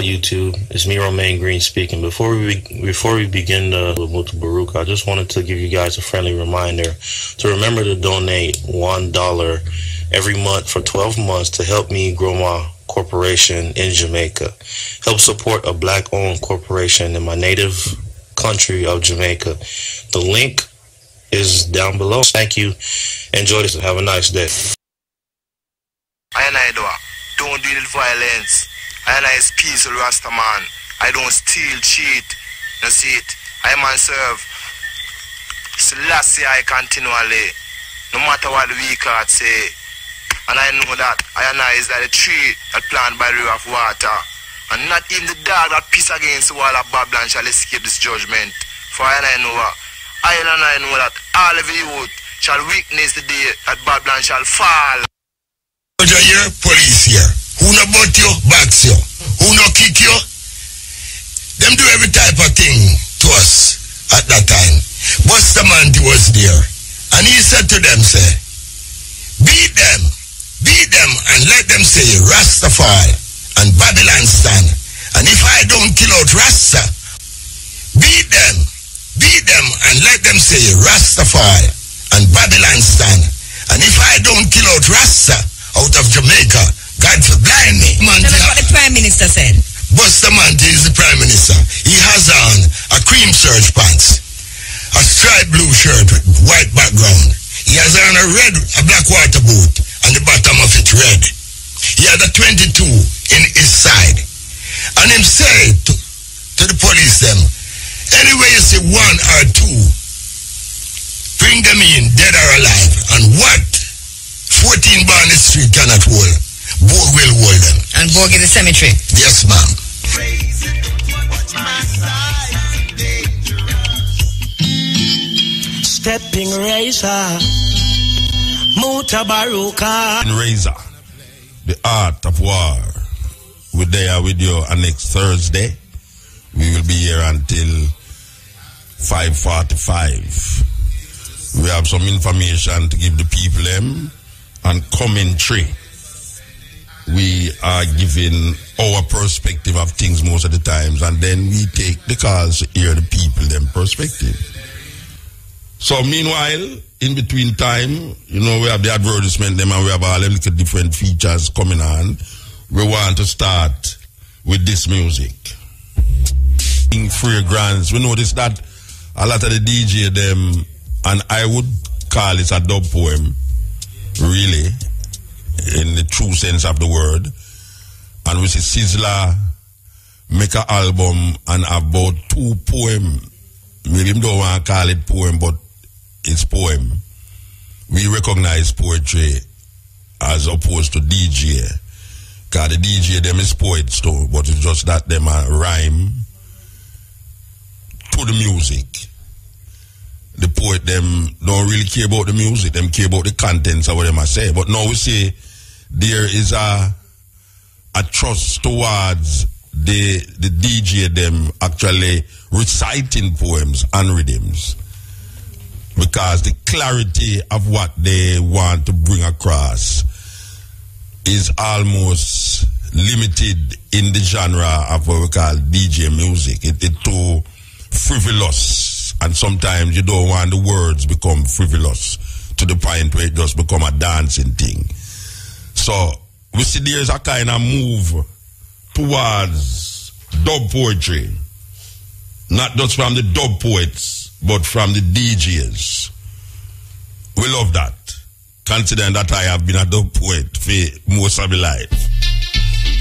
YouTube, it's me, Romain Green speaking. Before we before we begin uh, the Mutabaruka, I just wanted to give you guys a friendly reminder to remember to donate one dollar every month for 12 months to help me grow my corporation in Jamaica. Help support a black-owned corporation in my native country of Jamaica. The link is down below. Thank you. Enjoy this and have a nice day. I and I do. Don't do violence. I is peaceful Rasta man. I don't steal, cheat. You see it. I serve. Selassie I continually. No matter what weak heart say. And I know that I is like a tree that planted by the river of water. And not even the dog that piss against the wall of Babylon shall escape this judgment. For I and I know. I and I know that all of you youth shall witness the day that Babylon shall fall. Here, police here. Who no butt you, box you. Who no kick you? Them do every type of thing to us at that time. Bustamante was there. And he said to them, say, beat them, beat them and let them say Rastafari and Babylon stand. And if I don't kill out Rasta, beat them, beat them and let them say Rastafari and Babylon stand. And if I don't kill out Rasta out of Jamaica, God blind me. Man, what the Prime Minister said. Bustamante is the Prime Minister. He has on a cream serge pants, a striped blue shirt with white background. He has on a red, a black water boot, and the bottom of it red. He had a 22 in his side. And him say to, to the police them, anyway you see one or two, bring them in, dead or alive. And what 14 Barney Street cannot hold, Borg will. And Borg in the cemetery. Yes, ma'am. Stepping razor, Mutabaruka. Razor, the art of war. We're there with you on next Thursday. We will be here until 5.45. We have some information to give the people them and commentary. We are giving our perspective of things most of the times and then we take the calls to hear the people them perspective. So meanwhile, in between time, you know, we have the advertisement them and we have all the little different features coming on. We want to start with this music. In fragrance, we notice that a lot of the DJ them, and I would call it a dub poem, really, in the true sense of the word. And we see Sizzla make an album and about two poem. Him don't want to call it poem, but it's poem. We recognize poetry as opposed to DJ. Cause the DJ them is poets too, but it's just that them a rhyme to the music. The poet them don't really care about the music, them care about the contents of what them I say. But now we say there is a a trust towards the the DJ them actually reciting poems and rhythms because the clarity of what they want to bring across is almost limited in the genre of what we call DJ music. It, it too frivolous, and sometimes you don't want the words become frivolous to the point where it just become a dancing thing. So we see there's a kind of move towards dub poetry, not just from the dub poets, but from the DJs. We love that. Considering that I have been a dub poet for most of my life.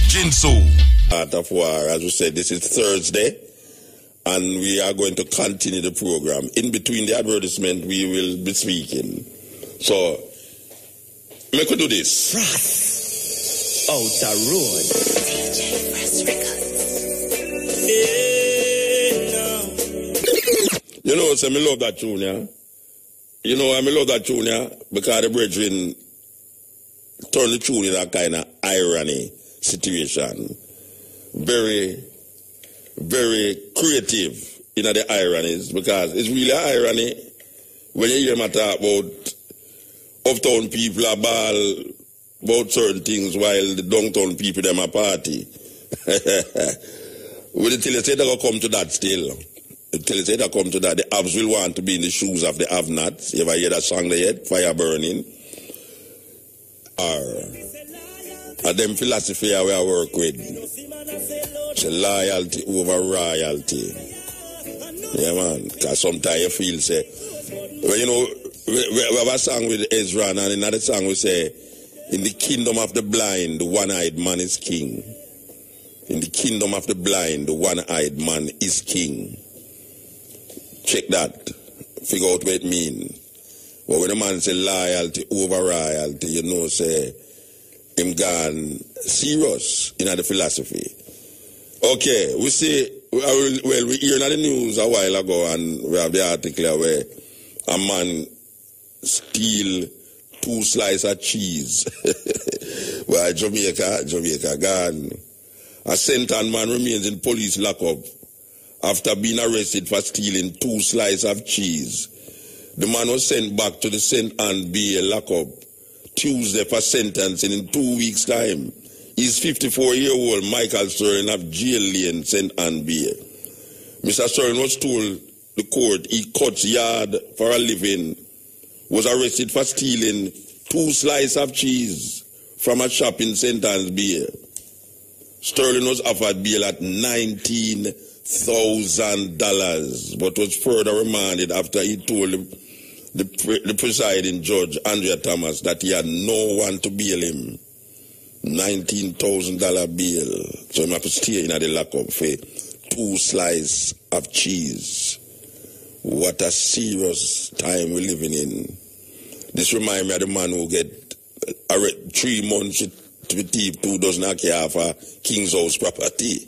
Jinsu. Art of War, as we said, this is Thursday, and we are going to continue the program. In between the advertisement, we will be speaking. So, make we do this. Outer road. You know, so me love that tune, yeah. You know, I me love that tune, yeah, because the brethren turn the tune in that kind of irony situation. Very, very creative in the ironies because it's really irony when you hear talk about uptown people are ball about certain things while the downtown people them a party. Will the say they're come to that still? The they come to that. The Abs will want to be in the shoes of the have-nots. You ever hear that song they yet? Fire burning. Or, and them philosophy I will work with. It's loyalty over royalty. Yeah, man. Because sometimes you feel, say, well, you know, we, we have a song with Ezra, and another song we say, In the kingdom of the blind, the one eyed man is king. In the kingdom of the blind, the one eyed man is king. Check that. Figure out what it mean. But when a man say loyalty over royalty, you know, say, him gone serious in the philosophy. Okay, we see, well, we hear in the news a while ago, and we have the article where a man steal two slices of cheese. Why Jamaica, Jamaica gone. A Senton man remains in police lockup after being arrested for stealing two slices of cheese. The man was sent back to the St. Anne Bay lockup Tuesday for sentencing in two weeks' time. He's 54-year-old Michael Sterling of Jail Lane, St. Anne Bay. Mr. Sterling was told the court he cuts yard for a living, was arrested for stealing two slices of cheese from a shop in St. Ann's. Sterling was offered bail at $19,000, but was further remanded after he told the, the, the presiding judge, Andrea Thomas, that he had no one to bail him. $19,000 bail. So he have to stay in the lockup for two slices of cheese. What a serious time we're living in. This reminds me of the man who get uh, arre- three months to thief two dozen ackee for King's House property.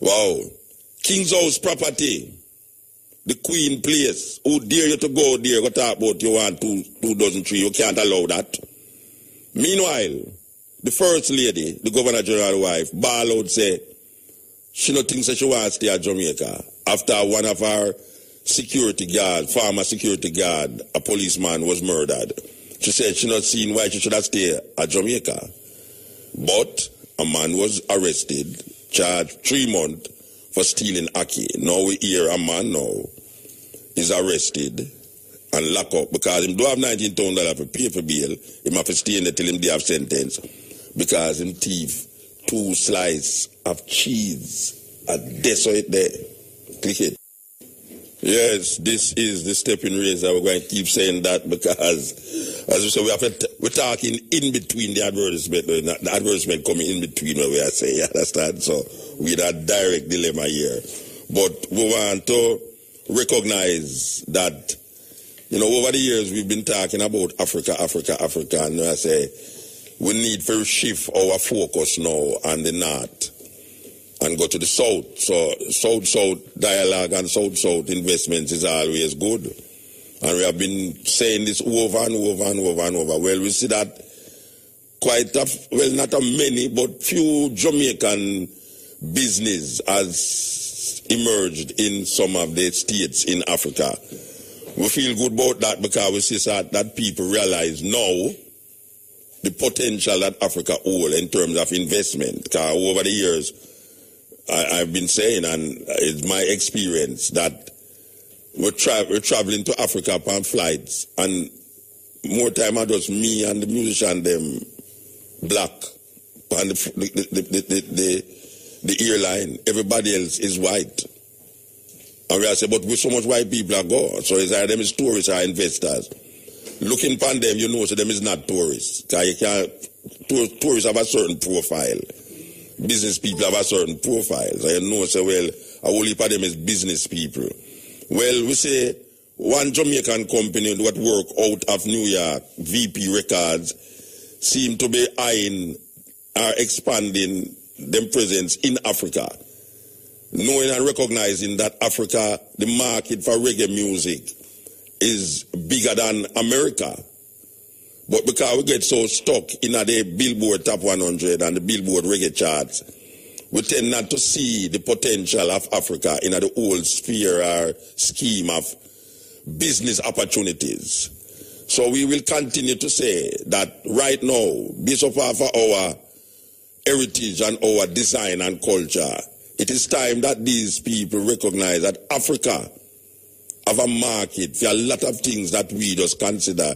Wow. King's House property. The Queen place. Who dare you to go there go talk about you want two two dozen tree. You can't allow that. Meanwhile, the first lady, the governor general wife, ball out say she no thinks that she wants to stay at Jamaica after one of our security guard, former security guard, a policeman was murdered. She said she not seen why she should have stayed at Jamaica. But a man was arrested, charged three months for stealing ackee. Now we hear a man now is arrested and locked up because him do have nineteen thousand dollars for pay for bail. Have to stay in there till him they have sentence because him thief two slices of cheese. That's it there. Click it. Yes, this is the stepping razor. We're going to keep saying that because, as we say, we have to, we're talking in between the advertisement, uh, the the advertisement coming in between what we are saying, you understand? So we had a direct dilemma here. But we want to recognize that, you know, over the years we've been talking about Africa, Africa, Africa, and I say we need to shift our focus now on the north and go to the south. So south-south dialogue and south-south investments is always good. And we have been saying this over and over and over and over. Well, we see that quite a, well, not a many, but few Jamaican business has emerged in some of the states in Africa. We feel good about that because we see that, that people realize now the potential that Africa holds in terms of investment. Because over the years, I, I've been saying, and it's my experience that we're, tra- we're traveling to Africa upon flights, and more time are just me and the musician them black and the the, the, the, the, the, airline. Everybody else is white. And we are saying, but with so much white people are go, so it's either them is tourists or investors. Looking upon them, you know, so them is not tourists. Tourists have a certain profile business people have a certain profile. You know, say, well, a whole heap of them is business people. Well, we say one Jamaican company that work out of New York, VP Records, seem to be eyeing or expanding them presence in Africa. Knowing and recognizing that Africa, the market for reggae music is bigger than America. But because we get so stuck in the Billboard Top 100 and the Billboard Reggae charts, we tend not to see the potential of Africa in the whole sphere or scheme of business opportunities. So we will continue to say that right now, based of our heritage and our design and culture. It is time that these people recognize that Africa have a market for a lot of things that we just consider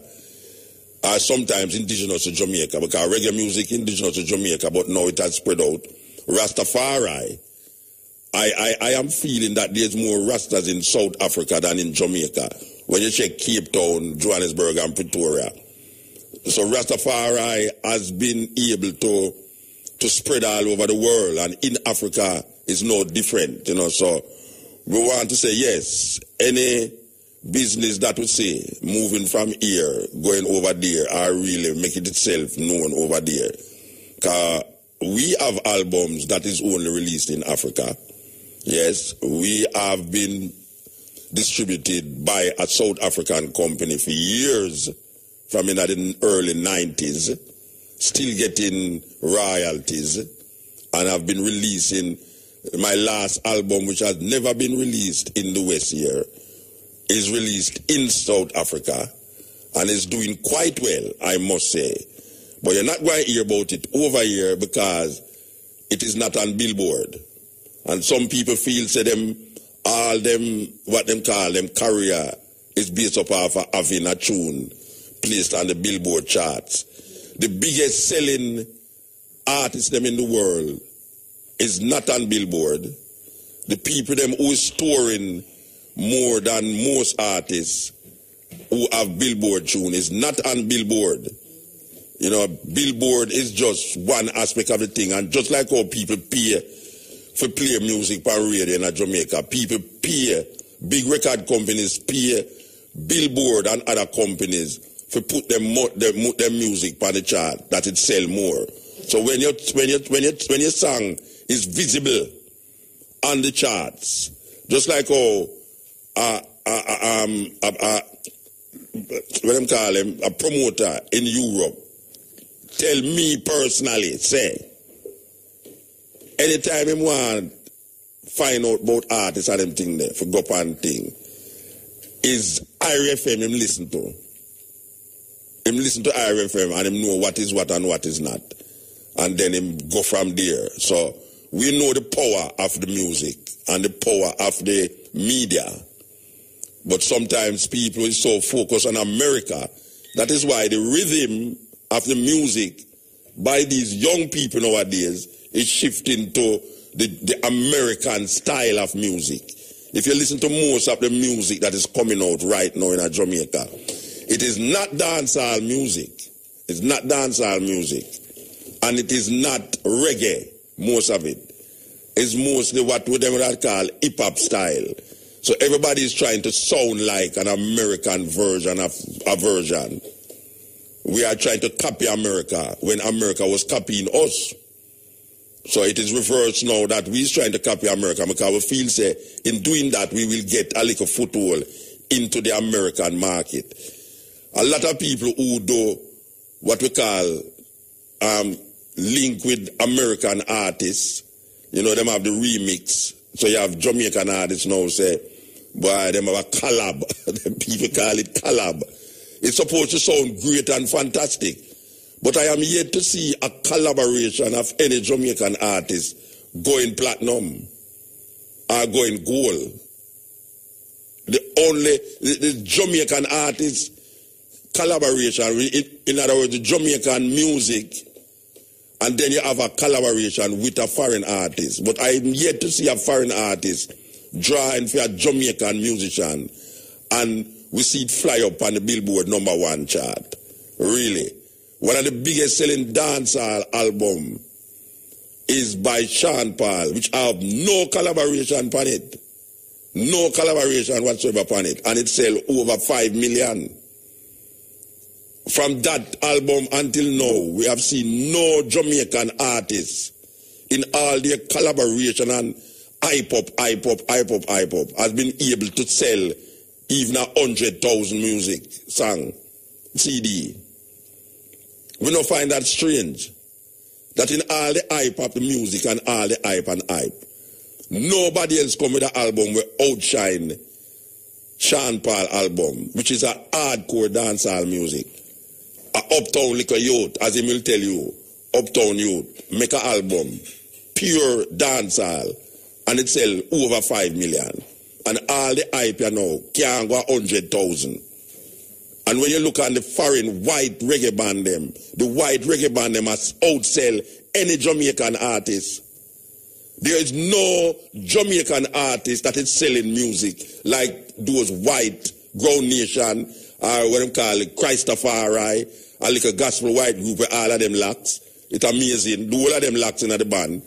are sometimes indigenous to Jamaica because reggae music indigenous to Jamaica, but now it has spread out. Rastafari. I, I, I am feeling that there's more Rastas in South Africa than in Jamaica. When you check Cape Town, Johannesburg, and Pretoria. So Rastafari has been able to to spread all over the world, and in Africa is no different, you know. So we want to say yes, any business that we say moving from here, going over there, are really making itself known over there. Cause we have albums that is only released in Africa. Yes, we have been distributed by a South African company for years, from in the early 90s, still getting royalties, and I've been releasing my last album, which has never been released in the West here, is released in South Africa, and is doing quite well, I must say. But you're not going to hear about it over here because it is not on Billboard. And some people feel say them all them what them call them career is based up off of having a tune placed on the Billboard charts. The biggest selling artist them in the world is not on Billboard. The people them who is touring more than most artists who have Billboard tune is not on Billboard. You know, Billboard is just one aspect of the thing, and just like how people pay for play music per radio in Jamaica, people pay big record companies pay Billboard and other companies for put them, mo- them music on the chart that it sell more. So when you when you when you when your song is visible on the charts, just like how uh, um, uh, what them call him, a promoter in Europe, tell me personally, say, anytime him want find out about artists and them thing there, for go and thing, is IRIE FM him listen to. Him listen to IRIE FM and him know what is what and what is not. And then him go from there. So we know the power of the music and the power of the media. But sometimes people is so focused on America. That is why the rhythm of the music by these young people nowadays is shifting to the, the American style of music. If you listen to most of the music that is coming out right now in Jamaica, it is not dancehall music. It's not dancehall music. And it is not reggae, most of it. It's mostly what we would call hip hop style. So everybody is trying to sound like an American version of a version. We are trying to copy America when America was copying us. So it is reversed now that we is trying to copy America because we feel say in doing that we will get a little foothold into the American market. A lot of people who do what we call um, link with American artists, you know, them have the remix. So you have Jamaican artists now say, boy, them have a collab. Them people call it collab. It's supposed to sound great and fantastic. But I am yet to see a collaboration of any Jamaican artist going platinum or going gold. The only the, the Jamaican artist collaboration, in, in other words, the Jamaican music, and then you have a collaboration with a foreign artist. But I am yet to see a foreign artist drawing for a Jamaican musician, and we see it fly up on the Billboard number one chart. Really. One of the biggest selling dancehall album is by Sean Paul, which have no collaboration upon it. No collaboration whatsoever on it. And it sell over five million. From that album until now, we have seen no Jamaican artists in all their collaboration and hype up, hype up, has been able to sell even a hundred thousand music song CD. We don't find that strange. That in all the the music and all the hype and hype, nobody else come with an album will outshine Sean Paul album, which is a hardcore dancehall music. A uptown liquor youth, as he will tell you, Uptown Youth, make an album, pure dancehall, and it sell over five million. And all the hype you know can't go hundred thousand. And when you look at the foreign white reggae band them, the white reggae band them has outsell any Jamaican artist. There is no Jamaican artist that is selling music like those white Groundation or what them call it, Christafari, a little gospel white group all of them locks. It's amazing. The whole of them locks in the band.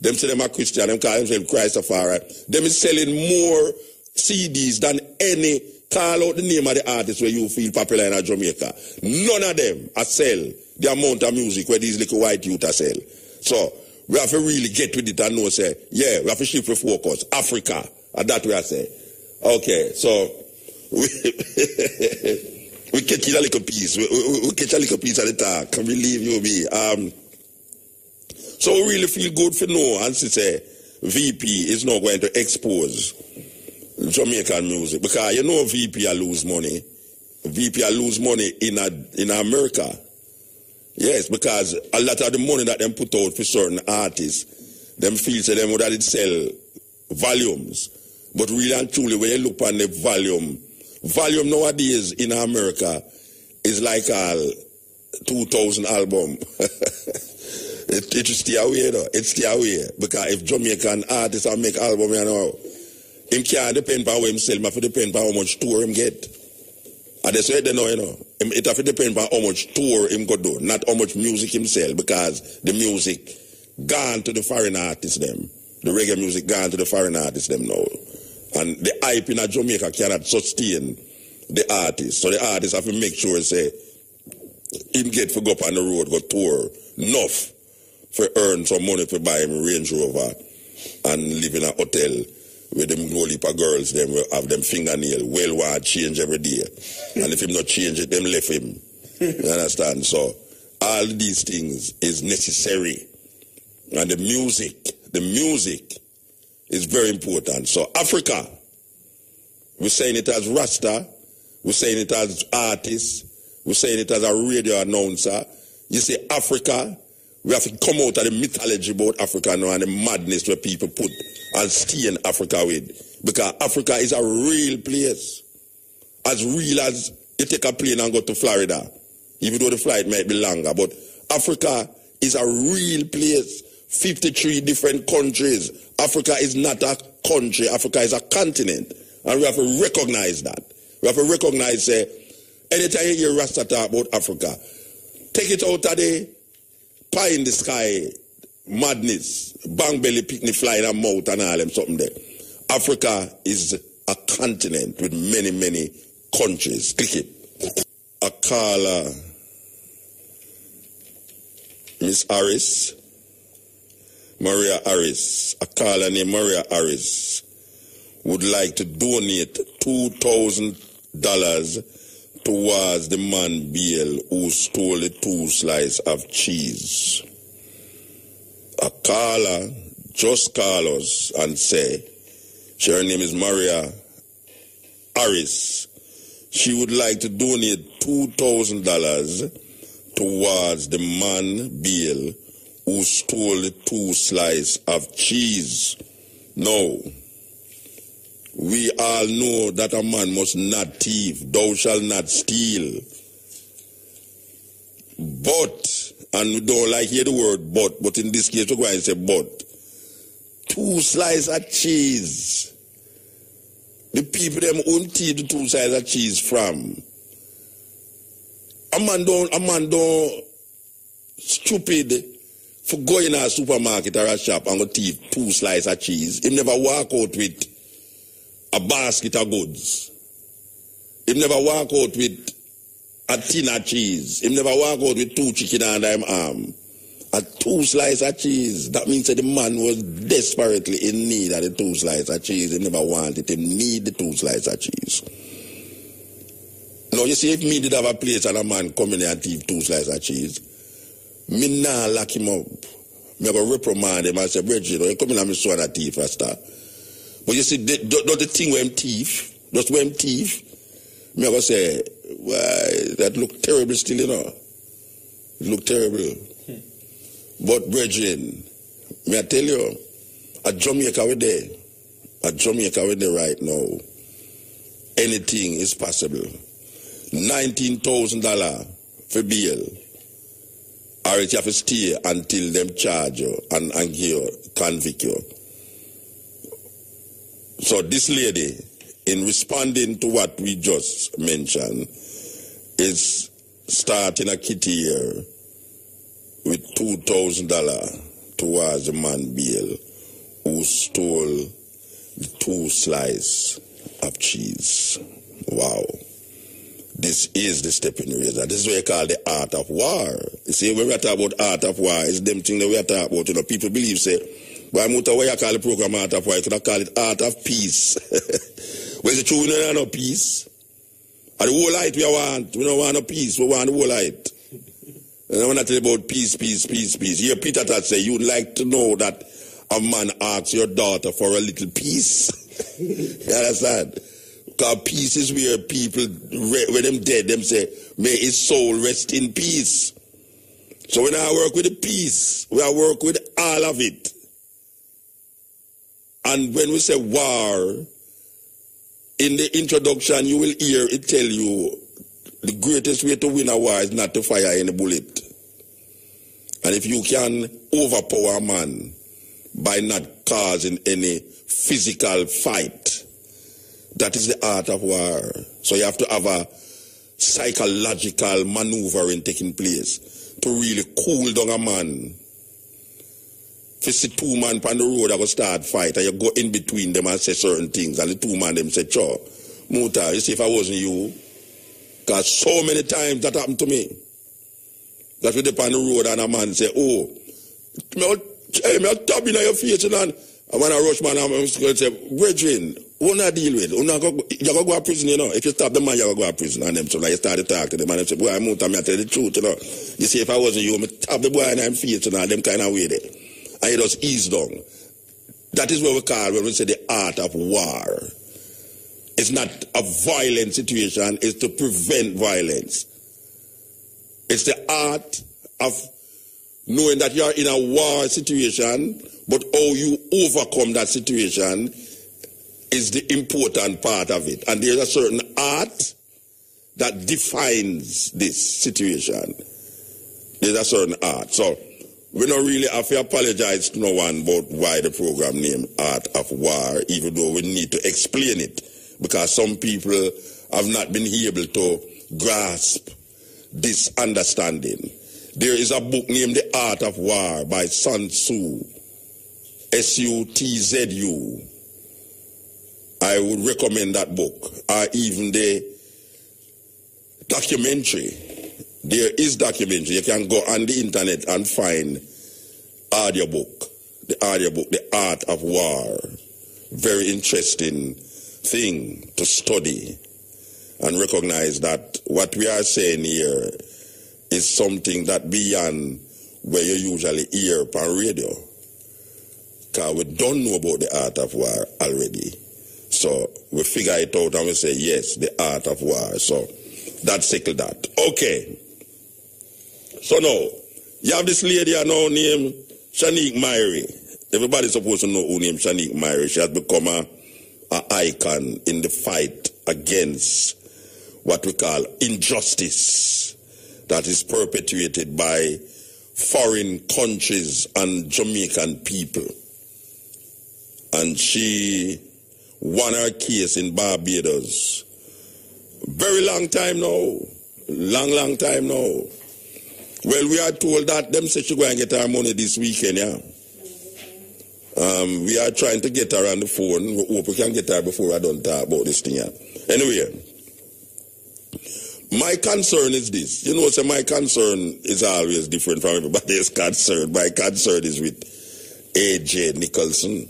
Them say them are Christian, them call themselves Christafari. Them is selling more CDs than any call out the name of the artist where you feel popular in Jamaica. None of them are sell the amount of music where these little white youth are sell. So we have to really get with it and know say, yeah, we have to shift the focus. Africa. And that we I say. Okay, so we, we catch a little piece. We, we, we catch a little piece of the talk. Can believe you me. Um so we really feel good for no. and to say VP is not going to expose Jamaican music because you know VP I lose money. VP I lose money in a, in America. Yes, because a lot of the money that them put out for certain artists, them feel say them would have sell volumes. But really and truly, when you look on the volume, volume nowadays in America is like a 2000 album. it, it stay away though. It stay away. Because if Jamaican artists are make album, you know, him can't depend on what him sell, but depend on how much tour him get. And that's why they know, you know. It have to depend on how much tour him go do, not how much music himself, because the music gone to the foreign artists them. The reggae music gone to the foreign artists them now. And the hype in Jamaica cannot sustain the artist. So the artist have to make sure say him get for go up on the road, go tour enough for earn some money for buy him Range Rover and live in a hotel with them whole of girls, them have them fingernail, well want change every day. and if him not change it, them left him. you understand? So all these things is necessary. And the music, the music is very important. So Africa, we're saying it as Rasta, we're saying it as artist, we're saying it as a radio announcer. You see, Africa, we have to come out of the mythology about Africa now and the madness where people put and stay in Africa with. Because Africa is a real place. As real as you take a plane and go to Florida, even though the flight might be longer. But Africa is a real place. 53 different countries. Africa is not a country. Africa is a continent. And we have to recognize that. We have to recognize, say, anytime you hear Rasta talk about Africa, take it out of pie in the sky madness, bang belly picnic flying a mouth and all them something there. Africa is a continent with many, many countries. Click it. Akala Miss Harris, Maria Harris, Akala named Maria Harris would like to donate two thousand dollars towards the man Biel who stole the two slices of cheese. A caller just call us and say, her name is Maria Harris. She would like to donate two thousand dollars towards the man Bill who stole two slices of cheese. No. We all know that a man must not thief. Thou shalt not steal. But, and we don't like hear the word but, but in this case we're going to say but. Two slices of cheese. The people them own thief the two slices of cheese from. A man don't, a man don't stupid for going to a supermarket or a shop and go thief two slices of cheese. He never walk out with a basket of goods. He never walk out with a tin of cheese. He never walk out with two chicken under him arm. A two slice of cheese. That means that the man was desperately in need of the two slice of cheese. He never wanted. He need the two slice of cheese. Now you see, if me did have a place and a man come in and thief two slice of cheese, me nah lock him up. Me go reprimand him and say, Bridget, you come in and me saw that thief start. But you see, the, the, the thing when him thief, just when him thief, me go say, why, that look terrible still, you know. It look terrible. Hmm. But brethren, may I tell you, at Jamaica we're there. At Jamaica we're there right now. Anything is possible. $19,000 for bail. Or you have to stay until them charge you and, and you, convict you. So this lady, in responding to what we just mentioned, is starting a kitty year with two thousand dollar towards the man Bill who stole two slice of cheese. Wow. This is the stepping razor. This is what you call the art of war. You see, when we talk about art of war, it's them thing that we are talking about. You know, people believe say, why muta why you call the program art of war? You could call it art of peace. Where's the true? We don't have no peace. And the whole light we want. We don't want no peace. We want the whole light. And I want to you about peace, peace, peace, peace. Here Peter Tosh say, you'd like to know that a man asks your daughter for a little peace. you understand? Because peace is where people, when them dead, them say, may his soul rest in peace. So when I work with the peace, we I work with all of it. And when we say war, in the introduction, you will hear it tell you the greatest way to win a war is not to fire any bullet. And if you can overpower a man by not causing any physical fight, that is the art of war. So you have to have a psychological maneuvering taking place to really cool down a man. If see two men on the road that go start fight and you go in between them and say certain things and the two men them say, Cho, Muta, you see if I wasn't you, because so many times that happened to me. That we dip on the road and a man say, oh, me hey, me tap in your face and, and when I rush man, I'm going to say, brethren, who not deal with? Who not go, you go to prison, you know. If you stop the man, you go go to prison. And them so like you start to talk to them and say, boy, I'm me I tell the truth, you know. You see, if I wasn't you, me tap the boy and I'm face, you know, them kind of way there. And you just ease down. That is what we call when we say the art of war. It's not a violent situation, it's to prevent violence. It's the art of knowing that you are in a war situation, but how you overcome that situation is the important part of it. And there's a certain art that defines this situation. There's a certain art. So we don't really have to apologize to no one about why the program named Art of War, even though we need to explain it. Because some people have not been able to grasp this understanding. There is a book named The Art of War by Sun Tzu, S-U-T-Z-U. I would recommend that book, or even the documentary. There is documentary. You can go on the internet and find audiobook, the audiobook, The Art of War. Very interesting thing to study and recognize that what we are saying here is something that beyond where you usually hear on radio. Because we don't know about the art of war already. So we figure it out and we say, yes, the art of war. So that settled that. Okay. So now, you have this lady I know named Shanique Myrie. Everybody's supposed to know who named Shanique Myrie. She has become a, a icon in the fight against what we call injustice that is perpetuated by foreign countries and Jamaican people. And she won her case in Barbados. Very long time now. Long, long time now. Well, we are told that them say she go and get her money this weekend, yeah. Um, we are trying to get her on the phone. We hope we can get her before I don't talk about this thing, yeah. Anyway, my concern is this. You know, so my concern is always different from everybody's concern. My concern is with A.J. Nicholson,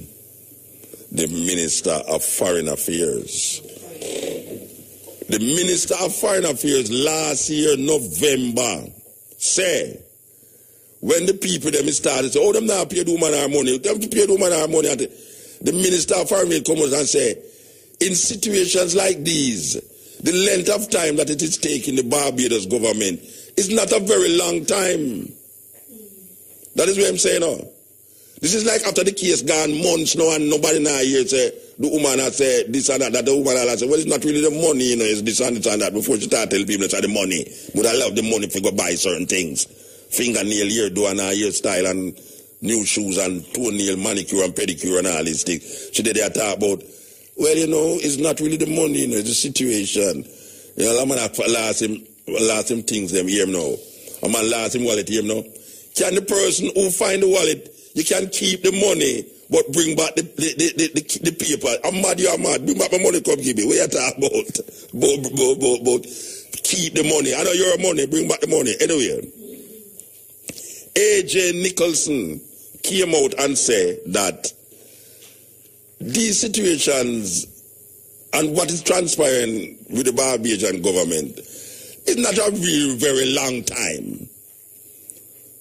the Minister of Foreign Affairs. The Minister of Foreign Affairs last year, November, say, when the people them started say, oh, them not pay the woman our money, them to woman our money. And the, Minister of Foreign Affairs comes and say, in situations like these, the length of time that it is taking the Barbados government is not a very long time. That is what I'm saying now. This is like after the case gone months now and nobody now here say the woman has said this and that, that the woman has said, well, it's not really the money, you know, it's this and this and that. Before she started telling people it's the money. Would I love the money for go buy certain things? Fingernail, hairdo and a hairstyle and new shoes and toenail manicure and pedicure and all these things. She did that talk about, well, you know, it's not really the money, you know, it's the situation. You know, I'm gonna last him, last him things them here now. I'm gonna last him wallet here now. Can the person who find the wallet, you can keep the money, but bring back the the, the, the, the, paper. I'm mad, you're mad. Bring back my money, come give me. What you talk about? About, about, about, about keep the money. I know your money, bring back the money. Anyway, AJ Nicholson came out and said that these situations and what is transpiring with the Barbadian government is not a real very long time.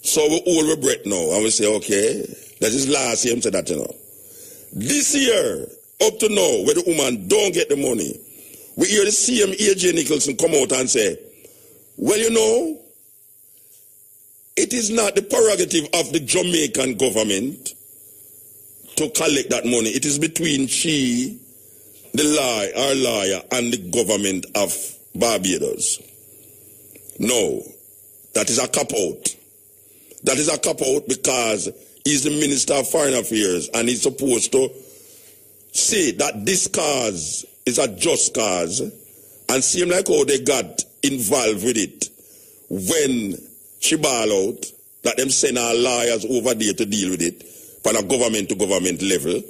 So we all we breath now and we say, okay, that is last year, said that, you know. This year, up to now, where the woman don't get the money, we hear the same AJ Nicholson come out and say, well, you know, it is not the prerogative of the Jamaican government to collect that money. It is between she, the lie, our lawyer, and the government of Barbados. No, that is a cop out. That is a cop out because he's the Minister of Foreign Affairs and he's supposed to say that this cause is a just cause and seem like how they got involved with it when she ball out that them send our lawyers over there to deal with it from a government to government level.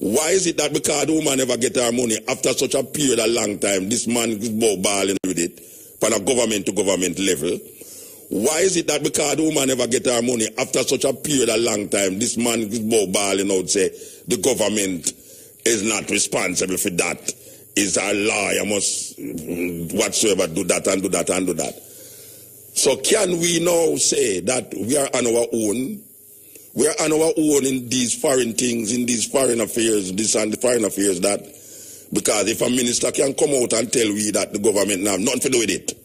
Why is it that because the woman never get her money after such a period a long time, this man is balling with it from a government to government level? Why is it that because the woman never get her money after such a period a long time, this man is balling out say the government is not responsible for that. Is our lawyer must whatsoever do that and do that and do that. So can we now say that we are on our own? We are on our own in these foreign things, in these foreign affairs, this and the foreign affairs that, because if a minister can come out and tell we that the government now nothing to do with it.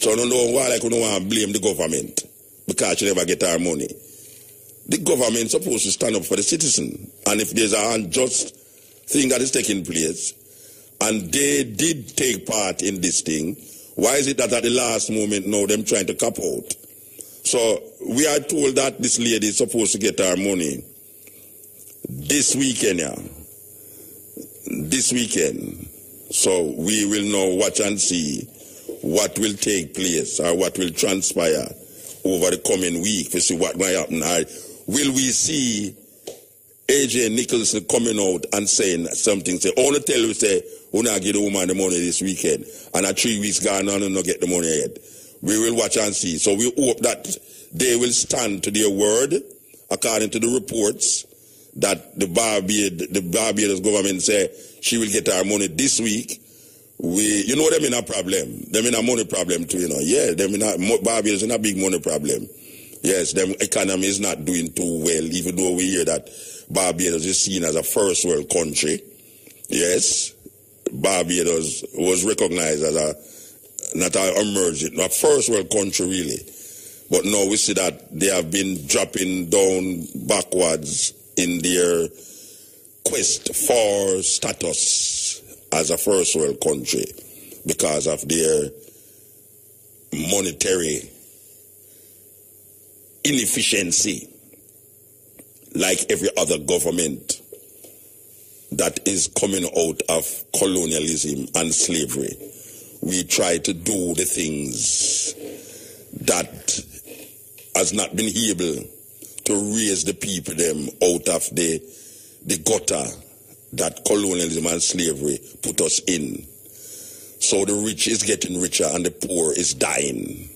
So I don't know why I want to blame the government because she never get her money. The government supposed to stand up for the citizen. And if there's an unjust thing that is taking place, and they did take part in this thing, why is it that at the last moment now them trying to cap out? So we are told that this lady is supposed to get her money this weekend, yeah. This weekend. So we will now watch and see what will take place or what will transpire over the coming week We see what might happen. Or will we see AJ Nicholson coming out and saying something? Say, want to tell you, say, we not give the woman the money this weekend. And at three weeks gone on and not get the money yet. We will watch and see. So we hope that they will stand to their word according to the reports that the Barbados, the Barbados government say she will get her money this week. We, you know, them in a problem. Them in a money problem too, you know. Yeah, them in a, mo- Barbados in a big money problem. Yes, them economy is not doing too well, even though we hear that Barbados is seen as a first world country. Yes, Barbados was recognized as a not a emerging, not first world country really. But now we see that they have been dropping down backwards in their quest for status as a first world country because of their monetary inefficiency like every other government that is coming out of colonialism and slavery. We try to do the things that has not been able to raise the people them out of the the gutter that colonialism and slavery put us in. So the rich is getting richer and the poor is dying.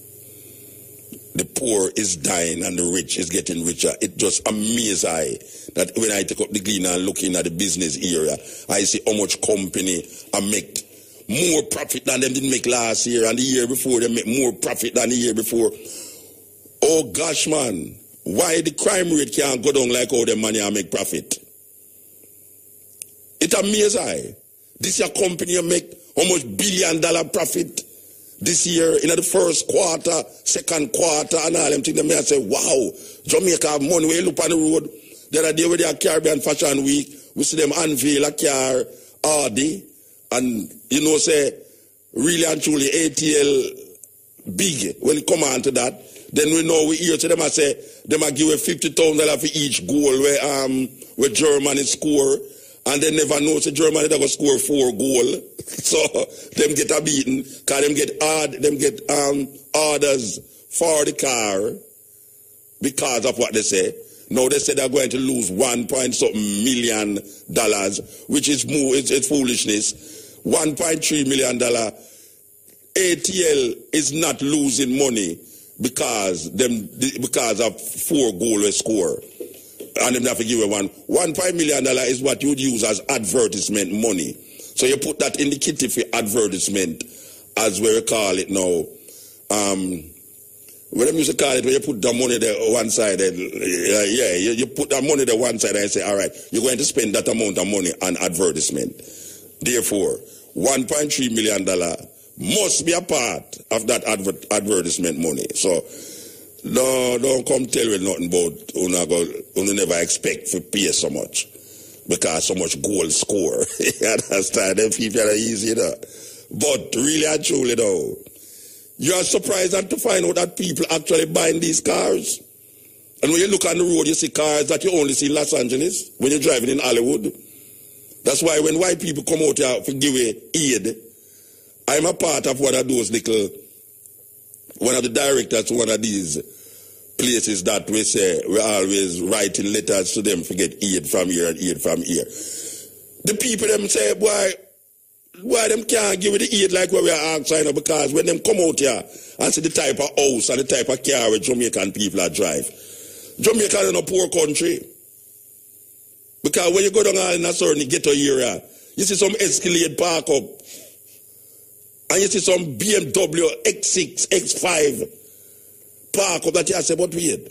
The poor is dying and the rich is getting richer. It just amazes I that when I take up the gleaner and looking at the business area, I see how much company I make more profit than them didn't make last year and the year before they make more profit than the year before. Oh gosh man, why the crime rate can't go down like all the money I make profit? It amazes I. This your company make almost billion dollar profit this year in the first quarter, second quarter, and all them things. Them I say, wow, Jamaica have money. You look on the road, the other day with their Caribbean Fashion Week, we see them unveil a car, Audi, and you know, say, really and truly, ATL big when it come on to that. Then we know we hear to them I say them I give a fifty thousand dollar for each goal where um where Germany score and they never know say Germany they go score four goal. So them get a beating cause them get hard them get um orders for the car because of what they say. Now they say they're going to lose one point something million dollars, which is more it's, it's foolishness. One point three million dollar ATL is not losing money because them because of four goal score. And them have to give you one. One five million dollar is what you'd use as advertisement money. So you put that in the kitty for advertisement, as we call it now. Um, what them used to call it, when you put the money there one side, uh, yeah, you, you put that money there one side and say, all right, you're going to spend that amount of money on advertisement. Therefore, $1.3 million must be a part of that adver- advertisement money. So, no, don't come tell me nothing about una go, una never expect to pay so much because so much goal score. you understand? Them people are easy. But really and truly, though, you are surprised to find out that people actually buying these cars. And when you look on the road, you see cars that you only see in Los Angeles when you're driving in Hollywood. That's why when white people come out here for give aid, I'm a part of one of those little, one of the directors, one of these places that we say we're always writing letters to them for get aid from here and aid from here. The people them say, why why them can't give it the aid like where we are asking because when them come out here and see the type of house and the type of car where Jamaican people are drive. Jamaica is in a poor country. Because when you go down in a certain ghetto area, you see some Escalade park up and you see some BMW X6, X5 park up that you say, what weird.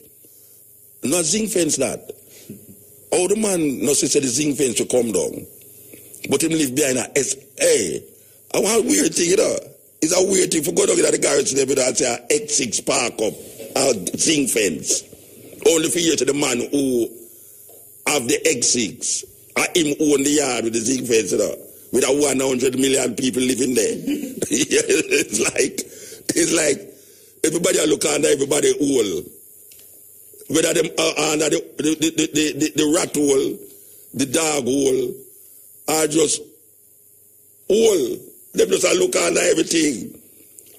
No zinc fence that. How the man no say the zinc fence to come down. But him live behind a S A. I want weird thing, you know. It's a weird thing for go down in the garage there and say a X6 park up a zinc fence. Only for you to the man who have the X6. And him own the yard with the zinc fence, you know with a 100 million people living there. it's like, it's like everybody are look under everybody hole. Whether them uh, under the, the, the, the, the, rat hole, the dog hole, or just hole. Them just a look under everything.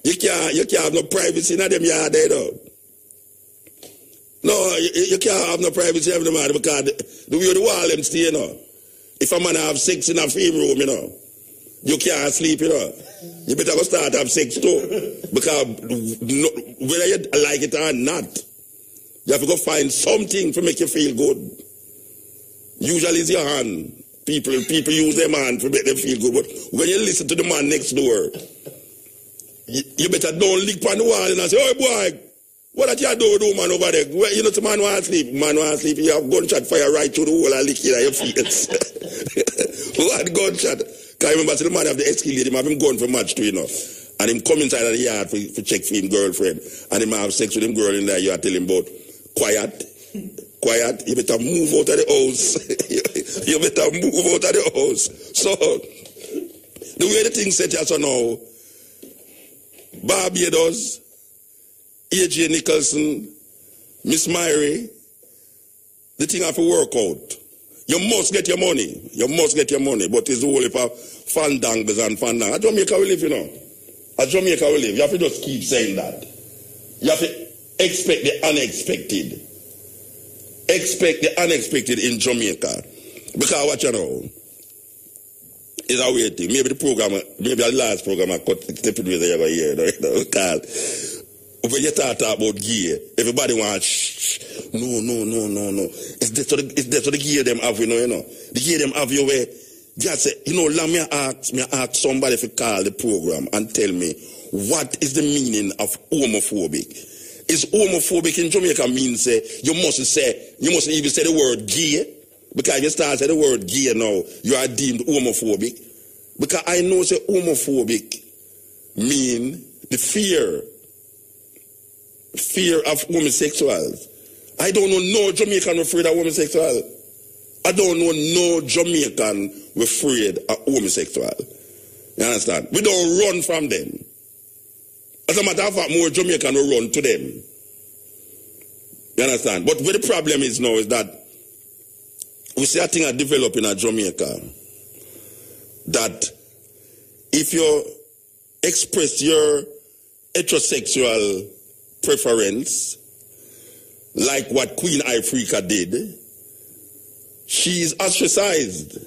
You can't, you can't have no privacy in them yard there though. No, you, you can't have no privacy them yard because the, the way the wall them stay, you know. If a man have sex in a film room, you know, you can't sleep, you know. You better go start have sex too. Because no, whether you like it or not, you have to go find something to make you feel good. Usually it's your hand. People people use their hand to make them feel good. But when you listen to the man next door, you, you better don't lick on the wall and say, oh boy, what that you do, man over there? You know, the man want to sleep. Man want to sleep. You have gunshot fire right through the wall and lick it at your feet. what gunshot? Because I remember the man have the escalator, him have him gun for match too, you know. And him come inside of the yard for, for check for him girlfriend. And him have sex with him girl in there. You are telling him about quiet. Quiet. You better move out of the house. you better move out of the house. So, the way the thing set here so now, Barbados, AJ Nicholson, Miss Myrie, the thing have to work out. You must get your money. You must get your money. But it's all about fandangles and fandang. At Jamaica we live, you know. At Jamaica we live. You have to just keep saying that. You have to expect the unexpected. Expect the unexpected in Jamaica. Because what you know, is a weird thing. Maybe the program, maybe the last program I cut the with the ever hear, you know, because when you talk about gear, everybody wants. No, no, no, no, no. It's that so the, it's that gear them have, you know, you know. The gear them have you where just say, you know, let me ask me ask somebody to call the program and tell me what is the meaning of homophobic. Is homophobic in Jamaica means say you mustn't say you mustn't even say the word gay. Because you start say the word gay now, you are deemed homophobic. Because I know say homophobic mean the fear, fear of homosexuals. I don't know no Jamaican afraid of homosexual. I don't know no Jamaican afraid of homosexual. You understand? We don't run from them. As a matter of fact, more Jamaican will run to them. You understand? But where the problem is now is that we see a thing that develop in Jamaica that if you express your heterosexual preference, like what Queen Ifrica did, she is ostracized.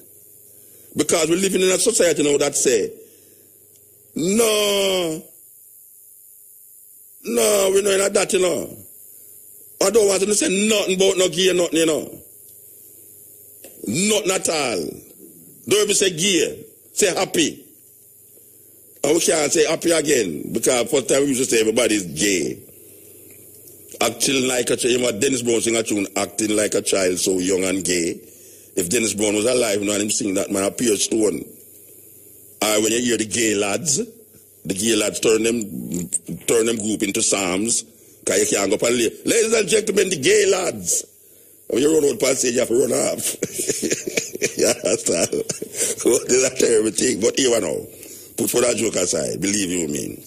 Because we're living in a society now that say, no, no, we're not in that, you know. I don't want to say nothing about no gay, nothing, you know. Nothing at all. Don't even say gay. Say happy. And we can't say happy again because first time we used to say everybody's gay. Acting like a child. Dennis Brown sing a tune, acting like a child so young and gay. If Dennis Brown was alive now and him sing that man a pure stone. Or when you hear the Gaylads, the Gaylads turn them turn them group into psalms. Cause you can't go and. Ladies and gentlemen, the Gaylads. When you run out past stage, you have to run off. you understand? Well, This is a terrible thing. But here now, put for that joke aside, believe you me.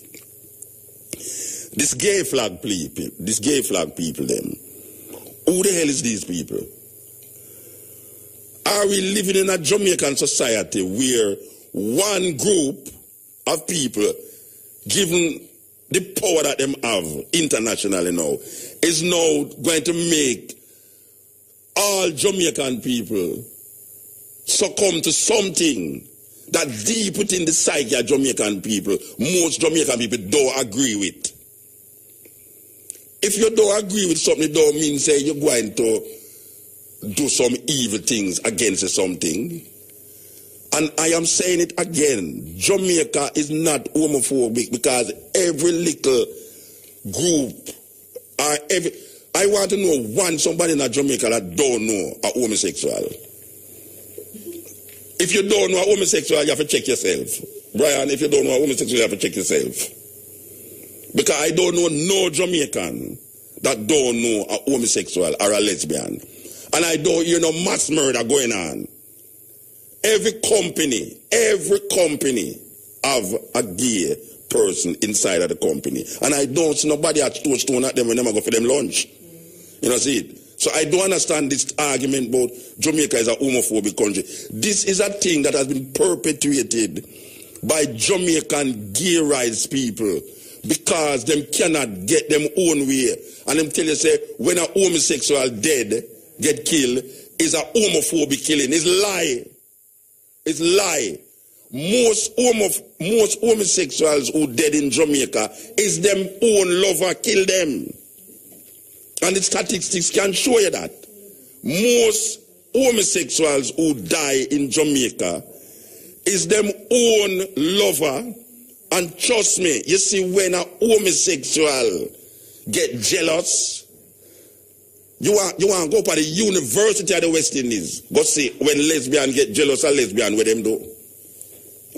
This gay flag people, this gay flag people, them, who the hell is these people? Are we living in a Jamaican society where one group of people, given the power that them have internationally now, is now going to make all Jamaican people succumb to something that deep within the psyche of Jamaican people, most Jamaican people don't agree with. If you don't agree with something, it don't mean say you're going to do some evil things against something. And I am saying it again, Jamaica is not homophobic because every little group or every I want to know one somebody in Jamaica that don't know a homosexual. If you don't know a homosexual, you have to check yourself. Brian, if you don't know a homosexual, you have to check yourself. Because I don't know no Jamaican that don't know a homosexual or a lesbian. And I don't hear no mass murder going on. Every company, every company have a gay person inside of the company. And I don't see nobody at throw stone at them when they go for them lunch. You know, see it? So I don't understand this argument about Jamaica is a homophobic country. This is a thing that has been perpetuated by Jamaican gay rights people because them cannot get them own way. And them tell you say when a homosexual dead get killed is a homophobic killing. It's lie. It's lie. Most homo, most homosexuals who dead in Jamaica is them own lover kill them. And the statistics can show you that. Most homosexuals who die in Jamaica is them own lover. And trust me, you see, when a homosexual get jealous, you want you want to go at the University of the West Indies. Go see when lesbian get jealous of lesbian, what them do.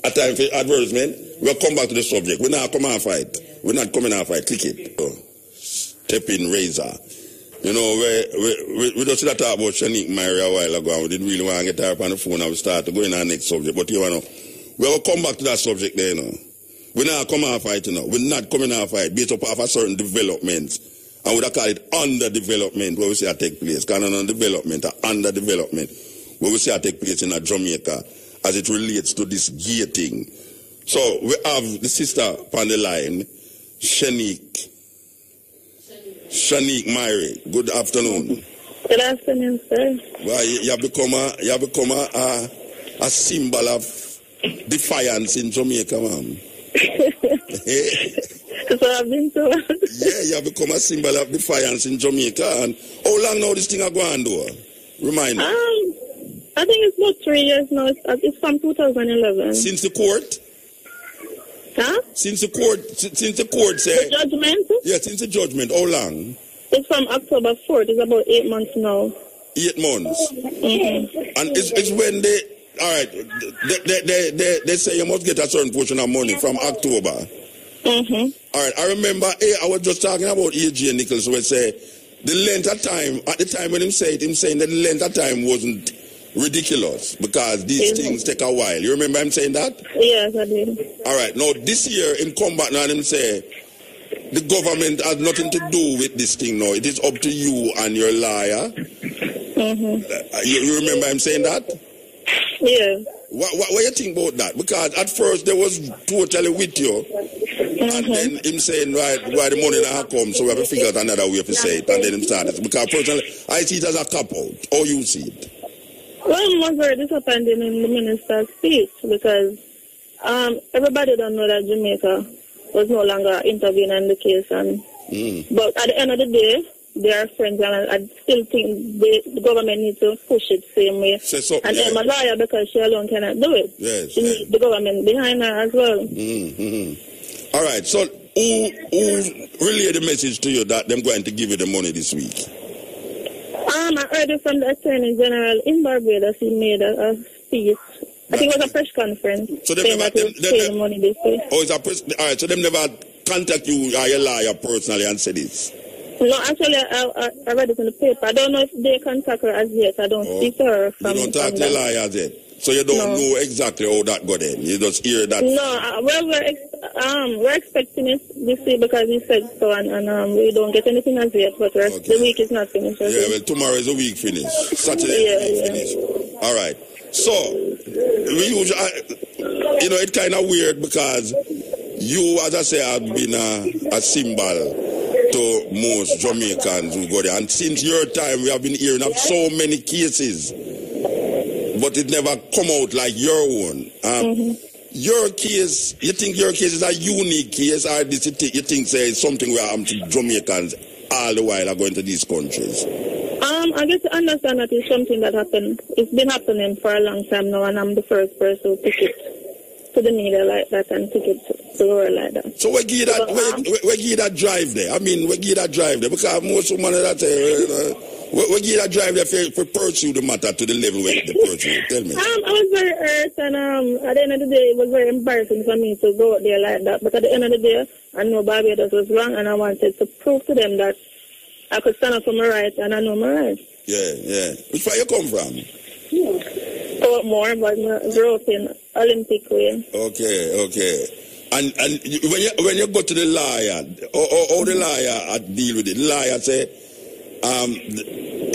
A time for advertisement. We'll come back to the subject. We're not coming and fight. We're not coming and fight. Click it. Oh. In razor. You know, we, we, we, we just talk about Shanique Myrie a while ago and we didn't really want to get her up on the phone and we start to go in our next subject. But you know, we will come back to that subject there, you know. We're not coming and fight, you know. We're not coming and fight based upon a certain development. And we call it underdevelopment where we see it take place. Because on development or underdevelopment where we see it take place in a Jamaica as it relates to this gay thing. So we have the sister on the line, Shanique. Shanique Myrie. Good afternoon. Good afternoon, sir. Well, you, you have become a you have become a, a, a symbol of defiance in Jamaica, ma'am. So I've been told. Yeah, you have become a symbol of defiance in Jamaica. And how long now this thing are going do? Remind me. Um, I think it's about three years now. It's, uh, it's from 2011. Since the court? Huh? Since the court since since the court said. The judgment? Yeah, since the judgment, how long? It's from October 4th. It's about eight months now. Eight months. Mm-hmm. And it's, it's when they all right, they, they, they, they, they say you must get a certain portion of money from October. Mm-hmm. All right, I remember eh, I was just talking about AJ Nichols where say the length of time, at the time when him say it, him saying that the length of time wasn't ridiculous because these Mhm. things take a while. You remember him saying that? Yes, I did. All right, now this year him come back now and him say the government has nothing to do with this thing now. It is up to you and your liar. Mm-hmm. Uh, you, you remember him saying that? Yeah. What, what, what you think about that? Because at first they was totally with you, and then him saying, right, why the money not come, so we have to figure out another way to say it, and then him started. Because personally, I see it as a cop out. How you see it? Well, I was very disappointed in the minister's speech because um, everybody don't know that Jamaica was no longer intervening in the case. And Mm. but at the end of the day, they are friends, and I, I still think they, the government needs to push it same way. So, and yeah. I'm a lawyer because she alone cannot do it. Yes, She needs the government behind her as well. Mm-hmm. All right, so who who relayed the message to you that them going to give you the money this week? Um, I heard it from the Attorney General in Barbados. He made a, a speech. I think it was a press conference So they never- that he they- would they- pay the money this way. Oh, it's a press. All right, so them never contact you or your lawyer personally and say this. No, actually, I, I, I read it in the paper. I don't know if they contact her as yet. I don't Oh. speak to her You from. don't talk to the lawyers yet, so you don't No. know exactly how that got in. You just hear that. No, uh, well, we're ex- um we're expecting it this week because he said so, and, and um we don't get anything as yet. But we're, the week is not finished. Yeah, well, tomorrow is a week finish. Saturday Yeah, is yeah. finish. All right. So, we usually, you know, it's kind of weird because you, as I say, have been a, a symbol to most Jamaicans who go there. And since your time, we have been hearing of so many cases, but it never come out like your own. Um, Your case, you think your case is a unique case, or this you think, you think say something where to Jamaicans all the while are going to these countries? Um, I guess to understand that it's something that happened. It's been happening for a long time now, and I'm the first person to pick it to the media like that and take it to, the world like that. So we give that, we, we, we give that drive there. I mean, we give that drive there because most of money that uh, we, we give that drive there for, for pursue the matter to the level where they pursue. it. Tell me. Um, I was very hurt, and um, at the end of the day, it was very embarrassing for me to go out there like that. But at the end of the day, I know Barbados was wrong, and I wanted to prove to them that I could stand up for my rights, and I know my rights. Yeah, yeah. Which part you come from? So more, but I grew in Olympic way. Okay, okay. And and when you when you go to the lawyer, how, how, how the lawyer deal with it? The lawyer say, um,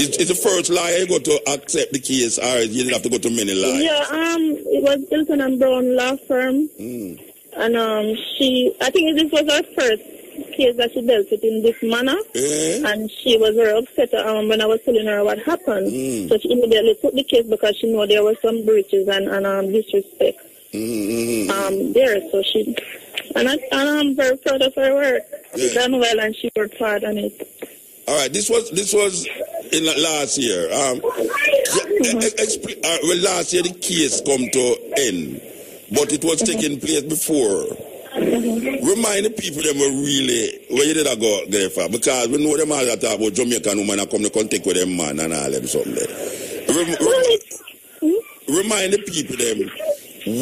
is, is the first lawyer you go to accept the case, or you didn't have to go to many lawyers? Yeah, um, it was Hilton and Brown law firm, Mm. and um, she, I think this was her first case that she dealt with in this manner, Eh? and she was very upset um, when I was telling her what happened. Mm. So she immediately took the case because she knew there were some breaches and, and um, disrespect Mm-hmm. um, there. So she, and, I, and I'm very proud of her work. She done well, and she worked hard on it. All right, this was this was in last year. Um, yeah, expl- uh, well, last year the case come to end, but it was taking place before. Remind the people them were really where you did I go there for because we know them all that talk about Jamaican woman that come to contact with them man and all them something. there. Rem- rem- remind the people them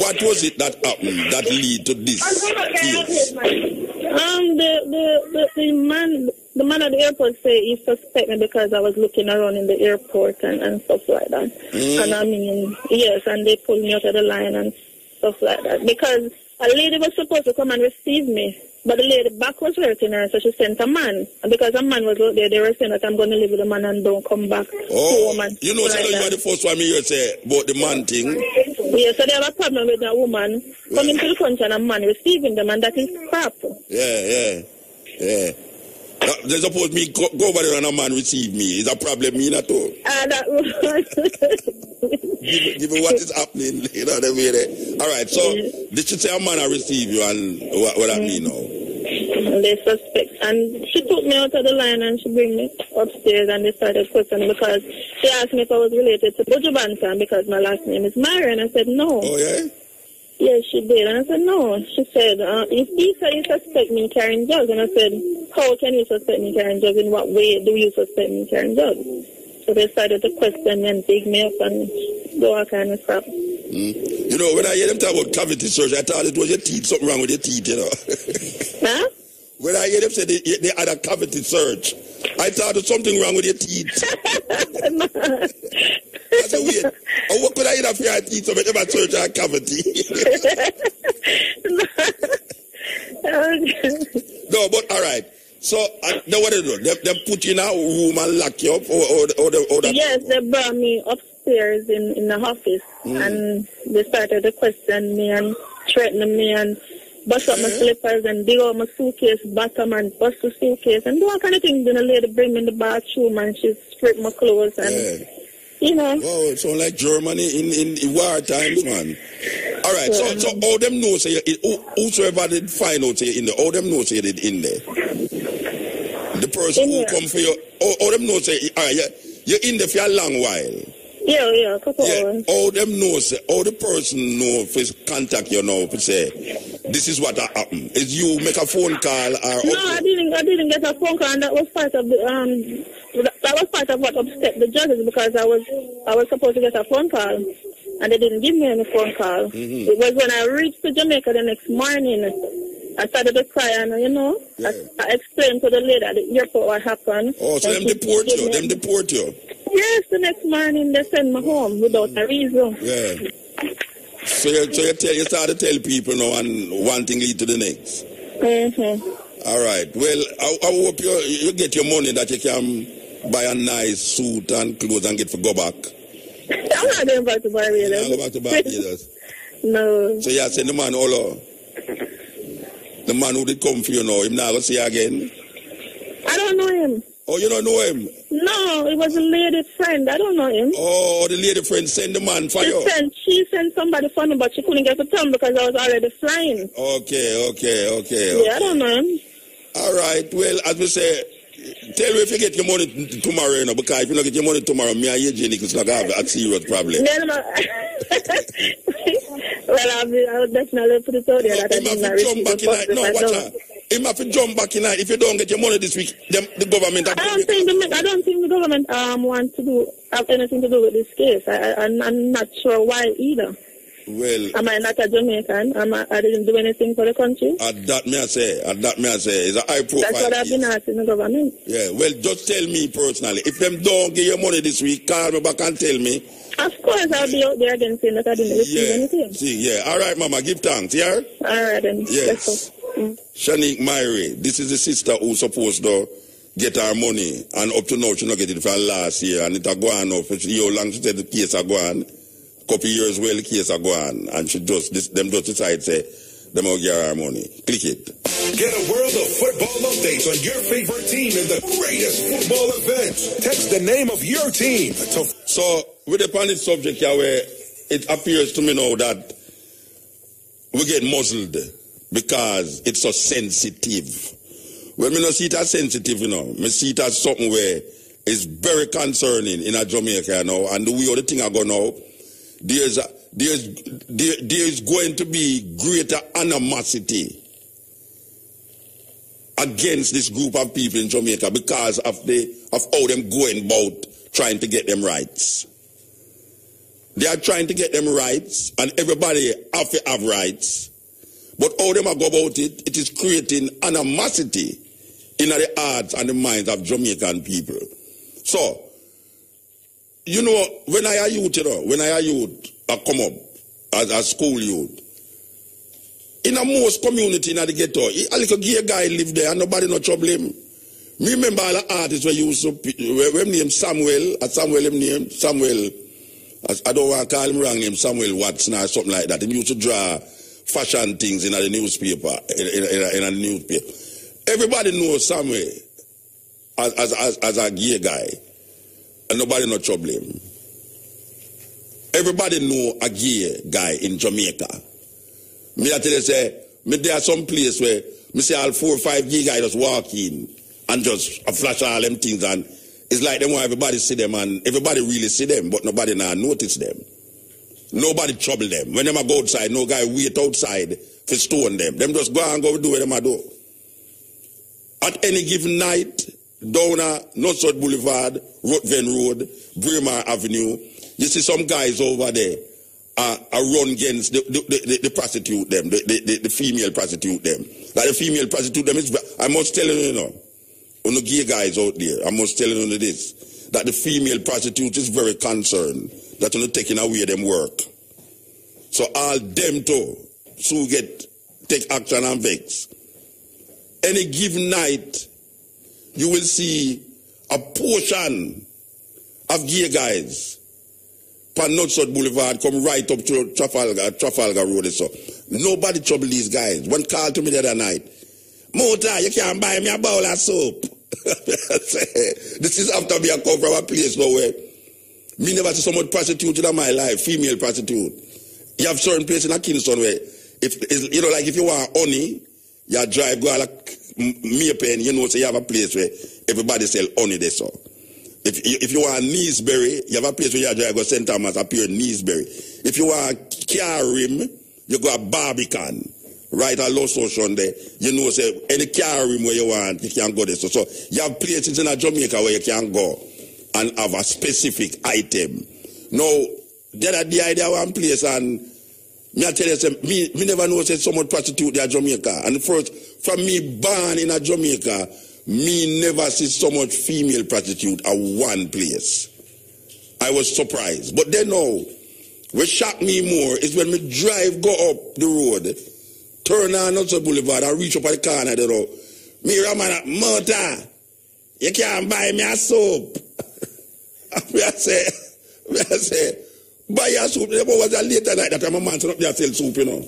what was it that happened that lead to this case. Um, the, the, the, the man, the man at the airport say he suspect me because I was looking around in the airport and, and stuff like that. Mm. And I mean, yes, and they pulled me out of the line and stuff like that. Because a lady was supposed to come and receive me, but the lady back was hurting her, so she sent a man. And because a man was out there, they were saying that I'm going to live with the man and don't come back Oh, home. And you know, stuff so like you are the first one me hear say about the man thing. Yeah, so they have a problem with a woman coming to the country and a man receiving them, and that is crap. Yeah, yeah, yeah. Uh, They suppose me go, go over there and a man receive me. Is a problem me not too. Uh, that Given, given what is happening, you know what I mean? eh? All right, so did she say a man I receive you and what, what that mean now? they suspect. And she took me out of the line and she bring me upstairs and they started questioning because she asked me if I was related to Bojo because my last name is and I said no. Oh yeah? Yes, she did. And I said no. She said, uh, if you said you suspect me carrying drugs. And I said, how can you suspect me carrying drugs? In what way do you suspect me carrying drugs? So they started to question me and dig me up and do all kind of crap. Mm. You know, when I hear them talk about cavity surgery, I thought it was your teeth, something wrong with your teeth, you know. Huh? When I hear them say they, they had a cavity search, I thought there's something wrong with your teeth. I said, wait, oh, what could I eat after your teeth so I never search a cavity? no, but all right. So, uh, then what they do? They, they put you in a room and lock you up? Or, or, or, or the, yes, they brought me upstairs in, in the office and they started to question me and threaten me and bust up my slippers and dig out my suitcase bottom and bust the suitcase and do all kind of things. Then a lady bring me in the bathroom and she stripped my clothes and, Yeah. You know. Wow, it sound like Germany in, in, in war times, man. All right, so so all them know say who, whosoever did find out say in there, all them know say did in there. The person In who here. come for you, all, all them know say, ah, right, you, you're in there for a long while. Yeah, yeah, a couple Yeah, hours. all them know say, all the person know if it's contact you now to say, this is what happened. Is you make a phone call or No, I didn't. I didn't get a phone call, and that was part of the um. That was part of what upset the judges because I was I was supposed to get a phone call, and they didn't give me any phone call. Mm-hmm. It was when I reached to Jamaica the next morning. I started to cry, and you know, Yeah. I, I explained to the lady at the airport what happened. Oh, so them deport you, them deport you. Yes, the next morning they send me home without a reason. Yeah. So you, so you, tell, you start to tell people now and one thing lead to the next. Mm-hmm. All right. Well, I, I hope you, you get your money that you can buy a nice suit and clothes and get to go back. I'm not going back to Barbados. Go back to Barbados. no. So you send the man all over. The man who did come for you now, him not going to see you again. I don't know him. Oh, you don't know him? No, it was a lady friend. I don't know him. Oh, the lady friend sent the man for She you. sent, she sent somebody for me, but she couldn't get to town because I was already flying. Okay, okay, okay. Yeah, I don't know him. All right. Well, as we say, tell me if you get your money t- tomorrow, you know, because if you don't get your money tomorrow, me and you, Nicholas, not have a serious problem. Then I'm well, I'll, definitely put it out there that I'm not to jump back in No, I watch don't. out. Him have to jump back in night. If you don't get your money this week, them, the government... I don't think the I don't think the government um want to do have anything to do with this case. I, I I'm not sure why either. Well, Am I not a Jamaican? Am I, I didn't do anything for the country. at that me I say, at that me I say, it's a high profile That's what I've been asking the government. Yeah, well, just tell me personally. If them don't get your money this week, call me back and tell me. Of course, I'll be out there again saying that I didn't receive Yeah. anything. See, yeah. All right, mama, give thanks, yeah? All right, then. Yes. Mm. Shanique Myrie, this is the sister who supposed to get her money, and up to now she not get it from last year, and it a go on now. For she, how long she said the case a go on, couple years well the case a go on, and she just this, them just decide say them will get her money. Click it. Get a world of football updates on your favorite team and the greatest football events. Text the name of your team to So with the panic subject here, where it appears to me now that we get muzzled because it's so sensitive. Well, me not see it as sensitive, you know. Me see it as something where it's very concerning in a Jamaica you now, and the way all the thing are going now, there's a, there's there, there's going to be greater animosity against this group of people in Jamaica because of the of how them going about trying to get them rights. They are trying to get them rights, and everybody have to have rights. But how them are go about it, it is creating animosity in the hearts and the minds of Jamaican people. So, you know, when I youth, you know, when I a youth, I come up as a school youth, in a most community in the ghetto, a little gay guy live there and nobody no trouble him. Me remember all the artists were used to, we we name Samuel, uh, Samuel him name, Samuel, I- don't want to call him wrong name, Samuel Watson or something like that. He used to draw fashion things in the newspaper, in, in, in, a, in a newspaper. Everybody knows Samuel as, as, as, as a gay guy, and nobody no trouble him. Everybody know a gay guy in Jamaica. Me I tell you say, me there some place where me see all four or five gay guys just walk in and just flash all them things and it's like them want everybody see them and everybody really see them, but nobody now notice them. Nobody trouble them. When them a go outside, no guy wait outside for stone them. Them just go and go do what them a do. At any given night, down a Knutsford Boulevard, Ruthven Road, Braemar Avenue, you see some guys over there are, uh, run against the, the, the, the prostitute them, the, the, the, female prostitute them. That the female prostitute them is, I must tell you, you know, on the gay guys out there, I must tell you this, that the female prostitute is very concerned that you're taking away them work. So all them too, so get, take action and vex. Any given night, you will see a portion of gay guys pan Knutsford Boulevard come right up to Trafalgar, Trafalgar Road. So nobody trouble these guys. One called to me the other night. Mota, you can't buy me a bowl of soap. this is after me I come from a place now where me never see so much prostitute in my life, female prostitute. You have certain places in Kingston where if you know like if you want honey, you drive go like me pen, you know, so you have a place where everybody sell only there so. If you, if you want naseberry, you have a place where you drive go St. Thomas here in naseberry. If you want car rim, you go a Barbican. Right at Los Ocean there. You know, say any car where you want, you can go there. So, so you have places in a Jamaica where you can go and have a specific item. Now, the other day, I one place and me I tell you, say, me, me never know say so much prostitute there in Jamaica. And first, from me born in a Jamaica, me never see so much female prostitute at one place. I was surprised. But then now, what shocked me more is when me drive go up the road, turn on Hudson Boulevard I reach up at the corner there now. Me hear a man, you can't buy me a soap. me I say, me I say, buy a soup. There was a later night that I'm a man turn up there sell soup, you know.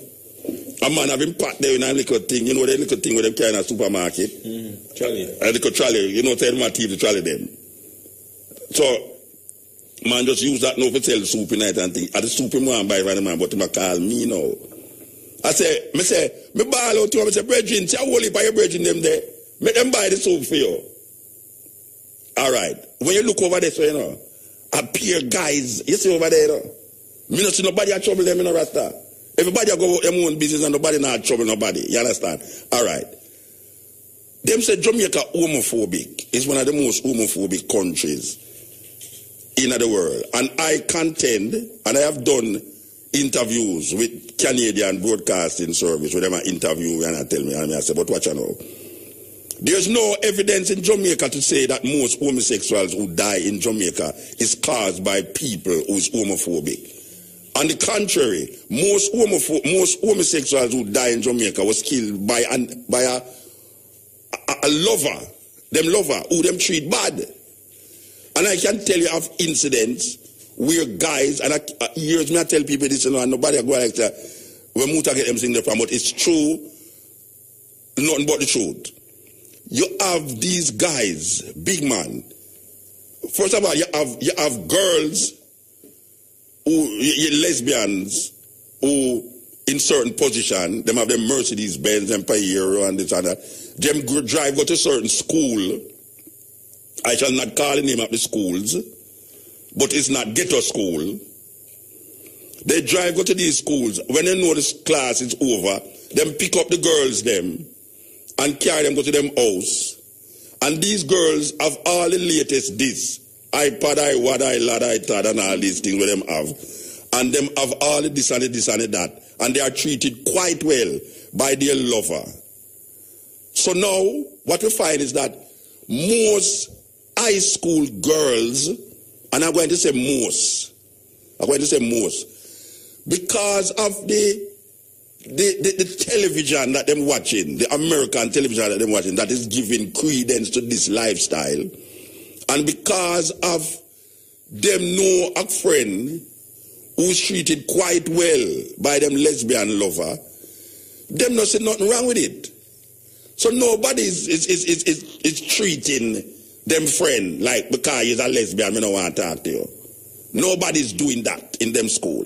A man having pot there in a little thing, you know, the little thing with them carry in a supermarket. Mm-hmm. Charlie. A little trolley, you know, tell my teeth the trolley them. So, man just use that now for sell soup in night and thing. At the soup him want buy from the man, but him a call me now. I say, me say, me ball out to him, I say, brethren, see how holy by your brethren them there. Make them buy the soup for you. All right. When you look over there, so you know, appear guys, you see over there. Me not see nobody a trouble them, you know, Rasta. Everybody go about their own business and nobody not trouble nobody. You understand? All right. Them say Jamaica homophobic. It's one of the most homophobic countries in the world. And I contend, and I have done interviews with Canadian Broadcasting Service, where them interview and I tell me, and I say, but watch out now. There's no evidence in Jamaica to say that most homosexuals who die in Jamaica is caused by people who is homophobic. On the contrary, most, homopho- most homosexuals who die in Jamaica was killed by, an, by a, a, a lover, them lover, who them treat bad. And I can tell you of incidents where guys, and I, uh, years me I tell people this, you know, and nobody go like that, when Muta get them things from, but it's true, nothing but the truth. You have these guys, big man. First of all, you have you have girls who y- y- lesbians who in certain position, them have them Mercedes Benz, Empire and this and that. Them drive go to certain school. I shall not call the name of the schools, but it's not ghetto school. They drive go to these schools. When they know this class is over, them pick up the girls them and carry them go to them house. And these girls have all the latest this. iPad, iWad, iLad, iTad, and all these things where them have. And them have all the this and the this and the that. And they are treated quite well by their lover. So now, what we find is that most high school girls, and I'm going to say most, I'm going to say most, because of the the, the, the television that them watching, the American television that them watching, that is giving credence to this lifestyle, and because of them know a friend who's treated quite well by them lesbian lover, them not say nothing wrong with it. So nobody is is, is, is, is, is treating them friend like because he's a lesbian, me don't want to talk to you. Nobody's doing that in them school.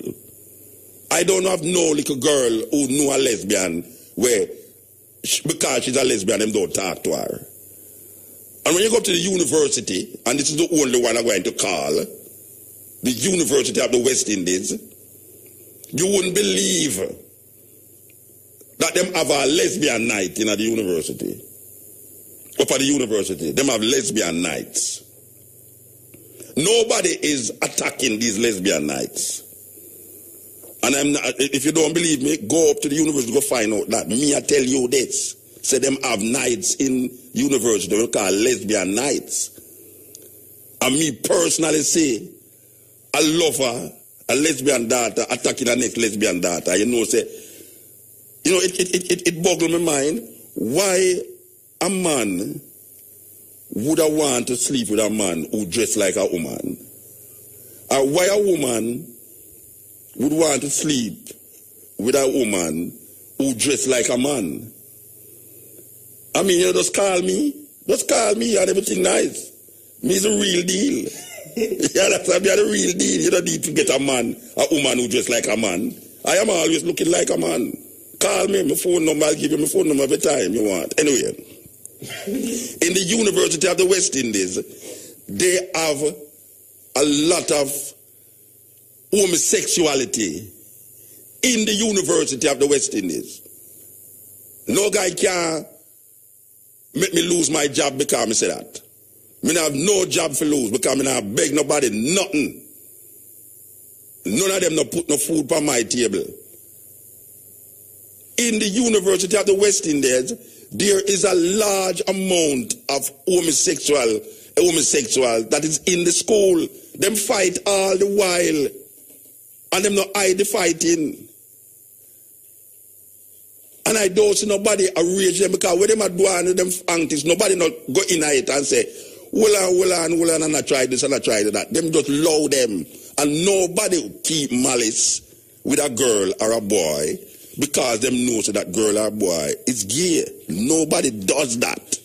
I don't have no little girl who know a lesbian where because she's a lesbian, them don't talk to her. And when you go to the university, and this is the only one I'm going to call, the University of the West Indies, you wouldn't believe that them have a lesbian night in the university. Or for the university, them have lesbian nights. Nobody is attacking these lesbian nights. And I'm not, if you don't believe me, go up to the university, go find out that. Me, I tell you this. Say them have nights in university, we call lesbian nights. And me personally say, a lover, a lesbian daughter attacking a next lesbian daughter, you know, say, you know, it, it, it, it boggled my mind why a man would have want to sleep with a man who dressed like a woman. Or why a woman would want to sleep with a woman who dressed like a man. I mean, you just call me. Just call me and everything nice. Me is a real deal. yeah, that's me the real deal. You don't need to get a man, a woman who dressed like a man. I am always looking like a man. Call me, my phone number, I'll give you my phone number every time you want. Anyway, in the University of the West Indies, they have a lot of homosexuality in the University of the West Indies. No guy can make me lose my job because I say that. Me have no job for lose because me beg nobody nothing. None of them not put no food on my table. In the University of the West Indies, there is a large amount of homosexual homosexual that is in the school. Them fight all the while. And them not hide the fighting. And I don't see nobody arrange them because when them are doing them antics, nobody not go in it and say, well on, well ah, on, well on, and I tried this and I tried that. Them just low them. And nobody keep malice with a girl or a boy because them knows that girl or boy is gay. Nobody does that.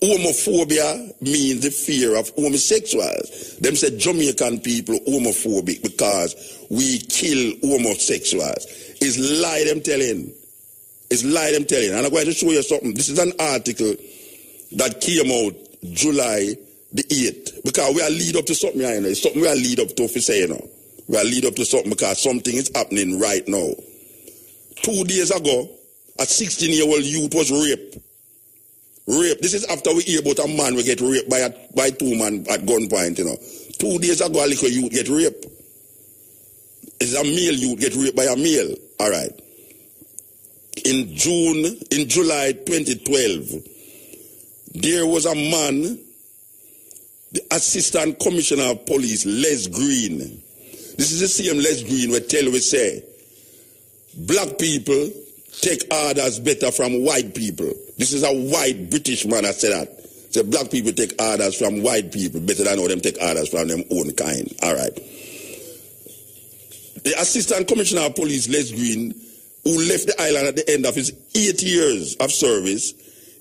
Homophobia means the fear of homosexuals. Them say Jamaican people homophobic because we kill homosexuals. It's lie them telling. It's lie them telling. And I'm going to show you something. This is an article that came out July the 8th. Because we are lead up to something, you know. It's something we are lead up to, you say, you know. We are lead up to something because something is happening right now. Two days ago, a 16-year-old youth was raped. Raped. This is after we hear about a man we get raped by a, by two men at gunpoint, you know. Two days ago, a little youth get raped. It's a male youth get raped by a male. All right. In June, in July 2012, there was a man, the Assistant Commissioner of Police, Les Green. This is the same Les Green we tell we say, black people take orders better from white people. This is a white British man that said that. Say black people take orders from white people better than how them take orders from them own kind. All right. The Assistant Commissioner of Police, Les Green, who left the island at the end of his eight years of service,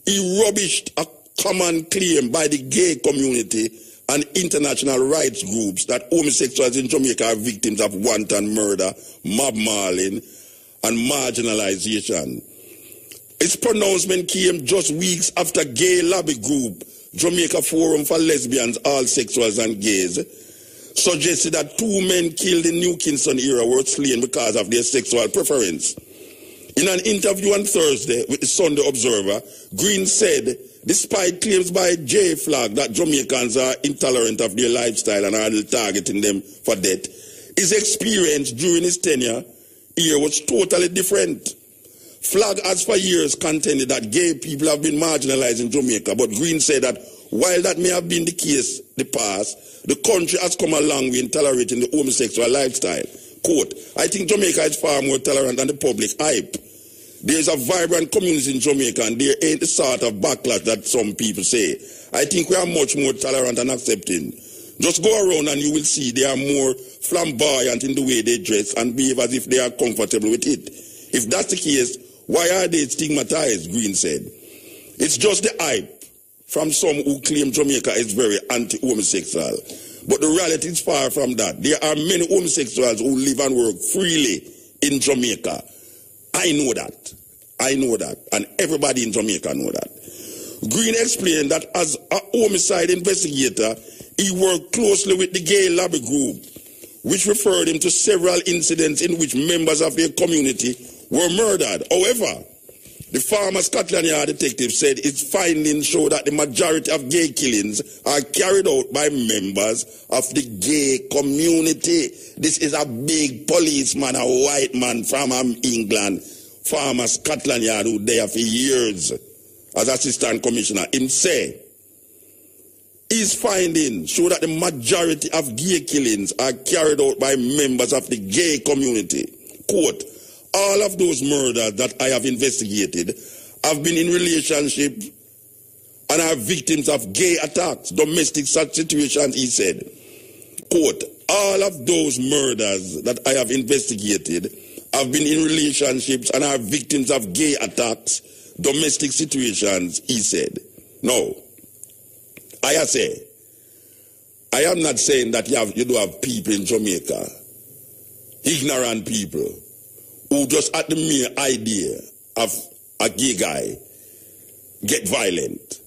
he rubbished a common claim by the gay community and international rights groups that homosexuals in Jamaica are victims of wanton murder, mob mauling, and marginalization. Its pronouncement came just weeks after gay lobby group Jamaica Forum for Lesbians, All Sexuals and Gays suggested that two men killed in New Kingston era were slain because of their sexual preference. In an interview on Thursday with the Sunday Observer, Green said, despite claims by J Flag that Jamaicans are intolerant of their lifestyle and are targeting them for death, his experience during his tenure here was totally different. Flag has for years contended that gay people have been marginalized in Jamaica, but Green said that while that may have been the case in the past, the country has come a long way in tolerating the homosexual lifestyle. Quote, I think Jamaica is far more tolerant than the public hype. There's a vibrant community in Jamaica and there ain't the sort of backlash that some people say. I think we are much more tolerant and accepting. Just go around and you will see they are more flamboyant in the way they dress and behave as if they are comfortable with it. If that's the case, why are they stigmatized? Green said. It's just the hype from some who claim Jamaica is very anti-homosexual. But the reality is far from that. There are many homosexuals who live and work freely in Jamaica. I know that. I know that. And everybody in Jamaica know that. Green explained that as a homicide investigator, he worked closely with the gay lobby group, which referred him to several incidents in which members of their community were murdered. However, The former Scotland Yard detective said its findings show that the majority of gay killings are carried out by members of the gay community. This is a big policeman, a white man from um, England, former Scotland Yard, who there for years as assistant commissioner. Him say, his findings show that the majority of gay killings are carried out by members of the gay community. Quote, all of those murders that I have investigated have been in relationship and are victims of gay attacks, domestic situations, he said. Quote, all of those murders that I have investigated have been in relationships and are victims of gay attacks, domestic situations, he said. No. I say, I am not saying that you, have, you do have people in Jamaica, ignorant people, who just at the mere idea of a gay guy get violent.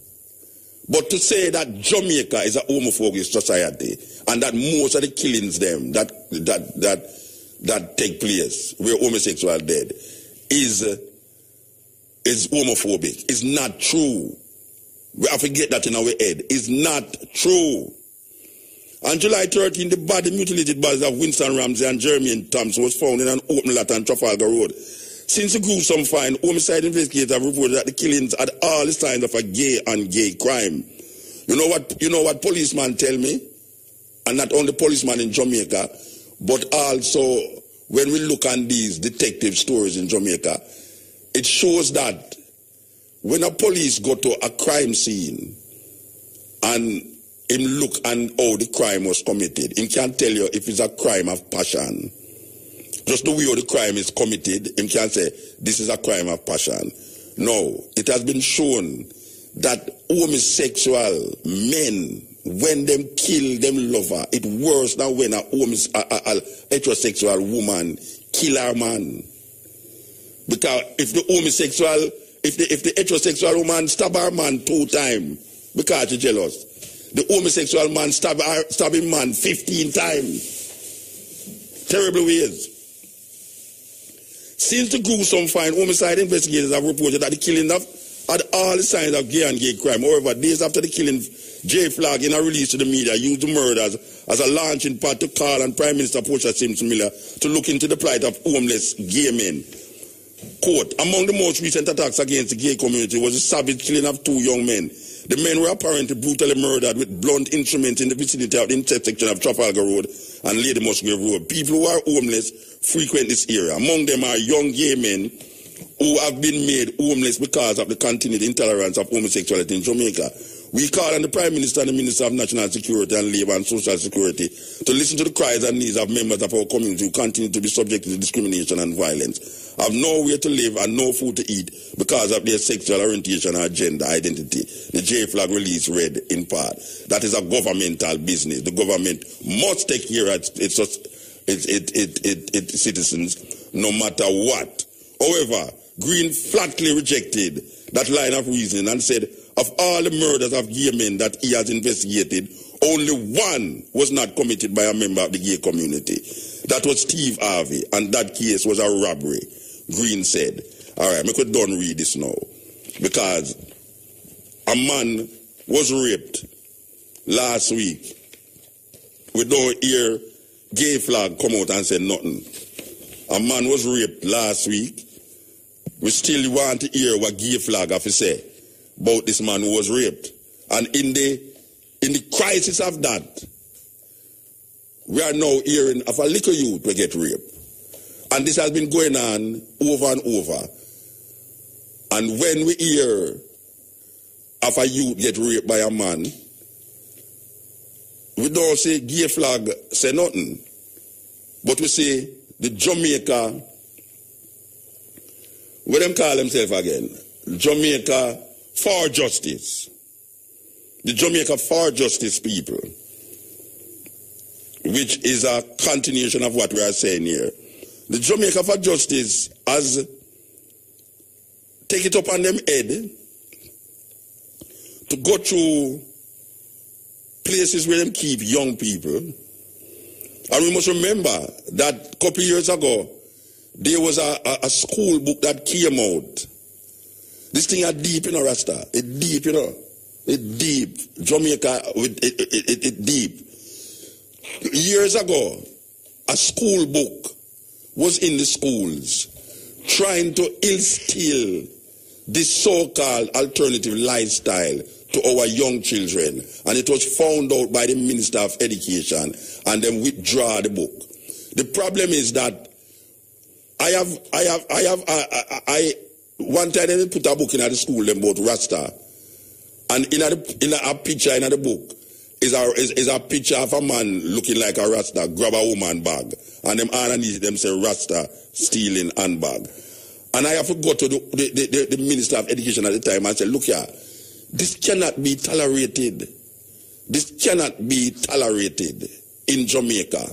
But to say that Jamaica is a homophobic society and that most of the killings them that that that that take place where homosexual dead is is homophobic is not true. We have to get that in our head. It's not true. On July 13, the body, mutilated bodies of Winston Ramsey and Jeremy Thompson was found in an open lot on Trafalgar Road. Since the gruesome find, homicide investigators have reported that the killings had all the signs of a gay and gay crime. You know what? You know what policemen tell me, and not only policemen in Jamaica, but also when we look on these detective stories in Jamaica, it shows that when a police go to a crime scene and him look and how the crime was committed, he can't tell you if it's a crime of passion. Just the way how the crime is committed, him can't say this is a crime of passion. No, it has been shown that homosexual men, when them kill them lover, it worse than when a, homos, a, a, a heterosexual woman kill her man. Because if the homosexual, if the if the heterosexual woman stab her man two times because she's jealous, the homosexual man stab her, stab him man 15 times. Terrible ways. Since the gruesome find, homicide investigators have reported that the killing of had all the signs of gay and gay crime. However, days after the killing, J Flag, in a release to the media, used the murders as a launching pad to call on Prime Minister Portia Simpson Miller to look into the plight of homeless gay men. Quote, among the most recent attacks against the gay community was the savage killing of two young men. The men were apparently brutally murdered with blunt instruments in the vicinity of the intersection of Trafalgar Road and Lady Musgrave Road. People who are homeless frequent this area. Among them are young gay men who have been made homeless because of the continued intolerance of homosexuality in Jamaica. We call on the Prime Minister and the Minister of National Security and Labour and Social Security to listen to the cries and needs of members of our community who continue to be subjected to discrimination and violence, have nowhere to live and no food to eat because of their sexual orientation or gender identity. The J flag release read in part. That is a governmental business. The government must take care of its, its, its, its, citizens no matter what. However, Green flatly rejected that line of reasoning and said, of all the murders of gay men that he has investigated, only one was not committed by a member of the gay community. That was Steve Harvey, and that case was a robbery, Green said. All right, I could done read this now. Because a man was raped last week. We don't hear gay flag come out and say nothing. A man was raped last week. We still want to hear what gay flag have to say about this man who was raped. And in the in the crisis of that, we are now hearing of a little youth will get raped. And this has been going on over and over. And when we hear of a youth get raped by a man, we don't say gay flag say nothing. But we say the Jamaica, what them call themselves again? Jamaica for justice. The Jamaica for justice people, which is a continuation of what we are saying here. The Jamaica for justice has take it up on them head to go to places where them keep young people. And we must remember that a couple years ago, there was a, a, a school book that came out This thing are deep, you know, Rasta. It deep, you know. It deep. Jamaica, it, it, it, it, deep. Years ago, a school book was in the schools trying to instill this so-called alternative lifestyle to our young children. And it was found out by the Minister of Education and then withdraw the book. The problem is that I have, I have, I have, I, I, I one time they put a book in the school them about Rasta. And in a, in a, a picture in the book is a, is, is a picture of a man looking like a Rasta, grab a woman bag. And them underneath them say Rasta stealing handbag. And I have to go to the, the, the, the Minister of Education at the time and say, look here, this cannot be tolerated. This cannot be tolerated in Jamaica,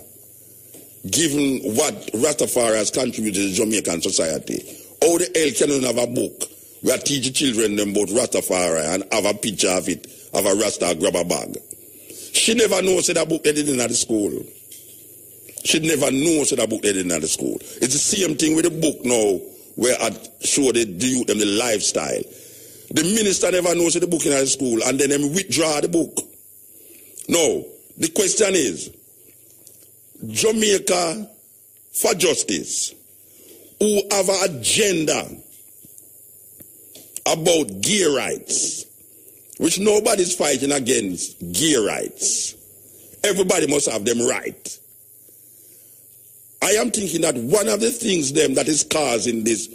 given what Rastafari has contributed to Jamaican society. How the hell can you have a book where teach children them about Rastafari and have a picture of it, of a Rasta grab a bag? She never knows that book they did in the school. She never knows that book they did in the school. It's the same thing with the book now, where I show the youth them the lifestyle. The minister never knows the book in the school, and then them withdraw the book. No, the question is, Jamaica for justice, who have an agenda about gay rights, which nobody's fighting against gay rights. Everybody must have them right. I am thinking that one of the things them that is causing this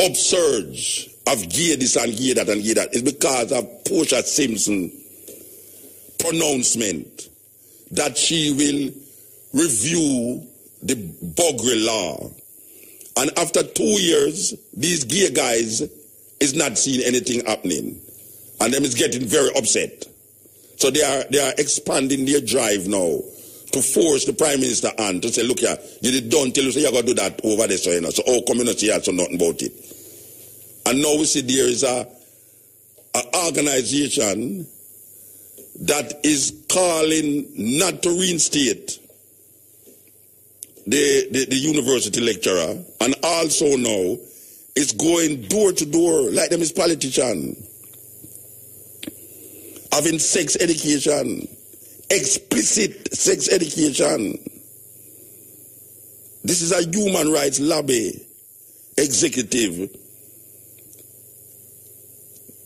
upsurge of gay this and gay that and gay that is because of Portia Simpson pronouncement that she will review the Buggery law. And after two years, these gay guys is not seeing anything happening. And them is getting very upset. So they are they are expanding their drive now to force the Prime Minister on to say, look here, you did don't tell us you're gonna do that over there, so you know. So all community has nothing about it. And now we see there is a, a organization that is calling not to reinstate the, the, the university lecturer and also now is going door to door like them is politician. Having sex education. Explicit sex education. This is a human rights lobby executive.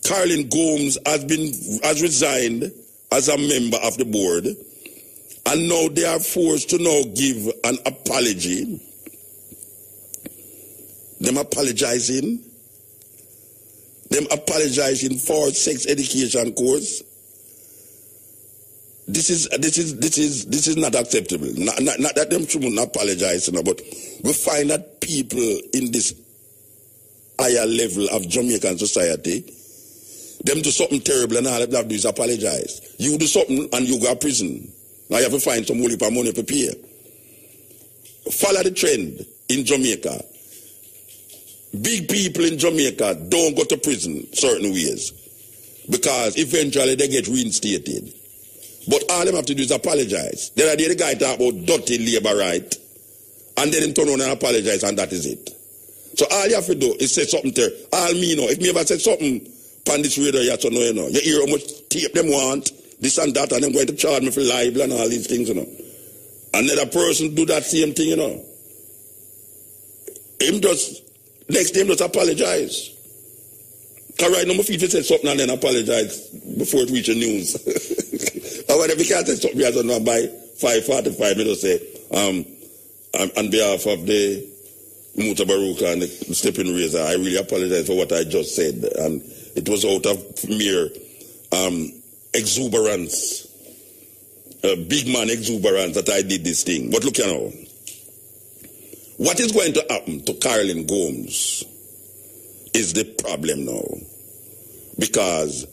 Carolyn Gomes has been has resigned as a member of the board, and now they are forced to now give an apology. Them apologizing. Them apologizing for sex education course. This is this is this is this is not acceptable. Not, not, not that them shouldn't apologize, but we find that people in this higher level of Jamaican society them do something terrible and all they have to do is apologize. You do something and you go to prison. Now you have to find some money for money to pay. Follow the trend in Jamaica. Big people in Jamaica don't go to prison certain ways because eventually they get reinstated. But all them have to do is apologize. Then I the guy talk about dirty labor right, and then turn on and apologize, and that is it. So all you have to do is say something to all me know. If me ever said something on this radio, you have to know, you know. You hear how much tape them want, this and that, and them going to charge me for libel and all these things, you know. Another person do that same thing, you know. Him just, next time just apologize. Because right now my feet say something and then apologize before it reaches news. or whatever, you can't say something, I don't know, by 545, me just say, um, on behalf of the Mutabaruka and the Stepping Razor, I really apologize for what I just said. And it was out of mere um, exuberance, uh, big man exuberance that I did this thing. But look you now. What is going to happen to Carolyn Gomes is the problem now. Because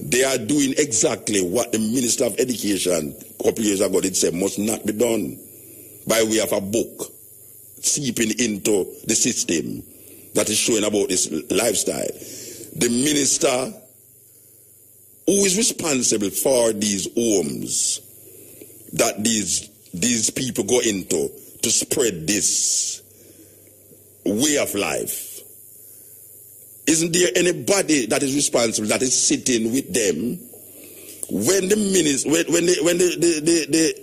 they are doing exactly what the Minister of Education a couple years ago did say must not be done by way of a book seeping into the system that is showing about this lifestyle the minister who is responsible for these homes that these these people go into to spread this way of life Isn't there anybody that is responsible that is sitting with them when the minister, when when the, when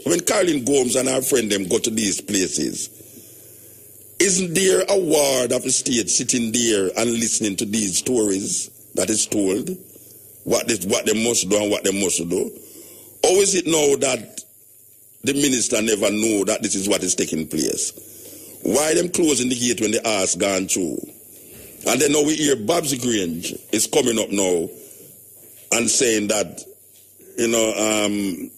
when Carolyn Gomes and her friend them go to these places? Isn't there a ward of the state sitting there and listening to these stories that is told? What they, what they must do and what they must do? Or is it now that the minister never know that this is what is taking place? Why them closing the gate when the ass gone through? And then now we hear Babsy Grange is coming up now and saying that, you know, um,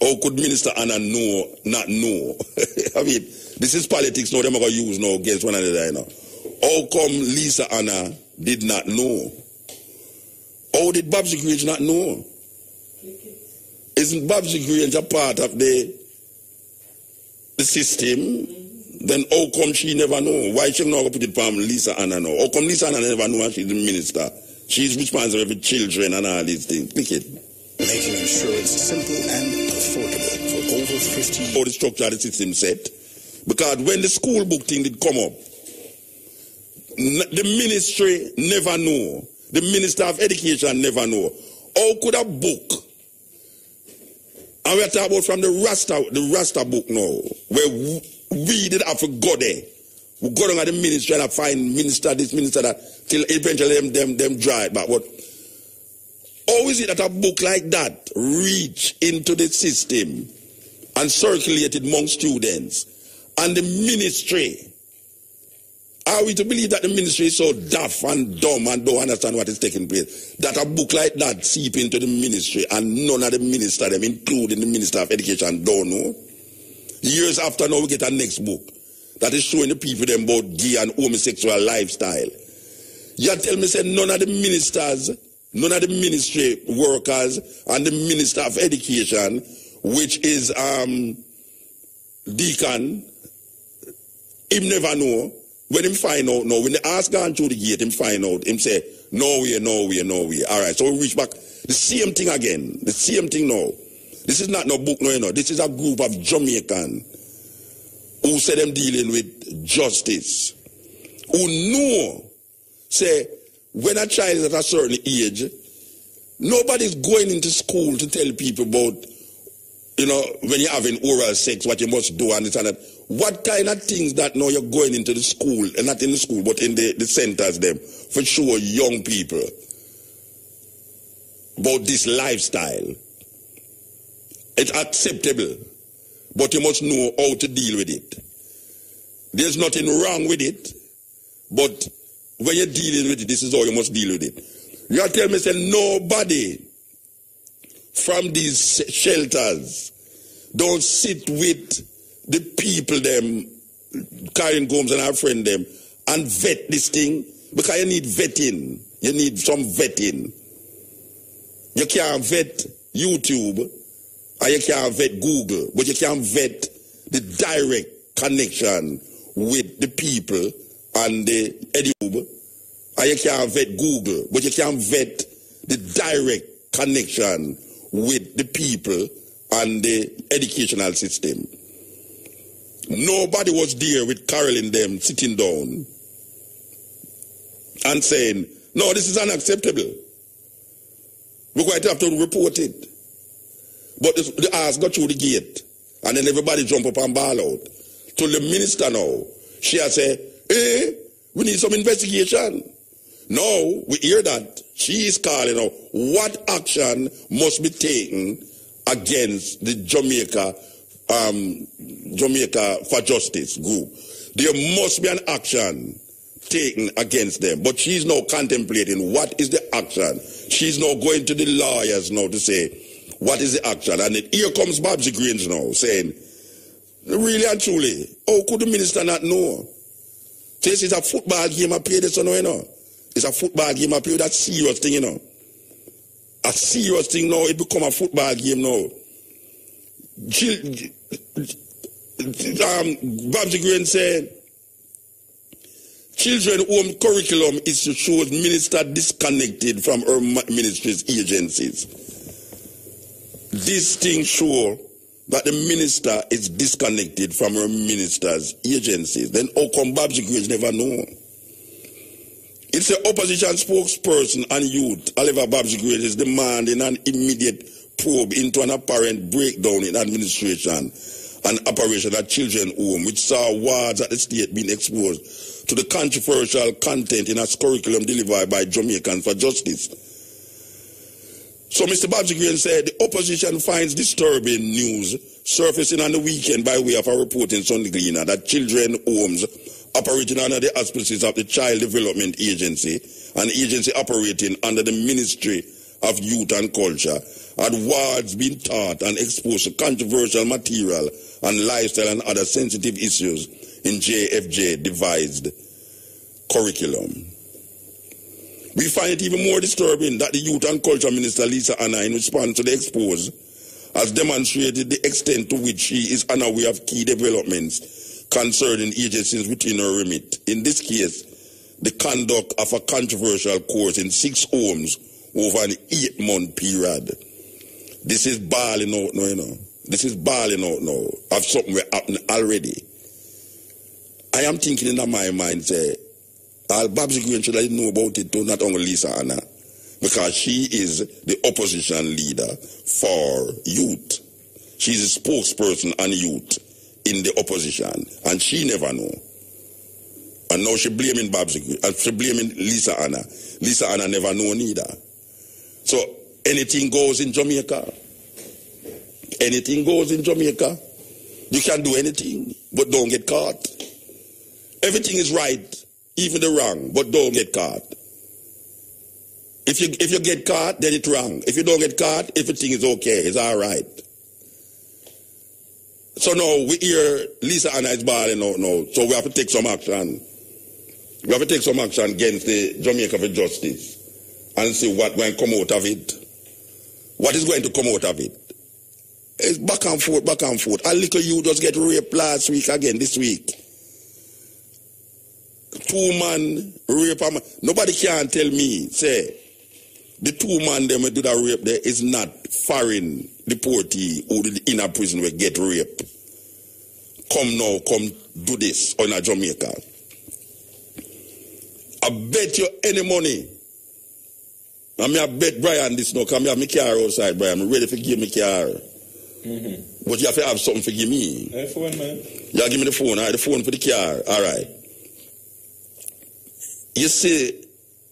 how could Minister Hanna know, not know? I mean, this is politics now, they're going to use now against one another, you know. How come Lisa Hanna did not know? How did Babsy Grange not know? Isn't Babsy Grange a part of the, the system? Then how come she never know? Why she not put it from Lisa Hanna know? How come Lisa Hanna never know she's the minister? She's responsible for children and all these things. Click it. Making insurance simple and affordable for over 50 years. How the structure of the system set. Because when the school book thing did come up, the ministry never know. The minister of education never know. How could a book, and we're talking about from the Rasta, the Rasta book now, where we did have to go there. We go down at the ministry and find minister this, minister that, till eventually them, them, them dry it back. But how is it that a book like that reach into the system and circulated among students and the ministry? Are we to believe that the ministry is so deaf and dumb and don't understand what is taking place? That a book like that seep into the ministry and none of the minister, them including the minister of education, don't know? Years after now we get a next book that is showing the people them about gay and homosexual lifestyle. You tell me say none of the ministers, none of the ministry workers and the minister of education, which is um deacon, him never know. When him find out, no, when the ass gone through the gate, him find out, him say, no way, no way, no way. All right, so we reach back, the same thing again, the same thing now. This is not no book, no, you know. This is a group of Jamaican who say them dealing with justice, who know, say, when a child is at a certain age, nobody's going into school to tell people about, you know, when you're having oral sex, what you must do and this and that. What kind of things that now you're going into the school, and not in the school, but in the, the centers them, for sure young people about this lifestyle. It's acceptable, but you must know how to deal with it. There's nothing wrong with it, but when you're dealing with it, this is how you must deal with it. You tell me, say, nobody from these shelters don't sit with the people them, Karen Gomes and our friend them, and vet this thing, because you need vetting. You need some vetting. You can't vet YouTube, or you can't vet Google, but you can vet the direct connection with the people and the YouTube, or you can't vet Google, but you can vet the direct connection with the people and the educational system. Nobody was there with Carol in them sitting down and saying, no, this is unacceptable. We're going to have to report it. But the, ass got through the gate. And then everybody jump up and ball out. To the minister now, she has said, hey, we need some investigation. No, we hear that. She is calling out what action must be taken against the Jamaica um, Jamaica for Justice group. There must be an action taken against them. But she's now contemplating what is the action. She's now going to the lawyers now to say, what is the action? And then here comes Babsy Grange now saying, really and truly, how could the minister not know? This is a football game up here, this you know, you know. It's a football game up here, that's serious thing, you know. A serious thing now, it become a football game now. Chil- um, Babsy Grange said, children home curriculum is to show minister disconnected from her ministry's agencies. This thing show that the minister is disconnected from her minister's agencies. Then how come Babsy Grange never know? It's the opposition spokesperson and youth, Olivia Babsy Grange, is demanding an immediate probe into an apparent breakdown in administration and operation at children's home, which saw wards at the state being exposed to the controversial content in a curriculum delivered by Jamaicans for Justice. So Mr. Babsy Grange said the opposition finds disturbing news surfacing on the weekend by way of a report in Sunday Gleaner that children homes operating under the auspices of the Child Development Agency, an agency operating under the Ministry of Youth and Culture, had wards been taught and exposed to controversial material and lifestyle and other sensitive issues in JFJ devised curriculum. We find it even more disturbing that the Youth and Culture Minister Lisa Hanna, in response to the expose, has demonstrated the extent to which she is unaware of key developments concerning agencies within her remit. In this case, the conduct of a controversial course in six homes over an eight-month period. This is balling out now, you know. This is balling out now of something that happened already. I am thinking in my mind, say, all Babsy Grange should I know about it too, not only Lisa Hanna, because she is the opposition leader for youth. She's a spokesperson on youth in the opposition, and she never know. And now she blaming Babsy Grange, and she blaming Lisa Hanna. Lisa Hanna never know neither. So anything goes in Jamaica. Anything goes in Jamaica. You can do anything, but don't get caught. Everything is right, even the wrong, but don't get caught. If you if you get caught, then it's wrong. If you don't get caught, everything is okay. It's all right. So now we hear Lisa Hanna is balling out now, so we have to take some action. We have to take some action against the Jamaica for Justice and see what to come out of it. What is going to come out of it? It's back and forth, back and forth. A little you just get raped last week again, this week. Two man rape a man. Nobody can tell me, say, the two man them do that rape there is not foreign deportee who the inner prison will get raped. Come now, come do this on a Jamaica. I bet you any money. I mean, I bet Brian this now, come here, my car outside, Brian. I'm ready to give me car. Mm-hmm. But you have to have something for give me. Hey, phone, man. You give me the phone, all right? The phone for the car, all right? You see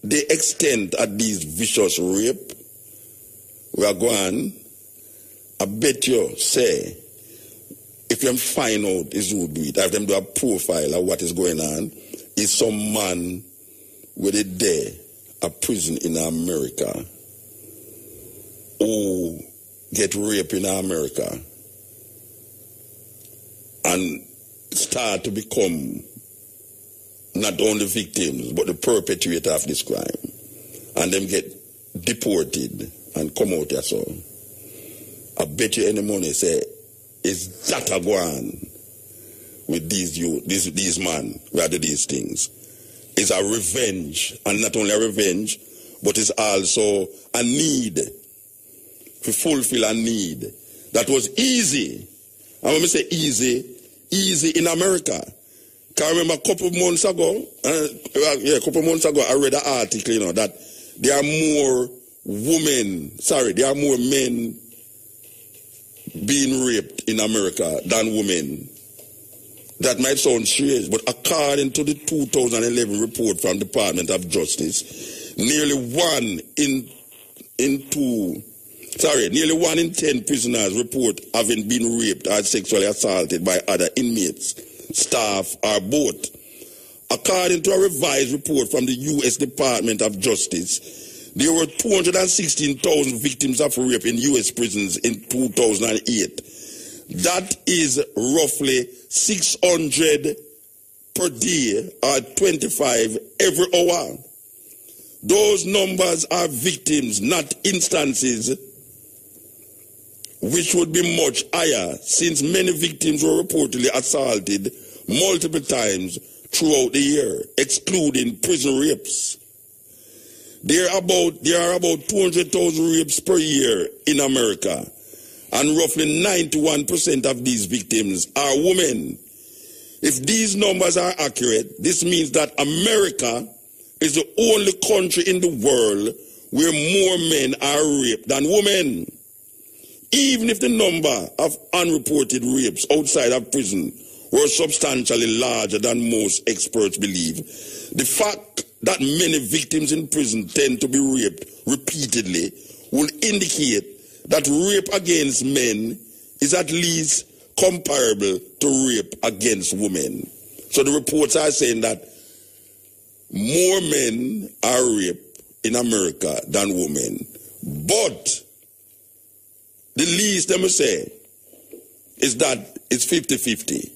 the extent of these vicious rape we are going, I bet you say, if them find out is who do it, have them do a profile of what is going on, is some man with a day, a prison in America, who get raped in America and start to become not only victims, but the perpetrator of this crime. And them get deported and come out there so. I bet you any money say, is that a go on with these you these these man rather these things. It's a revenge, and not only a revenge, but it's also a need to fulfill a need that was easy. And when we say easy, easy in America. Can I remember a couple of months ago, uh, yeah, a couple months ago, I read an article, you know, that there are more women, sorry, there are more men being raped in America than women. That might sound strange, but according to the 2011 report from the Department of Justice, nearly one in in two, sorry, nearly one in ten prisoners report having been raped or sexually assaulted by other inmates, staff, or both. According to a revised report from the U.S. Department of Justice, there were 216,000 victims of rape in U.S. prisons in 2008. That is roughly 600 per day or 25 every hour. Those numbers are victims, not instances, which would be much higher since many victims were reportedly assaulted multiple times throughout the year, excluding prison rapes. There are about, there are about 200,000 rapes per year in America, and roughly 91% of these victims are women. If these numbers are accurate, this means that America is the only country in the world where more men are raped than women. Even if the number of unreported rapes outside of prison were substantially larger than most experts believe, the fact that many victims in prison tend to be raped repeatedly will indicate that rape against men is at least comparable to rape against women. So the reports are saying that more men are raped in America than women. But the least them will say is that it's 50 50.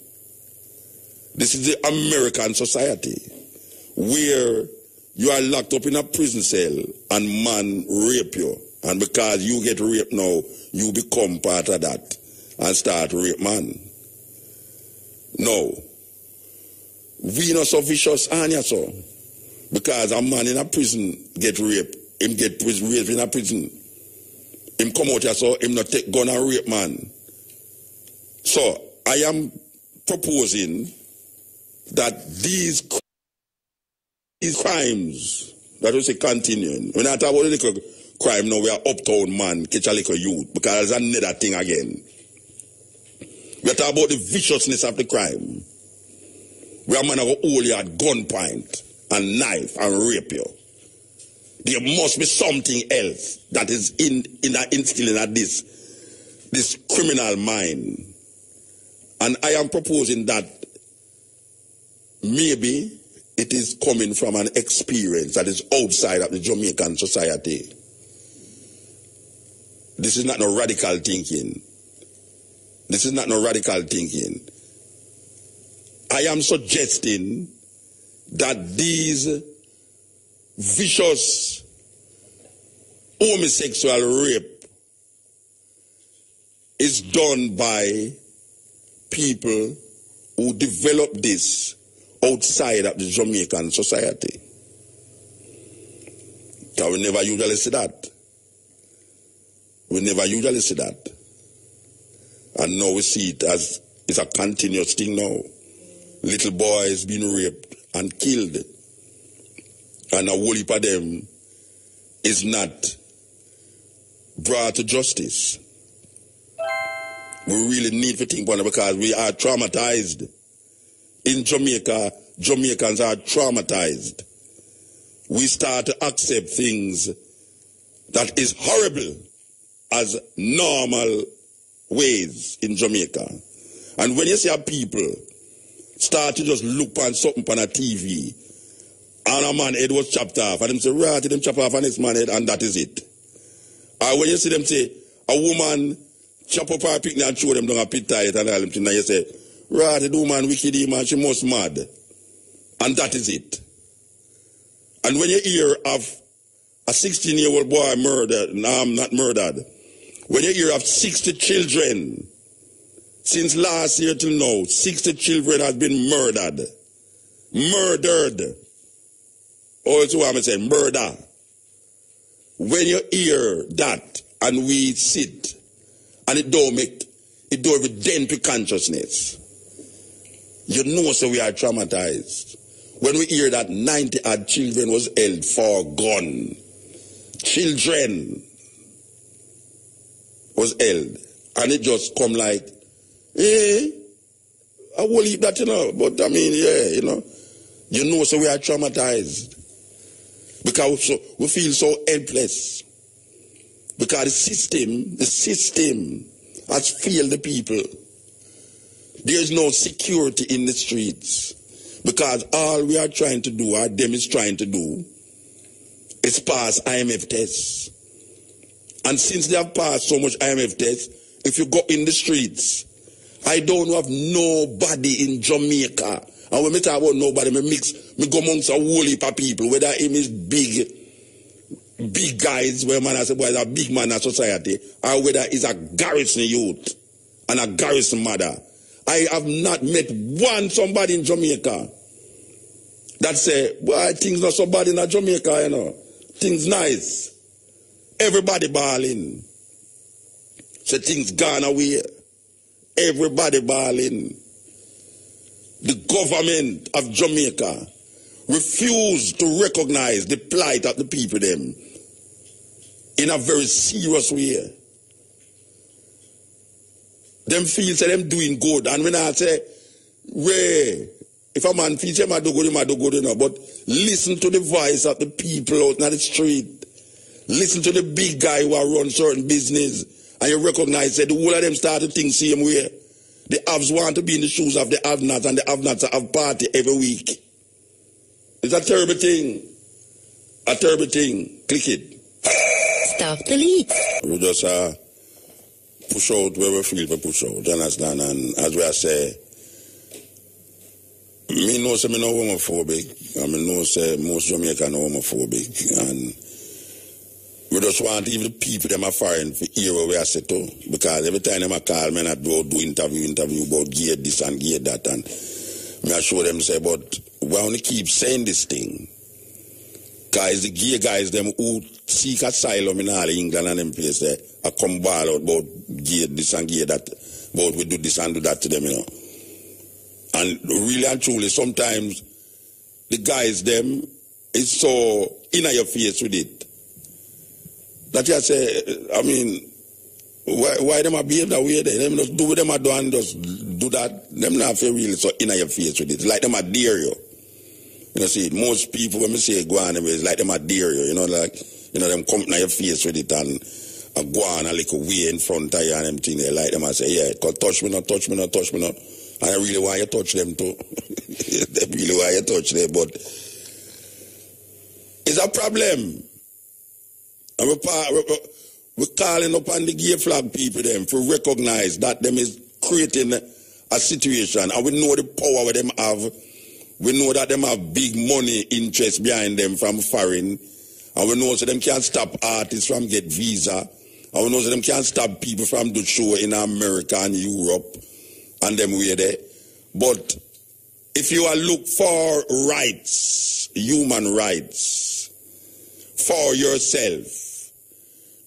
This is the American society where you are locked up in a prison cell and man rape you. And because you get raped now, you become part of that and start rape man. No. We not so vicious, Anya, so. Because a man in a prison get raped, him get prison, raped in a prison. Him come out here, so him not take gun and rape man. So, I am proposing that these, these crimes that we say continuing, when I talk about the crime now, we are uptown man, catch a little youth, because that's another thing again. We are talking about the viciousness of the crime. We are man who hold you at gunpoint and knife and rape you. There must be something else that is in, in instilling at this, this criminal mind. And I am proposing that maybe it is coming from an experience that is outside of the Jamaican society. This is not no radical thinking. This is not no radical thinking. I am suggesting that these vicious homosexual rape is done by people who develop this outside of the Jamaican society. Because we never usually see that. We never usually see that. And now we see it as it's a continuous thing now. Little boys being raped and killed. And a whole heap of them is not brought to justice. We really need to think about it because we are traumatized. In Jamaica, Jamaicans are traumatized. We start to accept things that is horrible as normal ways in Jamaica. And when you see a people start to just look on something on a TV, and a man head was chopped off, and them say, right, them chop off on this man head, and that is it. Or when you see them say, a woman chop up her picnic and throw them down a pit tight and all them things, and you say, right, the woman wicked, man, she must mad. And that is it. And when you hear of a 16 year old boy murdered, no, I'm not murdered. When you hear of 60 children, since last year till now, 60 children have been murdered. Murdered. Oh, it's what I'm saying, murder. When you hear that and we sit and it don't make, it don't even dent to consciousness, you know so we are traumatized. When we hear that 90 odd children was held for gun, children was held, and it just come like, eh, I will leave that, you know, but I mean, yeah, you know, you know, so we are traumatized. Because we, feel so helpless. Because the system, the system has failed the people. There is no security in the streets. Because all we are trying to do, or them is trying to do, is pass IMF tests. And since they have passed so much IMF tests, if you go in the streets, I don't have nobody in Jamaica. And when I talk about nobody, me mix, me go amongst a whole heap of people, whether him is big, big guys, where man I say, boy, is a big man in society, or whether he's a garrison youth and a garrison mother. I have not met one somebody in Jamaica that say, boy, things not so bad in Jamaica, you know. Things nice. Everybody balling. So things gone away. Everybody balling. The government of Jamaica refused to recognize the plight of the people them in a very serious way. Them feel say them doing good. And when I say, Ray, if a man feels him, I do good, him, I do good, enough. But listen to the voice of the people out in the street. Listen to the big guy who are run certain business. And you recognize that the whole of them start to think same way. The haves want to be in the shoes of the have-nots, and the have-nots have party every week. It's a terrible thing. A terrible thing. Click it. Stop the delete. We just uh, push out where we feel we push out, you understand? And as we are say, me know say me no homophobic, I mean know say most Jamaican are homophobic, and we just want even the people them are foreign for hear what we are say too, because every time them a call me and do, do interview, interview about gear this and gear that, and me I show them say, but we only keep saying this thing, guys, the gear guys them who seek asylum in all England and them place there, I come ball out about gay this and gear that, about we do this and do that to them, you know. And really and truly, sometimes the guys them is so in your face with it. That you uh, say, I mean, why, why them a behave that way then? Them just do what them a do and just do that. Them not feel really so in your face with it. Like them a dare you. You know, see, most people when me say go on, it's like them a dare you. You know, like, you know, them come in your face with it and a go on a little way in front of you and them thing. They like them and say, yeah, cause touch me not, touch me not, touch me not. And I really want you to touch them too. they really want you to touch them, but it's a problem. And we're calling upon the gay flag people them to recognize that them is creating a situation and we know the power them have. We know that them have big money interest behind them from foreign. And we know so them can't stop artists from get visa. And we know so them can't stop people from do show in America and Europe and them way there. But if you are look for rights, human rights, for yourself,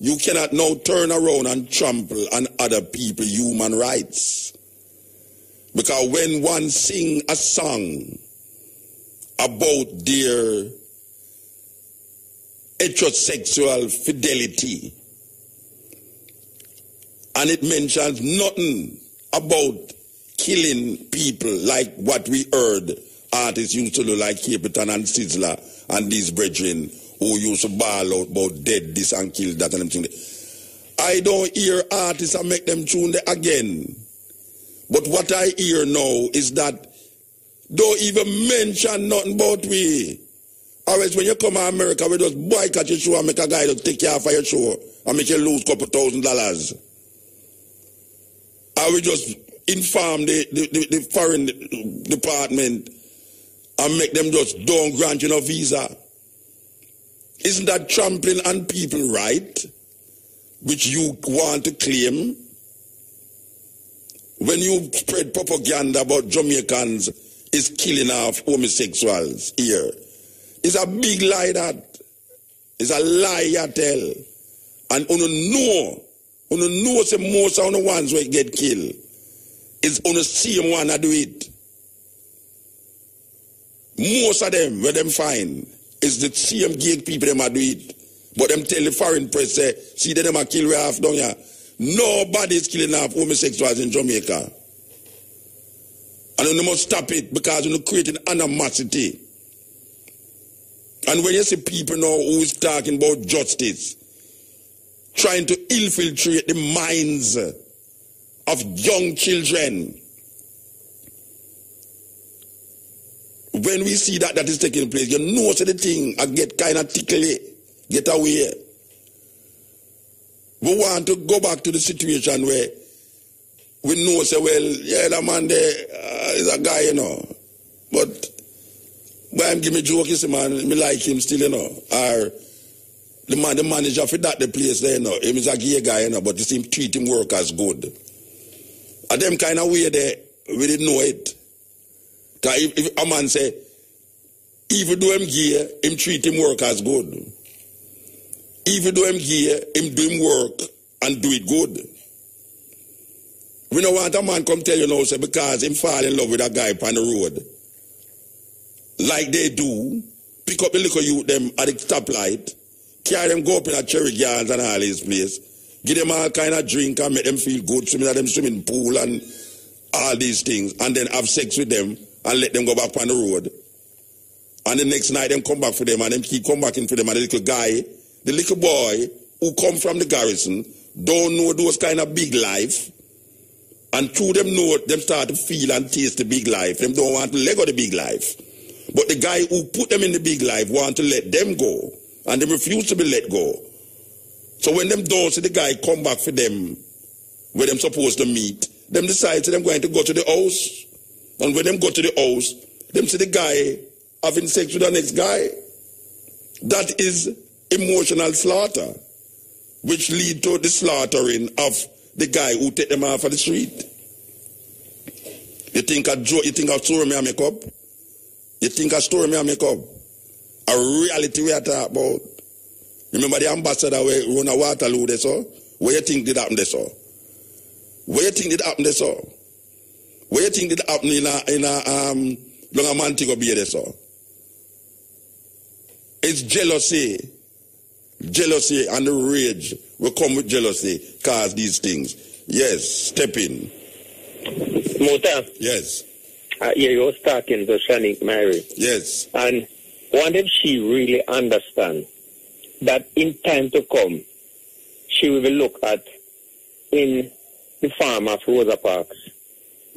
you cannot now turn around and trample on other people human rights. Because when one sing a song about their heterosexual fidelity, and it mentions nothing about killing people like what we heard artists used to do like Capleton and Sizzla and these brethren who used to bawl out about dead this and kill that and everything. I don't hear artists and make them tune again. But what I hear now is that don't even mention nothing about we. Always when you come to America, we just boycott your show and make a guy to take care of your show and make you lose couple thousand dollars. I will just inform the, the, the, the foreign department and make them just don't grant you no visa. Isn't that trampling on people right? Which you want to claim? When you spread propaganda about Jamaicans is killing off homosexuals here. It's a big lie that. It's a lie you tell. And you know, you know say most of the ones who get killed is on the same one that do it. Most of them, where them find, is the same gay people them a do it. But them tell the foreign press say, see that them a kill half down here. Nobody is killing off homosexuals in Jamaica. And you must stop it because you're creating animosity. And when you see people now who is talking about justice, trying to infiltrate the minds of young children, when we see that that is taking place, you know so the thing I get kind of tickly, get away. We want to go back to the situation where we know say, well, yeah, the man there uh, is a guy, you know. But when I'm giving joke, you man, me like him still, you know. Or the man, the manager for that the place there, you know. Him is a gay guy, you know, but you see him treat him work as good. And them kind of way there, we didn't know it. If, if a man say, even though him gay, him treat him work as good. Even though him gay, him do him work and do it good. We don't want a man come tell you now, say, because him fall in love with a guy on the road. like they do, pick up the little youth them at the stoplight, carry them go up in a cherry yards and all this place, give them all kind of drink and make them feel good, swimming at them swimming pool and all these things, and then have sex with them and let them go back on the road. And the next night them come back for them and them keep come back in for them and the little guy, the little boy who come from the garrison, don't know those kind of big life. And through them know them start to feel and taste the big life. Them don't want to let go the big life. But the guy who put them in the big life want to let them go. And they refuse to be let go. So when them don't see the guy come back for them, where them supposed to meet, them decide to them going to go to the house. And when them go to the house, them see the guy having sex with the next guy. That is emotional slaughter, which lead to the slaughtering of the guy who take them off of the street. You think a joke, you think a story me I make up? You think a story me I make up? A reality we are talking about. Remember the ambassador where run a Waterloo there so? Where you think did happen there so? Where you think did happen there so? Where you think did happen in a in a um long a Montego Bay there so? It's jealousy. Jealousy and the rage will come with jealousy, cause these things. Yes, step in. Muta, Yes, I hear you was talking to Shanique Myrie. yes, And what if she really understand that in time to come, she will be looked at in the farm of Rosa Parks.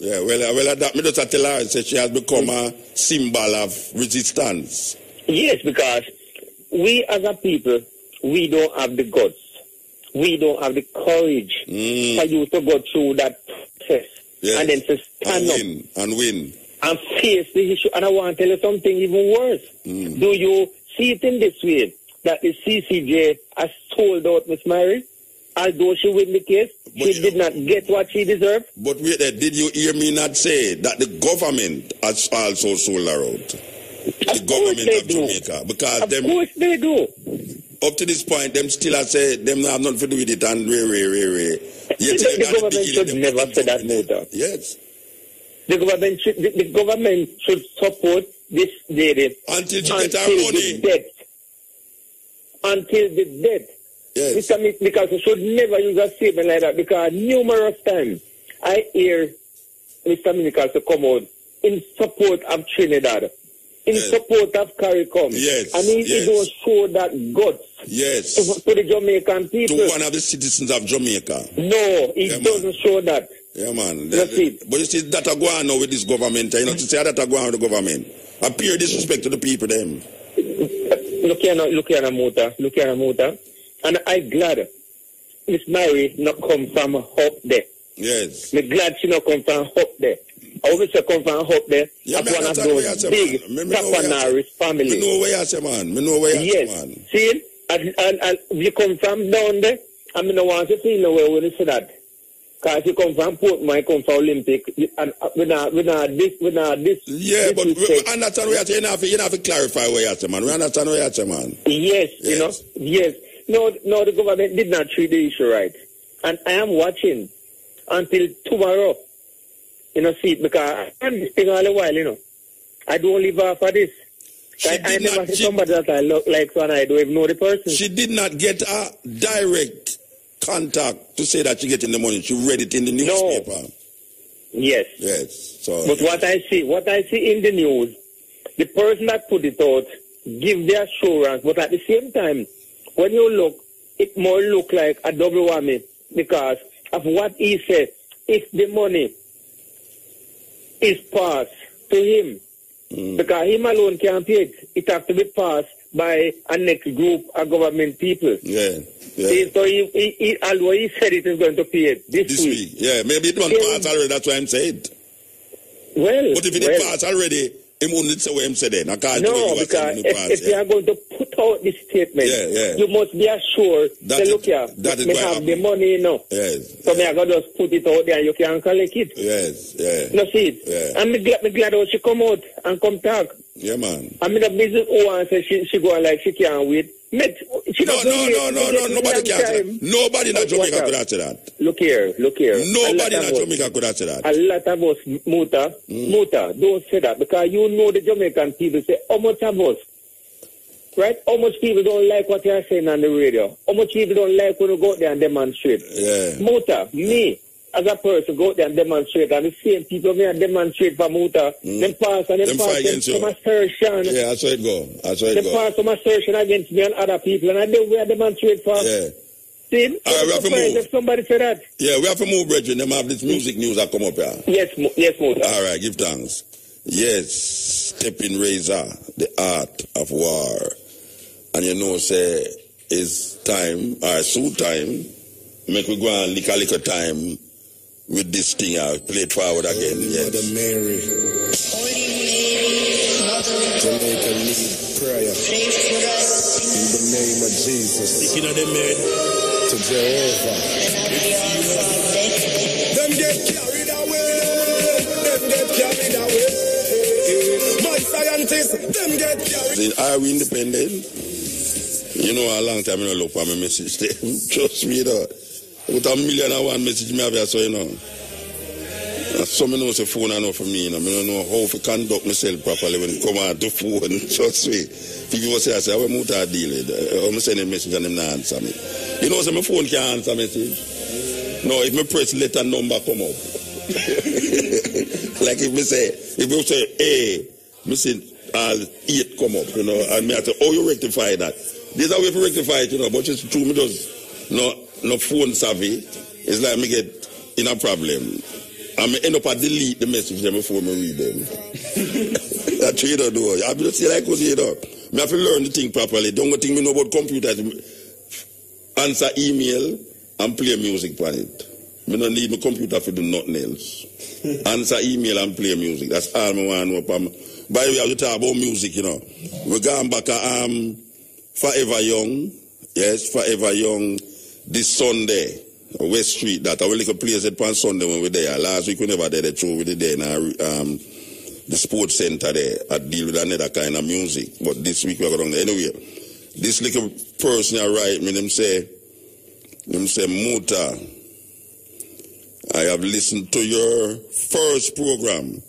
Yeah. Well, uh, well, that me just tell her say she has become a symbol of resistance. Yes, because we as a people, we don't have the guts. We don't have the courage Mm. for you to go through that process Yes. and then to and stand up and win. and face the issue. And I want to tell you something even worse. Mm. Do you see it in this way that the CCJ has sold out Miss Myrie? Although she win the case, she did not get what she deserved. But wait there, did you hear me not say that the government has also sold her out? The government of Jamaica. Because Of them course they do. up to this point them still have said them have nothing to do with it and re re re re. You the, the government should never say that, Muta. Yes. The government should, the, the government should support this lady Until she get her money. the death. Until the death. Yes. Mr. Mi- Because you should never use a statement like that because numerous times I hear Mr. To come out in support of Trinidad, in support of CARICOM. Yes, And he, yes. don't show that guts Yes. to, to the Jamaican people. To one of the citizens of Jamaica. No, he Yeah, man. doesn't show that. Yeah, man. That's it. But you see, that a go on now with this government. Eh? You know, to say that a go on with the government. Appear disrespect to the people, them. Look here, look here, Muta. Look here, Muta. And I'm glad Miss Myrie not come from up there. Yes. Me glad she not come from up there. I wish she come from up there. Yeah, That's one of those say, big man. Me- me know what you say. Tapanaris family. Me know where you say, man. Me know where you yes. say, man. See, and, and, and you come from down there, I mean, I want to feel no way when you say that. Because you come from Portmore, you come from Olympic, and uh, we not, we not this, we not this. Yeah, this but we, respect. we understand what you say. You have, to, you have to clarify what you say, man. We understand what you say, man. Yes, you know, yes. No, no, the government did not treat the issue right. And I am watching until tomorrow, you know, see, because I am this thing all the while, you know. I don't live off of this. I, I never see somebody that I look like so I don't even know the person. She did not get a direct contact to say that she getting the money. She read it in the newspaper. No. Yes. Yes. So But what I see, what I see in the news, the person that put it out give the assurance, but at the same time, when you look, it more look like a double whammy because of what he said. If the money is passed to him, hmm. because him alone can't pay it, it has to be passed by a next group of government people. Yeah. Yeah. See, So he, he, he, although he said it is going to pay it this, This week. Yeah, maybe it won't Yeah. pass already. That's why I'm saying. Well, But if it well. pass already, him wouldn't say what him said then. I can't No, what you were saying because if, past, if yeah. they are going to put out this statement, Yeah, yeah. you must be assured. That say, look here, that is me have the money, know. Yes, So me I gotta just put it out there and you can collect it. yes, yeah. No see it. Yeah. And me glad, me glad how she come out and come talk. Yeah, man. I mean, the business who and say she, she going like she can't wait. Met, she No, no, no, no, no. Nobody can time. that. Nobody in Jamaica could answer that. Look here, look here. Nobody in lot of us- Jamaica could answer that. A lot of us, Muta, hmm. Muta, don't say that because you know the Jamaican people say, how much of us, right? How much people don't like what you're saying on the radio? How much people don't like when you go out there and demonstrate? Yeah. Muta, me, as a person, go out there and demonstrate, and the same people may demonstrate for Muta, mm. them pass and them, Them pass them against you. assertion. Yeah, that's how it go. That's how it Them go. pass some assertion against me and other people, and I do we demonstrate for. Yeah. See? All right, we have to move. If somebody say that. Yeah, we have to move, brethren. Them have this music news that come up here. Yes, yes, Muta. All right, give thanks. Yes, stepping razor, the art of war. And you know, say, it's time, or soon time, make we go and lick a little time with this thing. I'll play it forward again. Oh, yes. Mother Mary. Jamaica need prayer. In the name of Jesus. Speaking of the men, To Jehovah. Them get carried away. Them get carried away. My scientists, them get carried Say, Are we independent? You know, a long time I don't look for my message. Trust me, though. With a million and one message, me have here, so you know. And some know say phone enough for me, you know. I don't know how to conduct myself properly when it come out to phone. Trust me. People say, I say, how am I deal with it? I'm sending a message and them not answer me. You know, say my phone can't answer message. No, if me press letter number come up. like if me say, if me say A, me say uh, eight come up, you know, and me I say, oh, you rectify that. There's a way to rectify it, you know, but it's true, me just no, no phone savvy. It's like me get in a problem. And me end up at delete the message them before me read them. That's what you don't do. I just say like you know. Me have to learn the thing properly. Don't go think me know about computers. Answer email and play music on it. Me don't need my computer for do nothing else. Answer email and play music. That's all me want to know. By the way, I was talk about music, you know. We're going back to um, Forever Young. Yes, Forever Young. This Sunday, West Street, that our little place at on Sunday when we were there. Last week we never did the show, with did there in our, um, the sports center there. I deal with another kind of music. But this week we're going there. Anyway, this little person I write me, them say, them say, Muta, I have listened to your first program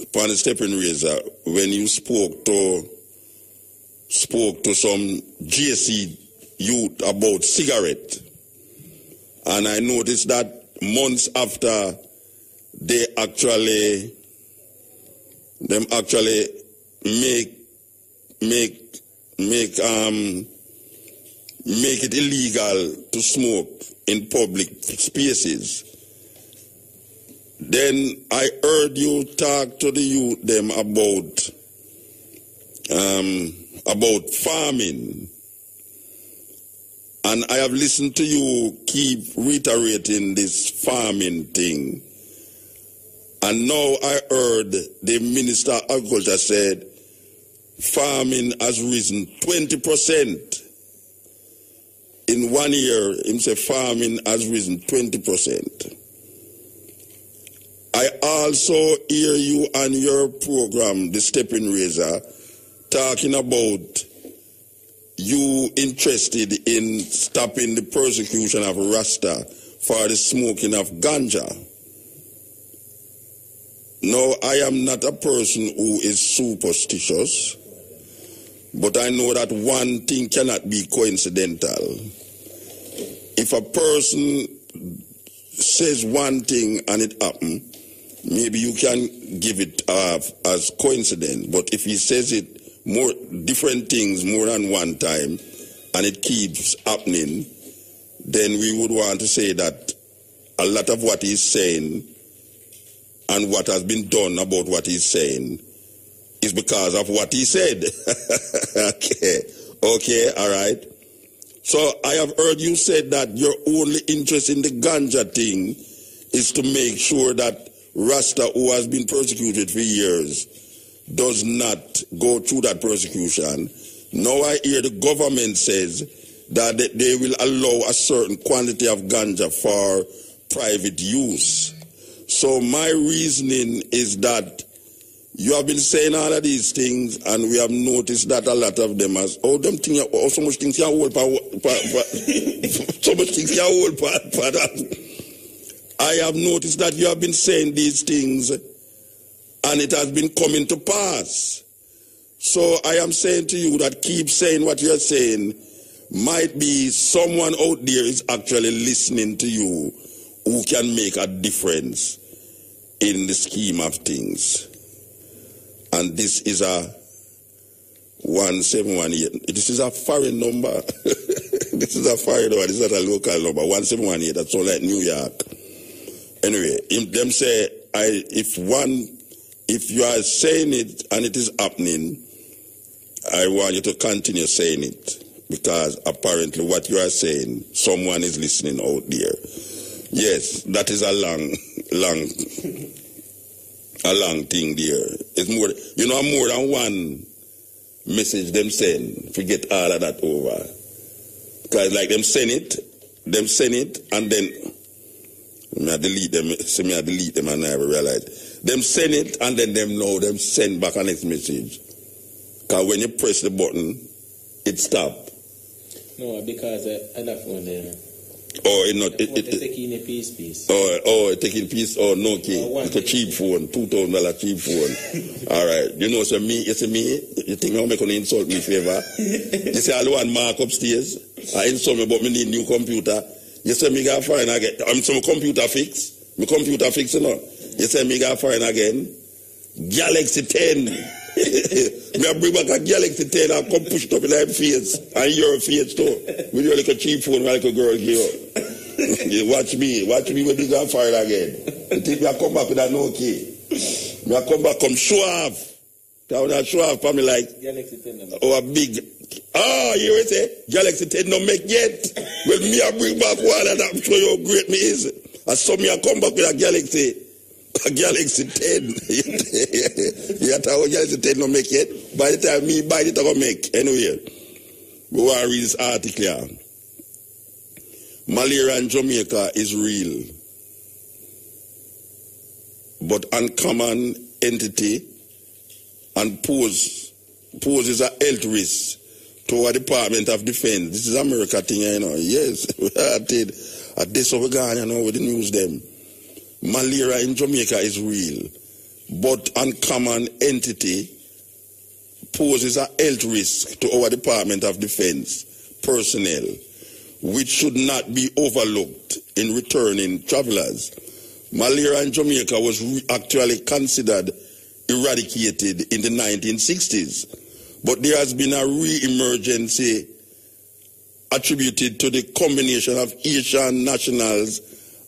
upon the stepping razor when you spoke to spoke to some GSC youth about cigarette. And I noticed that months after they actually them actually make make make um make it illegal to smoke in public spaces. Then I heard you talk to the youth them about um, about farming. And I have listened to you keep reiterating this farming thing. And now I heard the Minister of Agriculture said farming has risen 20%. In one year, him say farming has risen 20%. I also hear you on your program, The Stepping Razor, talking about you interested in stopping the persecution of Rasta for the smoking of ganja. Now, I am not a person who is superstitious, but I know that one thing cannot be coincidental. If a person says one thing and it happens, maybe you can give it uh, as coincidence. But if he says it more different things more than one time and it keeps happening, then we would want to say that a lot of what he's saying and what has been done about what he's saying is because of what he said. okay. Okay, all right. So I have heard you said that your only interest in the ganja thing is to make sure that Rasta, who has been persecuted for years, does not go through that prosecution, Now I hear the government says that they- will allow a certain quantity of ganja for private use. So my reasoning is that you have been saying all of these things, and we have noticed that a lot of them has oh them things oh so much things you hold so much things you hold that. I have noticed that you have been saying these things, and it has been coming to pass. So I am saying to you that keep saying what you're saying. Might be someone out there is actually listening to you who can make a difference in the scheme of things. And this is a 1718. This is a foreign number. this is a foreign number. This is not a local number. 1718. That's all like New York. Anyway, them say, I, if one, if you are saying it and it is happening, I want you to continue saying it because apparently what you are saying, someone is listening out there. Yes, that is a long, long, a long thing there. It's more, you know, more than one message them send. Forget all of that over. Because like them send it, them send it, and then me I delete them, say me I delete them and I never realize. Them send it and then them know them send back a next message. Because when you press the button, it stop. No, because uh, enough one there. Or it not it, it, it take in a piece piece. or or taking piece or no key. Or one It's a cheap phone, two thousand dollar cheap phone. all right. You know, so me, it's me, you think I'm gonna insult me favor. you say the one mark upstairs. I insult me but me need new computer. You say me got foreign again. I'm some computer fix. My computer fix you know. You say me got foreign again. Galaxy 10. me I bring back a Galaxy 10 and come push it up in my face. And your face too. With your little cheap phone like a girl give you. watch me. Watch me when you got foreign again. You think me I come back with a no key. Me I come back come show off. That would show off for me like Galaxy 10 number. Oh, a big. Oh, you hear say Galaxy 10 no make yet. Well, me I bring back one and I'm sure how great me is. I so me I come back with a Galaxy. Galaxy 10. you tell Galaxy 10 no make yet. By the time me buy it, I go make. Anyway, we want to read this article here. Malaria in Jamaica is real. But uncommon entity and pose poses a health risk to our Department of Defense. This is America thing, you know. Yes, I did. Did so we gone, you know, with the news them. Malaria in Jamaica is real, but uncommon entity poses a health risk to our Department of Defense personnel, which should not be overlooked in returning travelers. Malaria in Jamaica was actually considered eradicated in the 1960s, but there has been a re-emergency attributed to the combination of Haitian nationals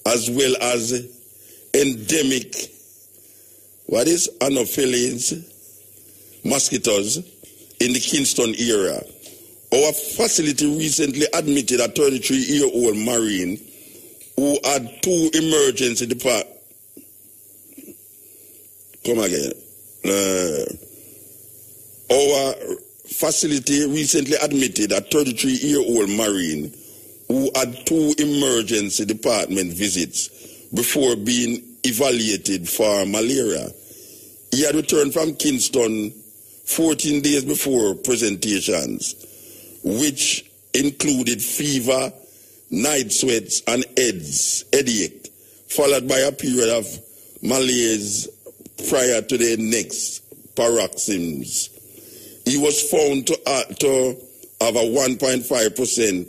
as well as endemic, what is anopheles, mosquitoes in the Kingston area. Our facility recently admitted a 33-year-old Marine who had two emergency depart. Come again. Uh, our facility recently admitted a 33-year-old Marine who had two emergency department visits before being evaluated for malaria. He had returned from Kingston 14 days before presentations, which included fever, night sweats, and heads, headache, followed by a period of malaise prior to the next paroxysms. He was found to, uh, to have a 1.5%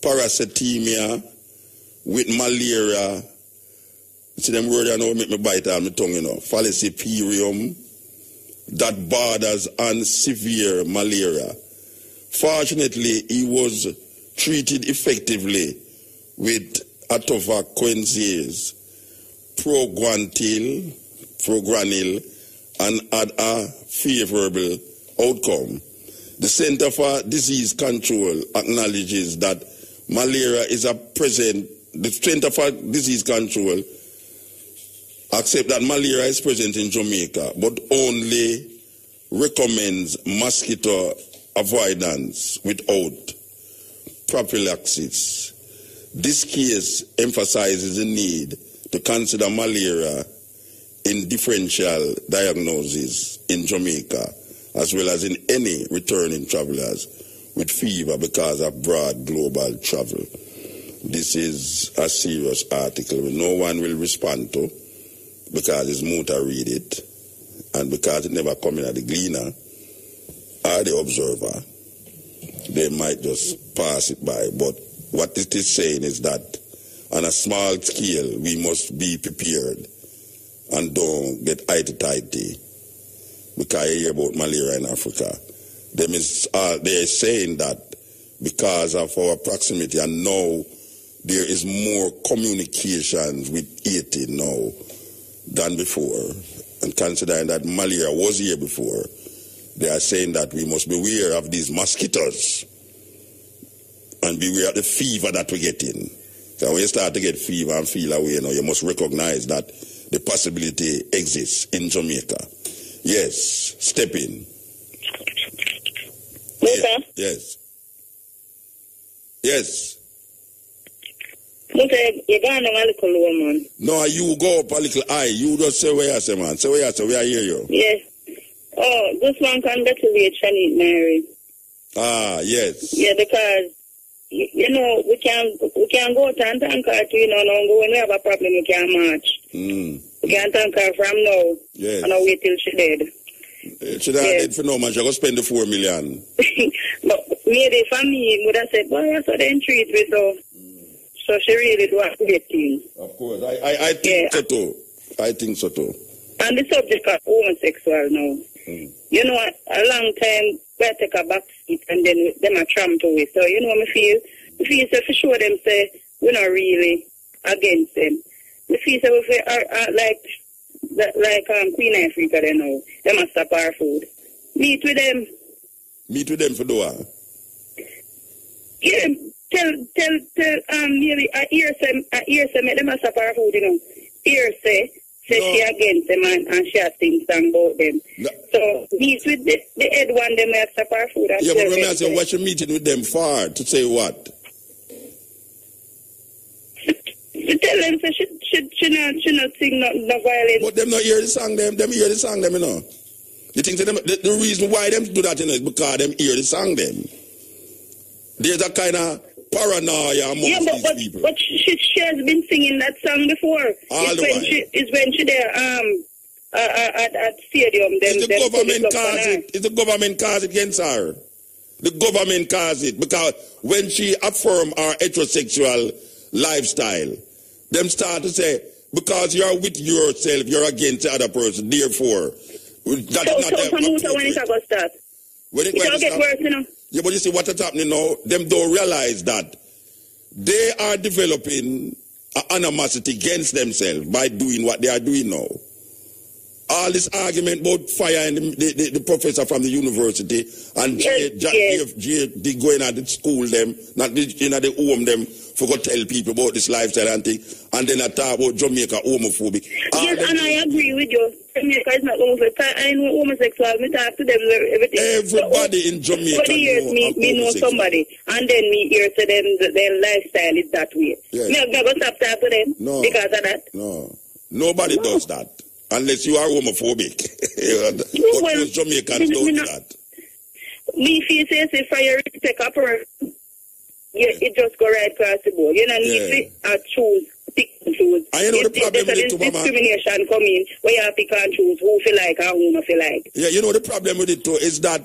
parasitemia with malaria. See them word I know make me bite on my tongue, you know. Falciparum that borders on severe malaria. Fortunately, he was treated effectively with atovaquenses, proguantil, progranil, and had a favorable outcome. The Center for Disease Control acknowledges that malaria is a present, the Center for Disease Control accept that malaria is present in Jamaica, but only recommends mosquito avoidance without prophylaxis. This case emphasizes the need to consider malaria in differential diagnosis in Jamaica, as well as in any returning travelers with fever because of broad global travel. This is a serious article no one will respond to because it's Muta read it and because it never come in at the gleaner or the observer. They might just pass it by. But what it is saying is that on a small scale, we must be prepared and don't get itty-tighty because you hear about malaria in Africa. Them is, uh, they're saying that because of our proximity and now there is more communications with Haiti now than before. And considering that malaria was here before, they are saying that we must beware of these mosquitoes and beware of the fever that we get in. So when you start to get fever and feel away, you know, you must recognize that the possibility exists in Jamaica. Yes, step in. Muta, Yes. Yes. Going on a little low, man. No, you go up a little high. You just say where you say, man. Say where you say, where I hear you. Yes. Oh, this one congratulate Shanique Myrie. Ah, yes. Yeah, because you, you know we can we can go to and thank her to you know now when we have a problem we can march. Mm. We can't thank her from now Yes. and I wait till she dead. It should have Yes. did for no man. She go spend the four million. but maybe for me would have said, Well so then treat me so so she really do have to get things. Of course. I, I, I think so too. I think so too. And the subject of homosexual now. Mm. You know, a long time we take a back seat and then them a tramp away. So you know I feel me feel say for sure them say we're not really against them. Me feel say we feel, uh, uh, like like um Queen Ifrica they know. They must stop our food. Meet with them. Meet with them for do what? Yeah, tell tell tell um maybe I hear say I hear say make them a our food, you know. Hear say say she against them and, and she has things done about them. So meet with the, the head one them have our food and Yeah, but tell let me them, ask you, what you meeting with them for? To say what? to tell them say she she she not she not sing no, no violence. But them not hear the song them, them hear the song them, you know. The thing that them, the, the reason why them do that, you know, is because them hear the song them. There's a kind of paranoia amongst Yeah, but, but, people. but she, she has been singing that song before. All it's the when she it's when she there um uh, uh, at at stadium. Them, It's the government cause it. It's the government cause it against her. The government cause it because when she affirm her heterosexual lifestyle, them start to say because you're with yourself, you're against the other person. Therefore, that's So, not so, a- so, when it's to start? When it, It when get worse, you know. Yeah, but you see what is happening now? Them don't realize that they are developing an animosity against themselves by doing what they are doing now. All this argument about fire and the, the, the, professor from the university and J, Yes, J, yes. J, J, going at the school them, not the, you know, the home them, for go tell people about this lifestyle and thing, and then I talk about Jamaica homophobic. Yes, them and I agree with you. Jamaica is not homosexual. I know homosexual. Me talk to them everything. Everybody in Jamaica the years, know me, me know somebody, and then me hear to them that their lifestyle is that way. Yes. Me never stop talk to them No. because of that. No. Nobody does that. Unless you are homophobic. but well, most Jamaicans don't do that. Me feel say say for your her, yeah, it just go right across the board. You know, Yeah. need to uh, choose, pick and choose. You know the If- if problem with it too, Mama? discrimination come in where you have to pick and choose who feel like and who not feel like. Yeah, you know the problem with it too is that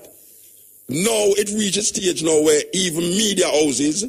now it reaches a stage now where even media houses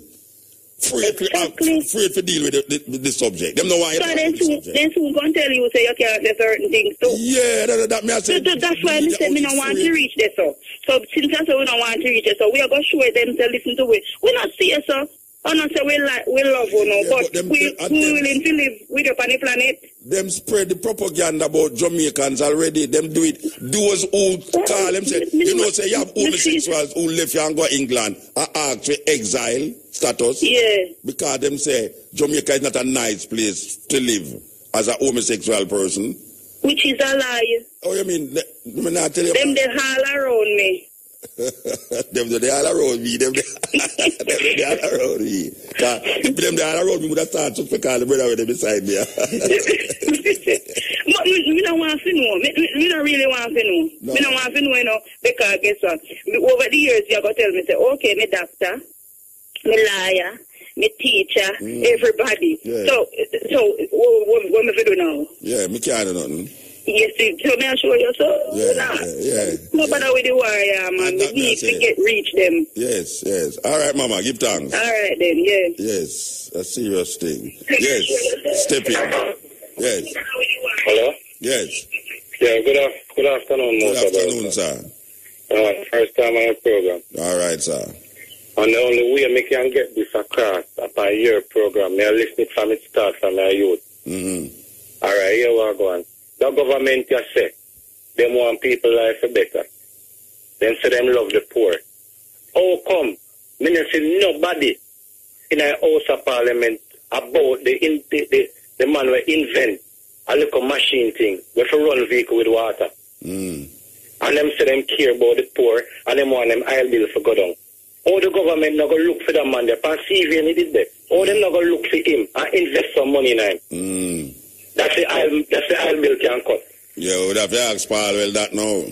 afraid to, uh, afraid to deal with the, the, the subject. Them know why. So then soon, then soon gonna tell you say you can't say certain things too. Yeah, that, that me I So say. that- that's why I say me don't want to reach there so. So since I say we don't want to reach there so we are gonna show them to listen to it. We not see it so. I no, say we like we love you no, but, we we willing to live with you on the planet. Them spread the propaganda about Jamaicans already. Them do it. Those who call them say, you know, say you have homosexuals who left you and go England and ask for exile status. Yeah. Because them say Jamaica is not a nice place to live as a homosexual person. Which is a lie. Oh, you mean? Let me not tell you. Them they all around me. Them they all around me. Them they, them they all around me. if them they all around me, would have started to call the brother with them beside me. But me, me don't want to know. Me, me don't really want to know. No. Me don't want to know, you know, because guess what? Over the years, you got to tell me, say, okay, me doctor, me lawyer, me teacher, mm. everybody. Yeah. So, so what, what, what me fi do now? yeah, me can't do nothing. Yes, see, so me I show you, so, Yeah, nah. yeah, yeah. No bother with the warrior, man. We need to get reach them. Yes, yes. All right, Mama, give thanks. All right, then, yes. Yes, a serious thing. Yes, step in. Yes. Hello? Yes. Yeah, good, af- good afternoon, Good Mr. afternoon, sir. Uh, first time on the program. All right, sir. And the only way me can get this across upon your program, me I listen from its start from my youth. Mm-hmm. All right, here we go on. The government just say, them want people life better. Them say them love the poor. How come? Me not see nobody in a house of parliament about the, in, the, the, the man who invent a little machine thing with a run vehicle with water. Mm. And them say them care about the poor and them want them oil bill for go down. How the government not gonna look for that man there, and see if he did that. How them not gonna look for him and invest some money in him. Mm. That's the oil, that's the oil bill can cut. Yeah, would have to ask Paulwell that now.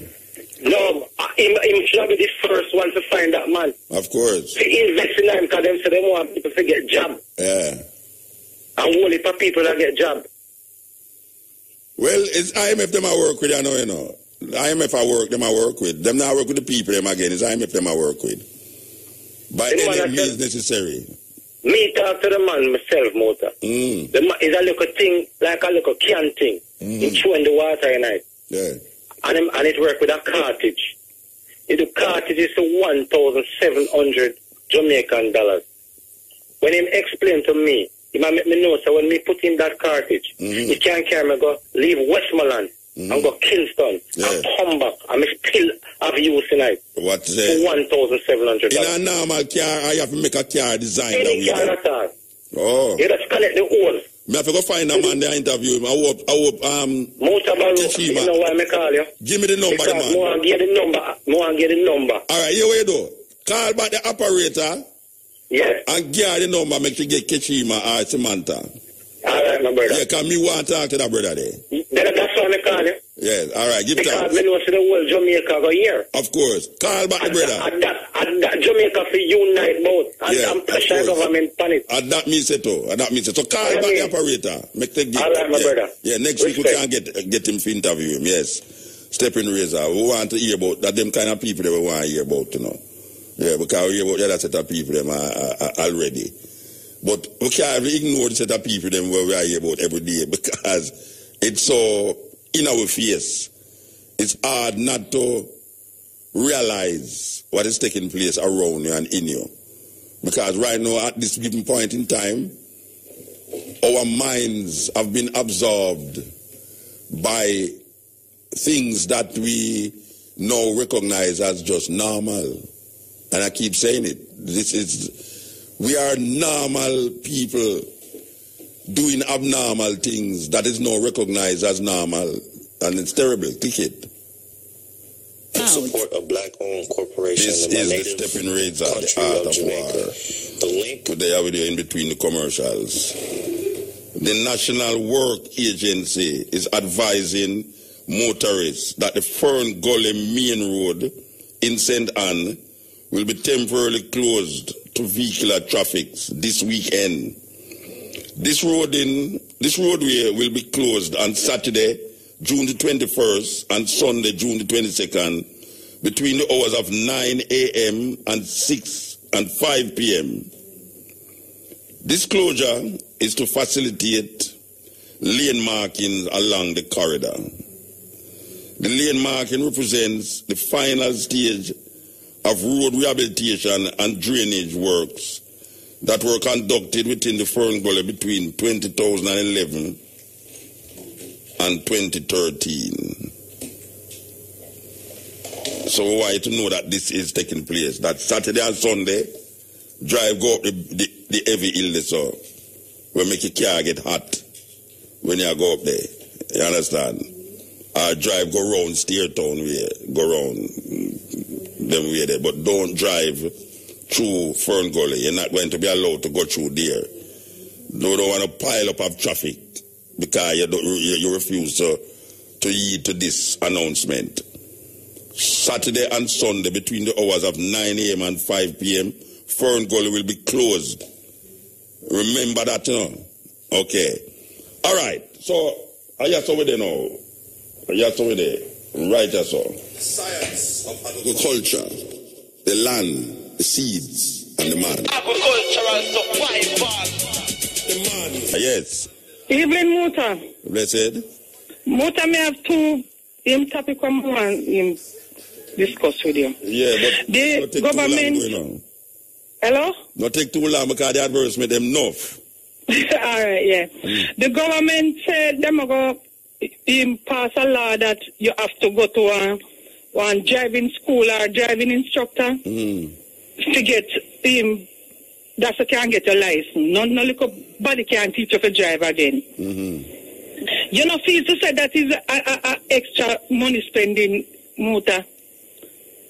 No, uh, him, him should be the first one to find that man. Of course. To invest in him because them say them want people to get job. Yeah. And only for people that get job. Well, it's IMF them I work with, I know, you know. IMF I work, them I work with. Them not work with the people them again. It's IMF them I work with. By any means necessary. Me talk to the man myself, Muta. Mm. The man is a little thing, like a little can thing. Mm. Him in the water in it. Yeah. And, him, and it work with a cartridge. It, the cartridge is 1,700 Jamaican dollars. When him explained to me, he might make me know, so when me put in that cartridge, he can't carry me go leave Westmoreland and go Kingston and come back and me still have use tonight What for $1,700. In a normal car, I have to make a car design Any car at all. Oh. You just connect the holes. Me have to go find a man there interview him. I hope, I hope, um, Muta you know why I call you? give me the number, Because man. more get the number. More get the number. All right, here we go. Call back the operator. Yes. And give her the number, make sure get Kechima or Samantha. All right, my brother. Yeah, because me want to talk to that brother there. That, I call you. Yes, all right, give Because thanks. me know see the whole Jamaica go here. Of course. Call back the brother. And that, and that Jamaica for unite both. And, Yeah, and pressure government on it. And that means it too. And that means it. So call back the operator. Make the get. All right, my yeah. brother. Yeah, next week we can get get him to interview him. Yes. Stepping razor. We want to hear about that them kind of people that we want to hear about, you know. Yeah, because we hear about the other set of people them uh, uh, uh, already. But we can't ignore the set of people them where we are hear about every day because it's so in our face. It's hard not to realize what is taking place around you and in you. Because right now, at this given point in time, our minds have been absorbed by things that we now recognize as just normal. And I keep saying it. This is, we are normal people doing abnormal things that is now recognized as normal. And it's terrible. Click it. To support a black-owned corporation This in my is the native stepping razor, the country art of of Jamaica. war. The link Today I will do in between the commercials. The National Work Agency is advising motorists that the Fern Gully Main Road in St. Ann will be temporarily closed to vehicular traffic this weekend. This road in this roadway uh, will be closed on Saturday, June the 21st, and Sunday, June the 22nd, between the hours of 9 a.m. and 6 and 5 p.m. This closure is to facilitate lane markings along the corridor. The lane marking represents the final stage of road rehabilitation and drainage works that were conducted within the Fern Gully between 2011 and 2013. So we want you to know that this is taking place. That Saturday and Sunday, drive go up the, the, the heavy hill so will make your car get hot when you go up there. You understand? Or drive go round Steer Town way, go round, them way there, but don't drive through Fern Gully. You're not going to be allowed to go through there. No, don't want to pile up of traffic because you, don't, you, you refuse to, to heed to this announcement. Saturday and Sunday between the hours of 9 a.m. and 5 p.m., Fern Gully will be closed. Remember that, you know? Okay. All right. So, I just over there now. I just over there. Right, that's all. Science of agriculture, the land, the seeds, and the man. Agricultural survival. The man. Yes. Evening, Muta. Blessed. Muta, may have two him topic I want him discuss with you. Yeah, but The not take government- too long. Hello? Not take too long because the advertisement them enough. All right, yeah. The government said them are going to pass a law that you have to go to a, one driving school or driving instructor Mm. To get him. That's how you can get your license. No, no little body can't teach you to drive again. Mm-hmm. You know, fees to say that is a, a, a extra money spending Muta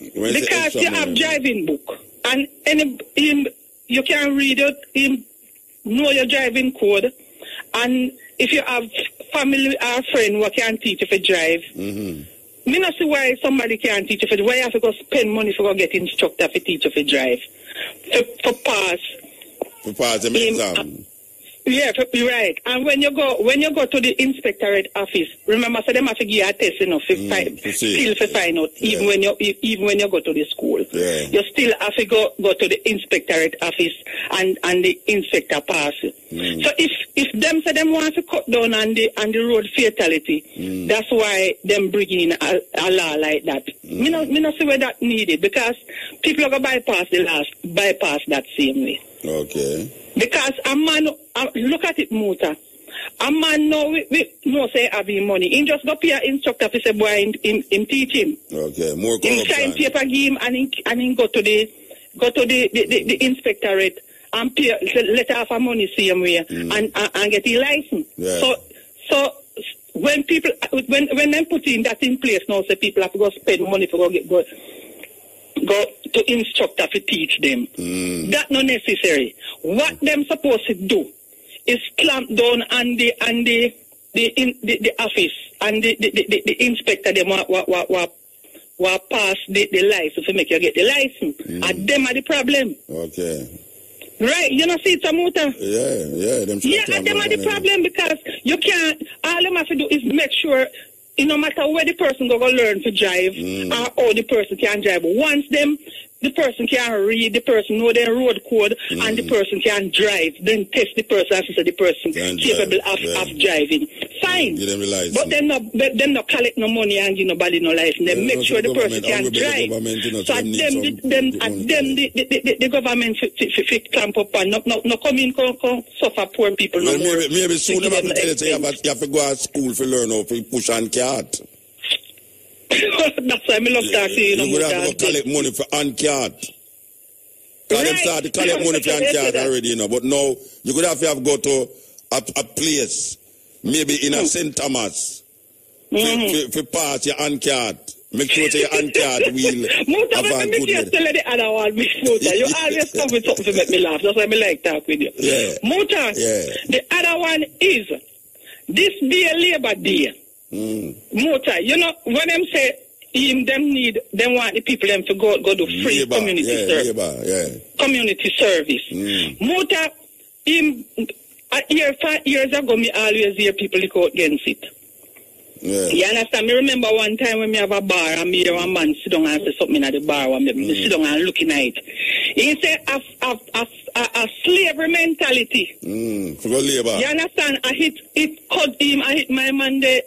When it's because you have driving book and any him, you can read it, him know your driving code, and if you have family or friend who can teach you to drive, Mm-hmm. Me not see why somebody can't teach you to why you have to go spend money for go get instructor to teach you to drive, for, for pass. To pass uh, the exam. Yeah, you're right. And when you go when you go to the inspectorate office, remember, so them have to give you a test, you know, for find, to still for find out, even when you even when you go to the school. Yeah. You still have to go go to the inspectorate office and and the inspector pass. Mm. So if if them say them want to cut down on the on the road fatality, Mm. that's why them bring in a, a law like that. Me not me not see where that needed because people are gonna bypass the last bypass that same way. Okay. Because a man, uh, look at it, Muta. A man no, we, we know say have him money. He just go pay a instructor for say boy him, him, him teach him. Okay. More Him sign corruption. paper give him and he, and go to the go to the the, the, the inspectorate and pay let off a money same way and, and and get his license. Yeah. So so when people when when them put in that in place now, say people have to go spend money to go get go go to instructor to teach them. Mm. That not necessary. What them supposed to do is clamp down on the on the the in, the, the office and the the, the, the, inspector them wa wa wa, wa, wa pass the, the license to make you get the license. And them are the problem. Okay. Right, you know see it Samuta? Yeah, yeah. Them Yeah, and them are the problem because you can't all them have to do is make sure it no matter where the person go, go learn to drive Mm. or how the person can drive. Once them the person can read, the person know their road code and the mm-hmm. person can drive, then test the person and say the person Can capable drive, of, yeah. of driving. Fine. Give them the license. But them not them not collect no money and give nobody no license. Them Yeah, make sure the person can drive. government, you know, so them need them, some the, them, and them the, the, the, the government fi, fi, fi, fi clamp up and no, no, no come in come, come suffer poor people Well, no more. maybe, maybe soon To them have to tell you, them you have, to, you have to go to school to learn how to push and cart. That's why me love talk to you. You would have to collect money for hand cart. Because them Right. start to collect money for Yes, already, you know. But now, you could have to have go to a, a place, maybe in Hmm. a St. Thomas, Mhm. to pass your hand cart. Make sure your hand will Muta, have let a good just tell you the other one, Miss Muta. You always come with something to make me laugh. That's why I like talk with you. Yeah. Muta, Yeah. the other one is this be a Labor Day. Mm. Muta, you know, when them say him, them need, them want the people them to go go do free Labor, community yeah, service. labor, yeah. Community service. Mm. Muta, him, a year, five years ago, me always hear people go against it. Yeah. You understand? Me remember one time when me have a bar and me hear one man sit down and say something at the bar and me, me sit down and looking at it. He said a, a, a, a, a slavery mentality. Mm. For labor. You understand? I hit it cut him, I hit my man there.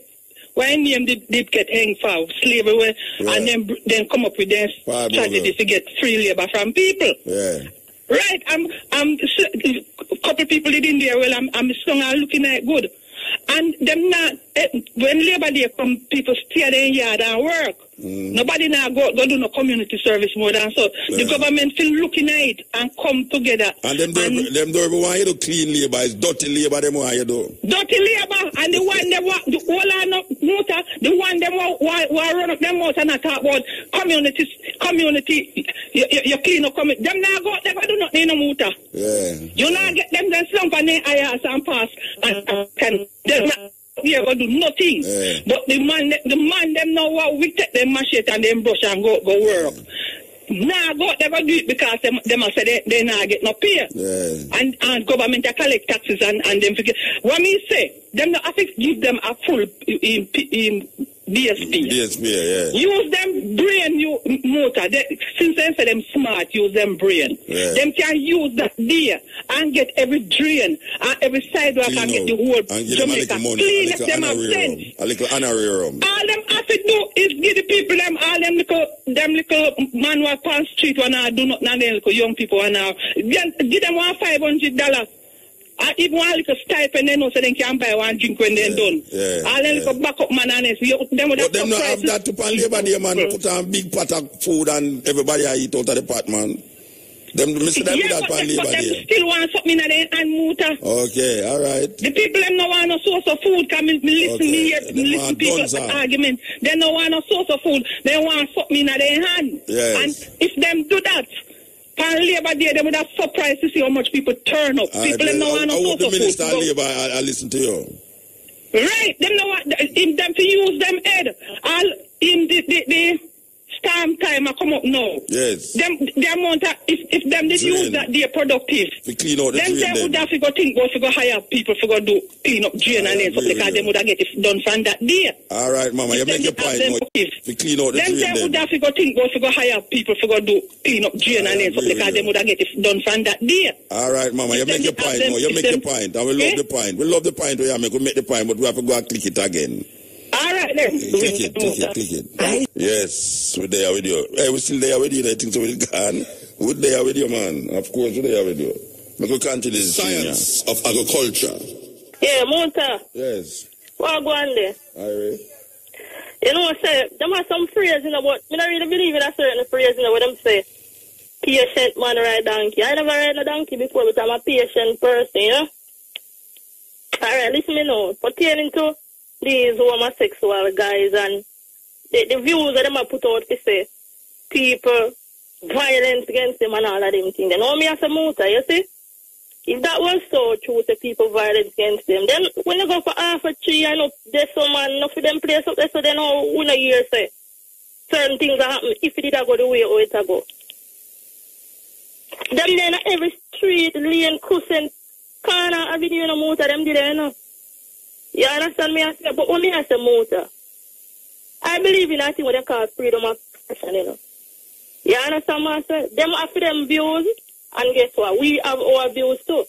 Why name did, did get hanged for slavery Yeah. and then then come up with their Five strategy to get free labor from people. Yeah. Right, I'm, I'm, a couple people did in there, well, I'm, I'm strong and looking at good. And them not, eh, when Labor Day come, people stay there in yard and work. Nobody now go, go do no community service more than so. The government feel looking at it and come together. And them don't, them don't even want you to clean labor. It's dirty labor them want you do. Dirty labor and the one them want the whole line up motor, the one them want, want, run up them motor and I talk about community community you, you, you clean up community. Them now go never do nothing in a motor. Yeah. You not get them then slump on their ass and pass and and can them not yeah, go do nothing. Eh. But the man the man them know what we take them machete and them brush and go go work. Eh. Nah, go never do it because them them say they, they not get no pay. Yeah. And and government they collect taxes and, and them forget. What me say, them not have to give them a full in, in DSP. DSP, yeah. Use them brain you motor. They, since they say them smart, use them brain. Yeah. Them can use that there and get every drain and every sidewalk and get the whole And give them Jamaica little money, clean little them honorary sense. A little honorary rum. All them have to do is give the people them all them little them little man walk on street when I do not now them little young people and uh, now give them one five hundred dollars. Ah, and even one little stipend they know so they can buy one drink when they're done. yeah, ah, all them little back up man and you, them would But them not have that to pan labor day, man. Mm. Put on big pot of food and everybody I eat out of the pot, man. Them, Mr. Them yeah, that pan labor day. still want something in their hand Muta. Okay, all right. The people them no want no source of food. Come me, me listen Okay, me here, them me listen want people guns, ah. argument. They no want no source of food. They want something in their hand. Yes. And if them do that, pan labor day, they would have surprised to see how much people turn up. All right, people them no want I hope the minister to of labor, I, I listen to you. Right. Them no want in them to use them head. All in the the, the storm time I come up now. Yes. Them the amount of, if if them did Drain. use that they are productive. We clean out the them drain then. would have to go think go to go hire people to go do clean up drain and then agree stuff because them would have get it done from that day. All right, mama, you make them your point. them. We clean out the Them drain they would have to go think go to go hire people to go do clean up drain and then stuff agree because them would have get it done from that day. All right, mama, you make them your point. them- You if make your point. I will love Eh? the point. We love the point we make. We make the point, but we have to go and click it again. All right then. Click it, click it, click it. Yes, we're there with you. Hey, we're still there with you. I think so. We're gone. We're there with you, man. Of course, we're there with you. We go this Science of agriculture. Yeah, Monta. Yes. What go on there? You know, what I say, them have some phrase, you know, but I don't really believe in a certain phrase, you know, what them say. Patient man ride donkey. I never ride a donkey before, but I'm a patient person, you know? Alright, listen me now. Pertaining to these homosexual guys and the, the views that them have put out to say people, violence against them and all of them things. They know me as a Muta, you see? If that was so true, the people violence against them, then when you go for half a tree and up there's some man, enough of them place up there, so they know when a year say certain things that happen if it did go the way or it go. Them then every street, lane, cushion, corner, every day in a motor, them did you know. You understand me? I say, but me as a Muta, I believe in that thing what they call freedom of expression, you know. You understand what I say? Them have them views, and guess what? We have our views too.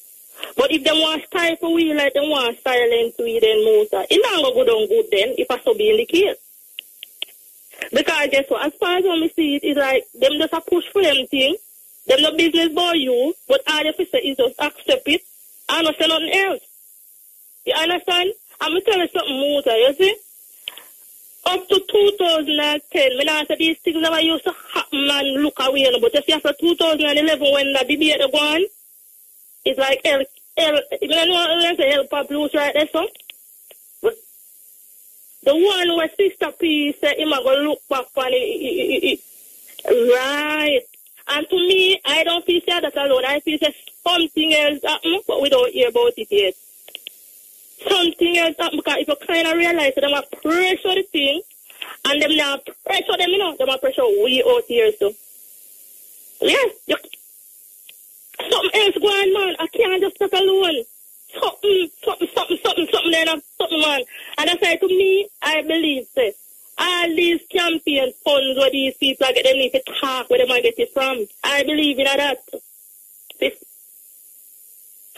But if them want stifle we like them want silence we then Muta, it not gonna go down good then if I so be in the case. Because guess what? As far as I see it, it's like them just a push for them thing. Them no business about you, but all to say is just accept it and not say nothing else. You understand? I'm gonna tell you something, Muta, you see? Up to 2010, when I said these things never used to happen and look away, you know, but just after 2011 when the debate go on, it's like El, El, you know what I say, El Pop Blues right there, so? The one where Sister P said him a go look back on it, right. And to me, I don't feel sad that alone. I feel that something else happened, but we don't hear about it yet. Something else happened because if you kind of realize that them a pressure the thing, and them now pressure them, you know, them a pressure we out here, so. Yeah, you, something else going, man. I can't just sit alone. Something, something, something, something, something, then uh, something, man. And I say to me, I believe, this. all these campaign funds where these people are getting need to talk where they might get it from. I believe in that. This,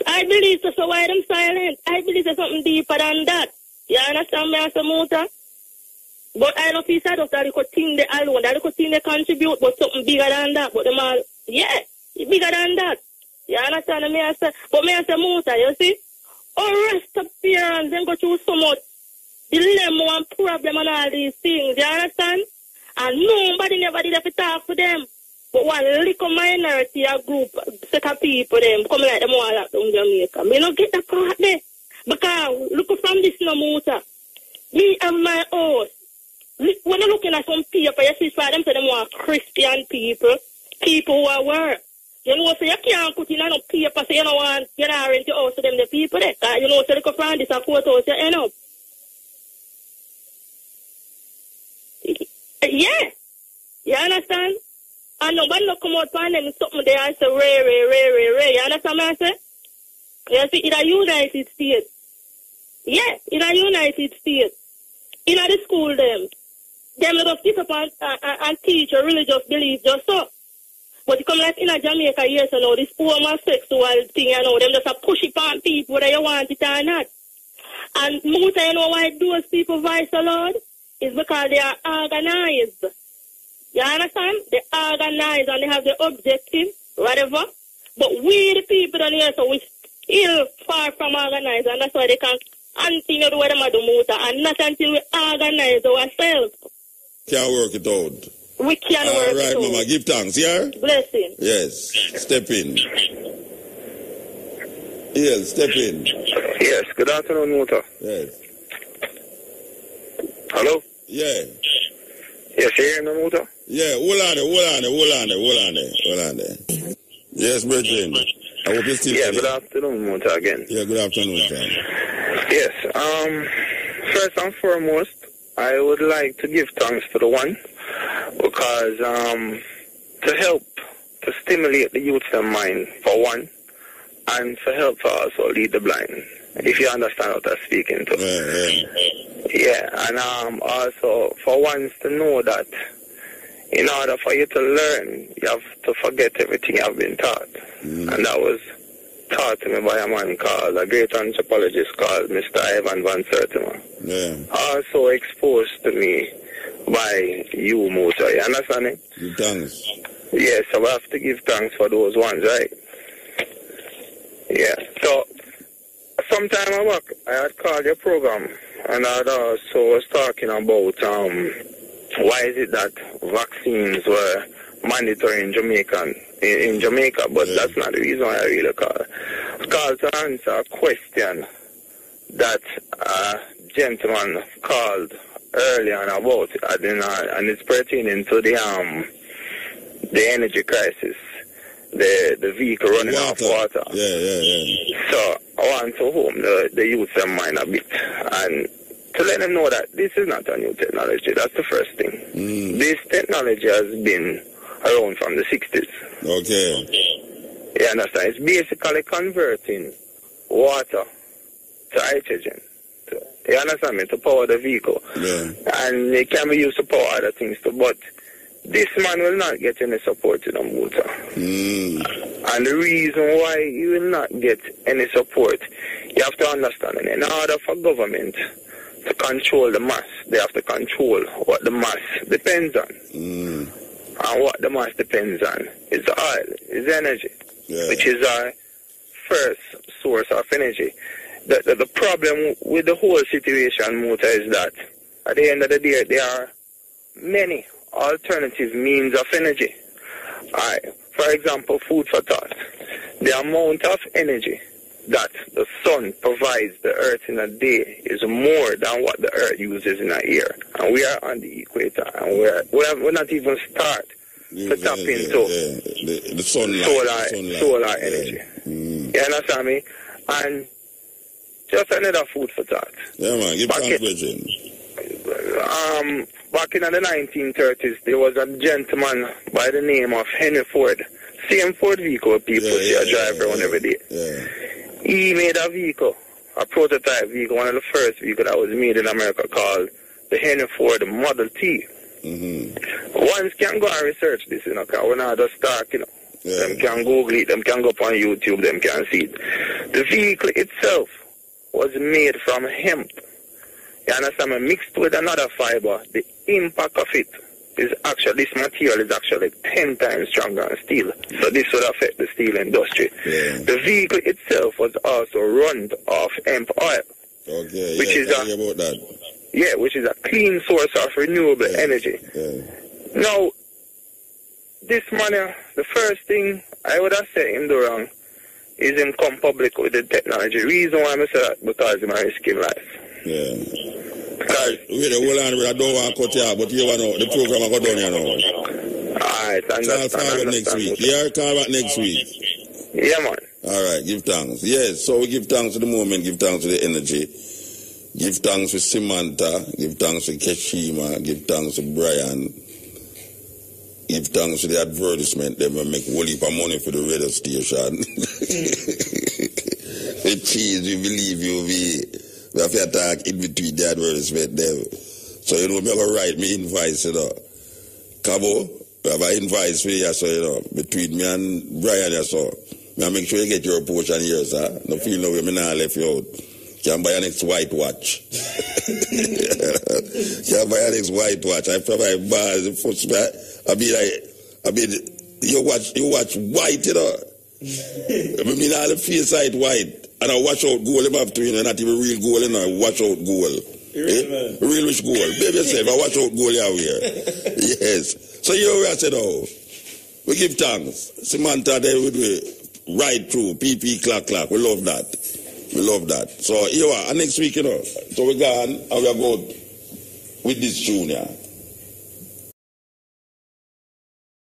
I believe so, so why them silent? I believe there's something deeper than that. You understand me as a Muta? But I don't feel sad of that little thing they alone, that little thing they contribute, but something bigger than that. But them all, yeah, bigger than that. You understand me as a, but me as a Muta, you see? arrest the parents and go through so much dilemma and problem and all these things. You understand? And nobody never did have to talk to them. But one little minority, a group, set of people, them come like them all up in Jamaica. Me don't get the part there. Because look from this no Muta. Me and my house. When you're looking at some people, you see for them say them want Christian people, people who are work. You know, so you can't put in no paper, so you don't want, you know, rent your house to them, the people there. you know, so look from this, a courthouse, you end up. Yeah. You understand? And nobody no come out find them something there and say, ray, ray, ray, ray, ray. You understand what I say? You see, in the United States. Yeah, in the United States. In the school, them. Them just sit up and, and, and teach a religious belief just so. But you come like in a Jamaica, yes, you know, this homosexual thing, you know, them just a push it on people whether you want it or not. And most you know why those people voice the Lord? Is because they are organized. You understand? They organize and they have the objective, whatever. But we the people down here, so we still far from organized, and that's why they can't continue to what them a do Muta, and not until we organize ourselves. Can't work it out. We can All work right, it out. Mama. Give thanks, yeah? Blessing. Yes. Step in. Yes, step in. Yes, good afternoon, Muta. Yes. Hello? Yeah. Yes, you hear me, Muta? Yeah, hold on there, hold on there, hold on there, hold on there, hold on there. Yes, brethren. I hope you're still Yeah, good afternoon, Muta, again. Yeah, good afternoon, John. Yes, um, first and foremost, I would like to give thanks to the one because um, to help to stimulate the youth's mind, for one, and to help to also lead the blind, if you understand what I'm speaking to. Yeah, and um, also for once to know that in order for you to learn, you have to forget everything you have been taught. And that was taught to me by a man called, a great anthropologist called Mr. Ivan Van Sertima. Yeah. Also exposed to me by you, Muta. You understand? Give thanks. Yes, so I have to give thanks for those ones, right? Yeah. So, sometime I work, I had called your program, and I also was talking about um, why is it that vaccines were mandatory in Jamaica, in, in Jamaica, but that's not the reason why I really called. I called to answer a question that a gentleman called earlier on about, and, uh, and it's pertaining to the um the energy crisis, the the vehicle running off water. Yeah, yeah, yeah. So I want to home the, the youth them mind a bit and to let them know that this is not a new technology. That's the first thing. Mm. This technology has been around from the 60s. Okay. You understand? It's basically converting water to hydrogen. To, you understand me? To power the vehicle. Yeah. And it can be used to power other things too. But this man will not get any support in the motor. Mm. And the reason why you will not get any support, you have to understand, in order for government to control the mass, they have to control what the mass depends on. Mm. And what the mass depends on is oil, is energy, which is our first source of energy. The, the, the problem with the whole situation, Muta, is that at the end of the day, there are many alternative means of energy. Aye. For example, food for thought. The amount of energy that the sun provides the earth in a day is more than what the earth uses in a year. And we are on the equator and we're, we're, we're not even start to tap into The, the sunlight. solar, sunlight. solar energy. You understand me? And just another food for thought. Yeah, man. Give Back brethren. Um, back in the 1930s, there was a gentleman by the name of Henry Ford. Same Ford vehicle people see a drive around every day. He made a vehicle, a prototype vehicle, one of the first vehicles that was made in America called the Henry Ford Model T. Mm-hmm. Ones can go and research this, you know, because we're not just start, you know. Them can Google it, them can go up on YouTube, them can see it. The vehicle itself was made from hemp. You understand me? Mixed with another fiber, the impact of it is actually this material is actually ten times stronger than steel. So this would affect the steel industry. The vehicle itself was also run off hemp oil. Okay, Which yeah, is a- about that. Yeah, which is a clean source of renewable energy. Now, this man, uh, the first thing I would have said him do wrong is him come public with the technology. Reason why I say that because him a risking life. Yeah. Because wait, hold on, I don't want to cut you out, but you know the program I got done here now. Alright, Call understand, forward next understand. week. Yeah, call back next week. Yeah, man. All right, give thanks. Yes, so we give thanks to the moment, give thanks to the energy. Give thanks to Samantha, give thanks to Keshima, give thanks to Brian. Give thanks to the advertisement. They will make whole heap of money for the radio station. the cheese, we believe you. We, we have to talk in between the advertisement. Them. So, you know, me go write me invoice, you know. Cabo, we have an invoice for you, so, you know, between me and Brian, you so. Me I make sure you get your portion here, sir. No feel no way, me not left you out. Can buy an next white watch. Can buy an next white watch. I provide bars, the foot. I be like, I mean, you watch, you watch white, you know. I mean, all the face white. And I watch out goal, them have to, you know, not even real goal, you know, watch out goal. Eh? Real which goal. Baby yourself, I watch out goal out here. yes. So you know I said, oh, we give thanks. Samantha, they would be right through, PP, clack, clack. We love that. We love that. So here we are. And next week, you know, so we gone and we are going with this yeah.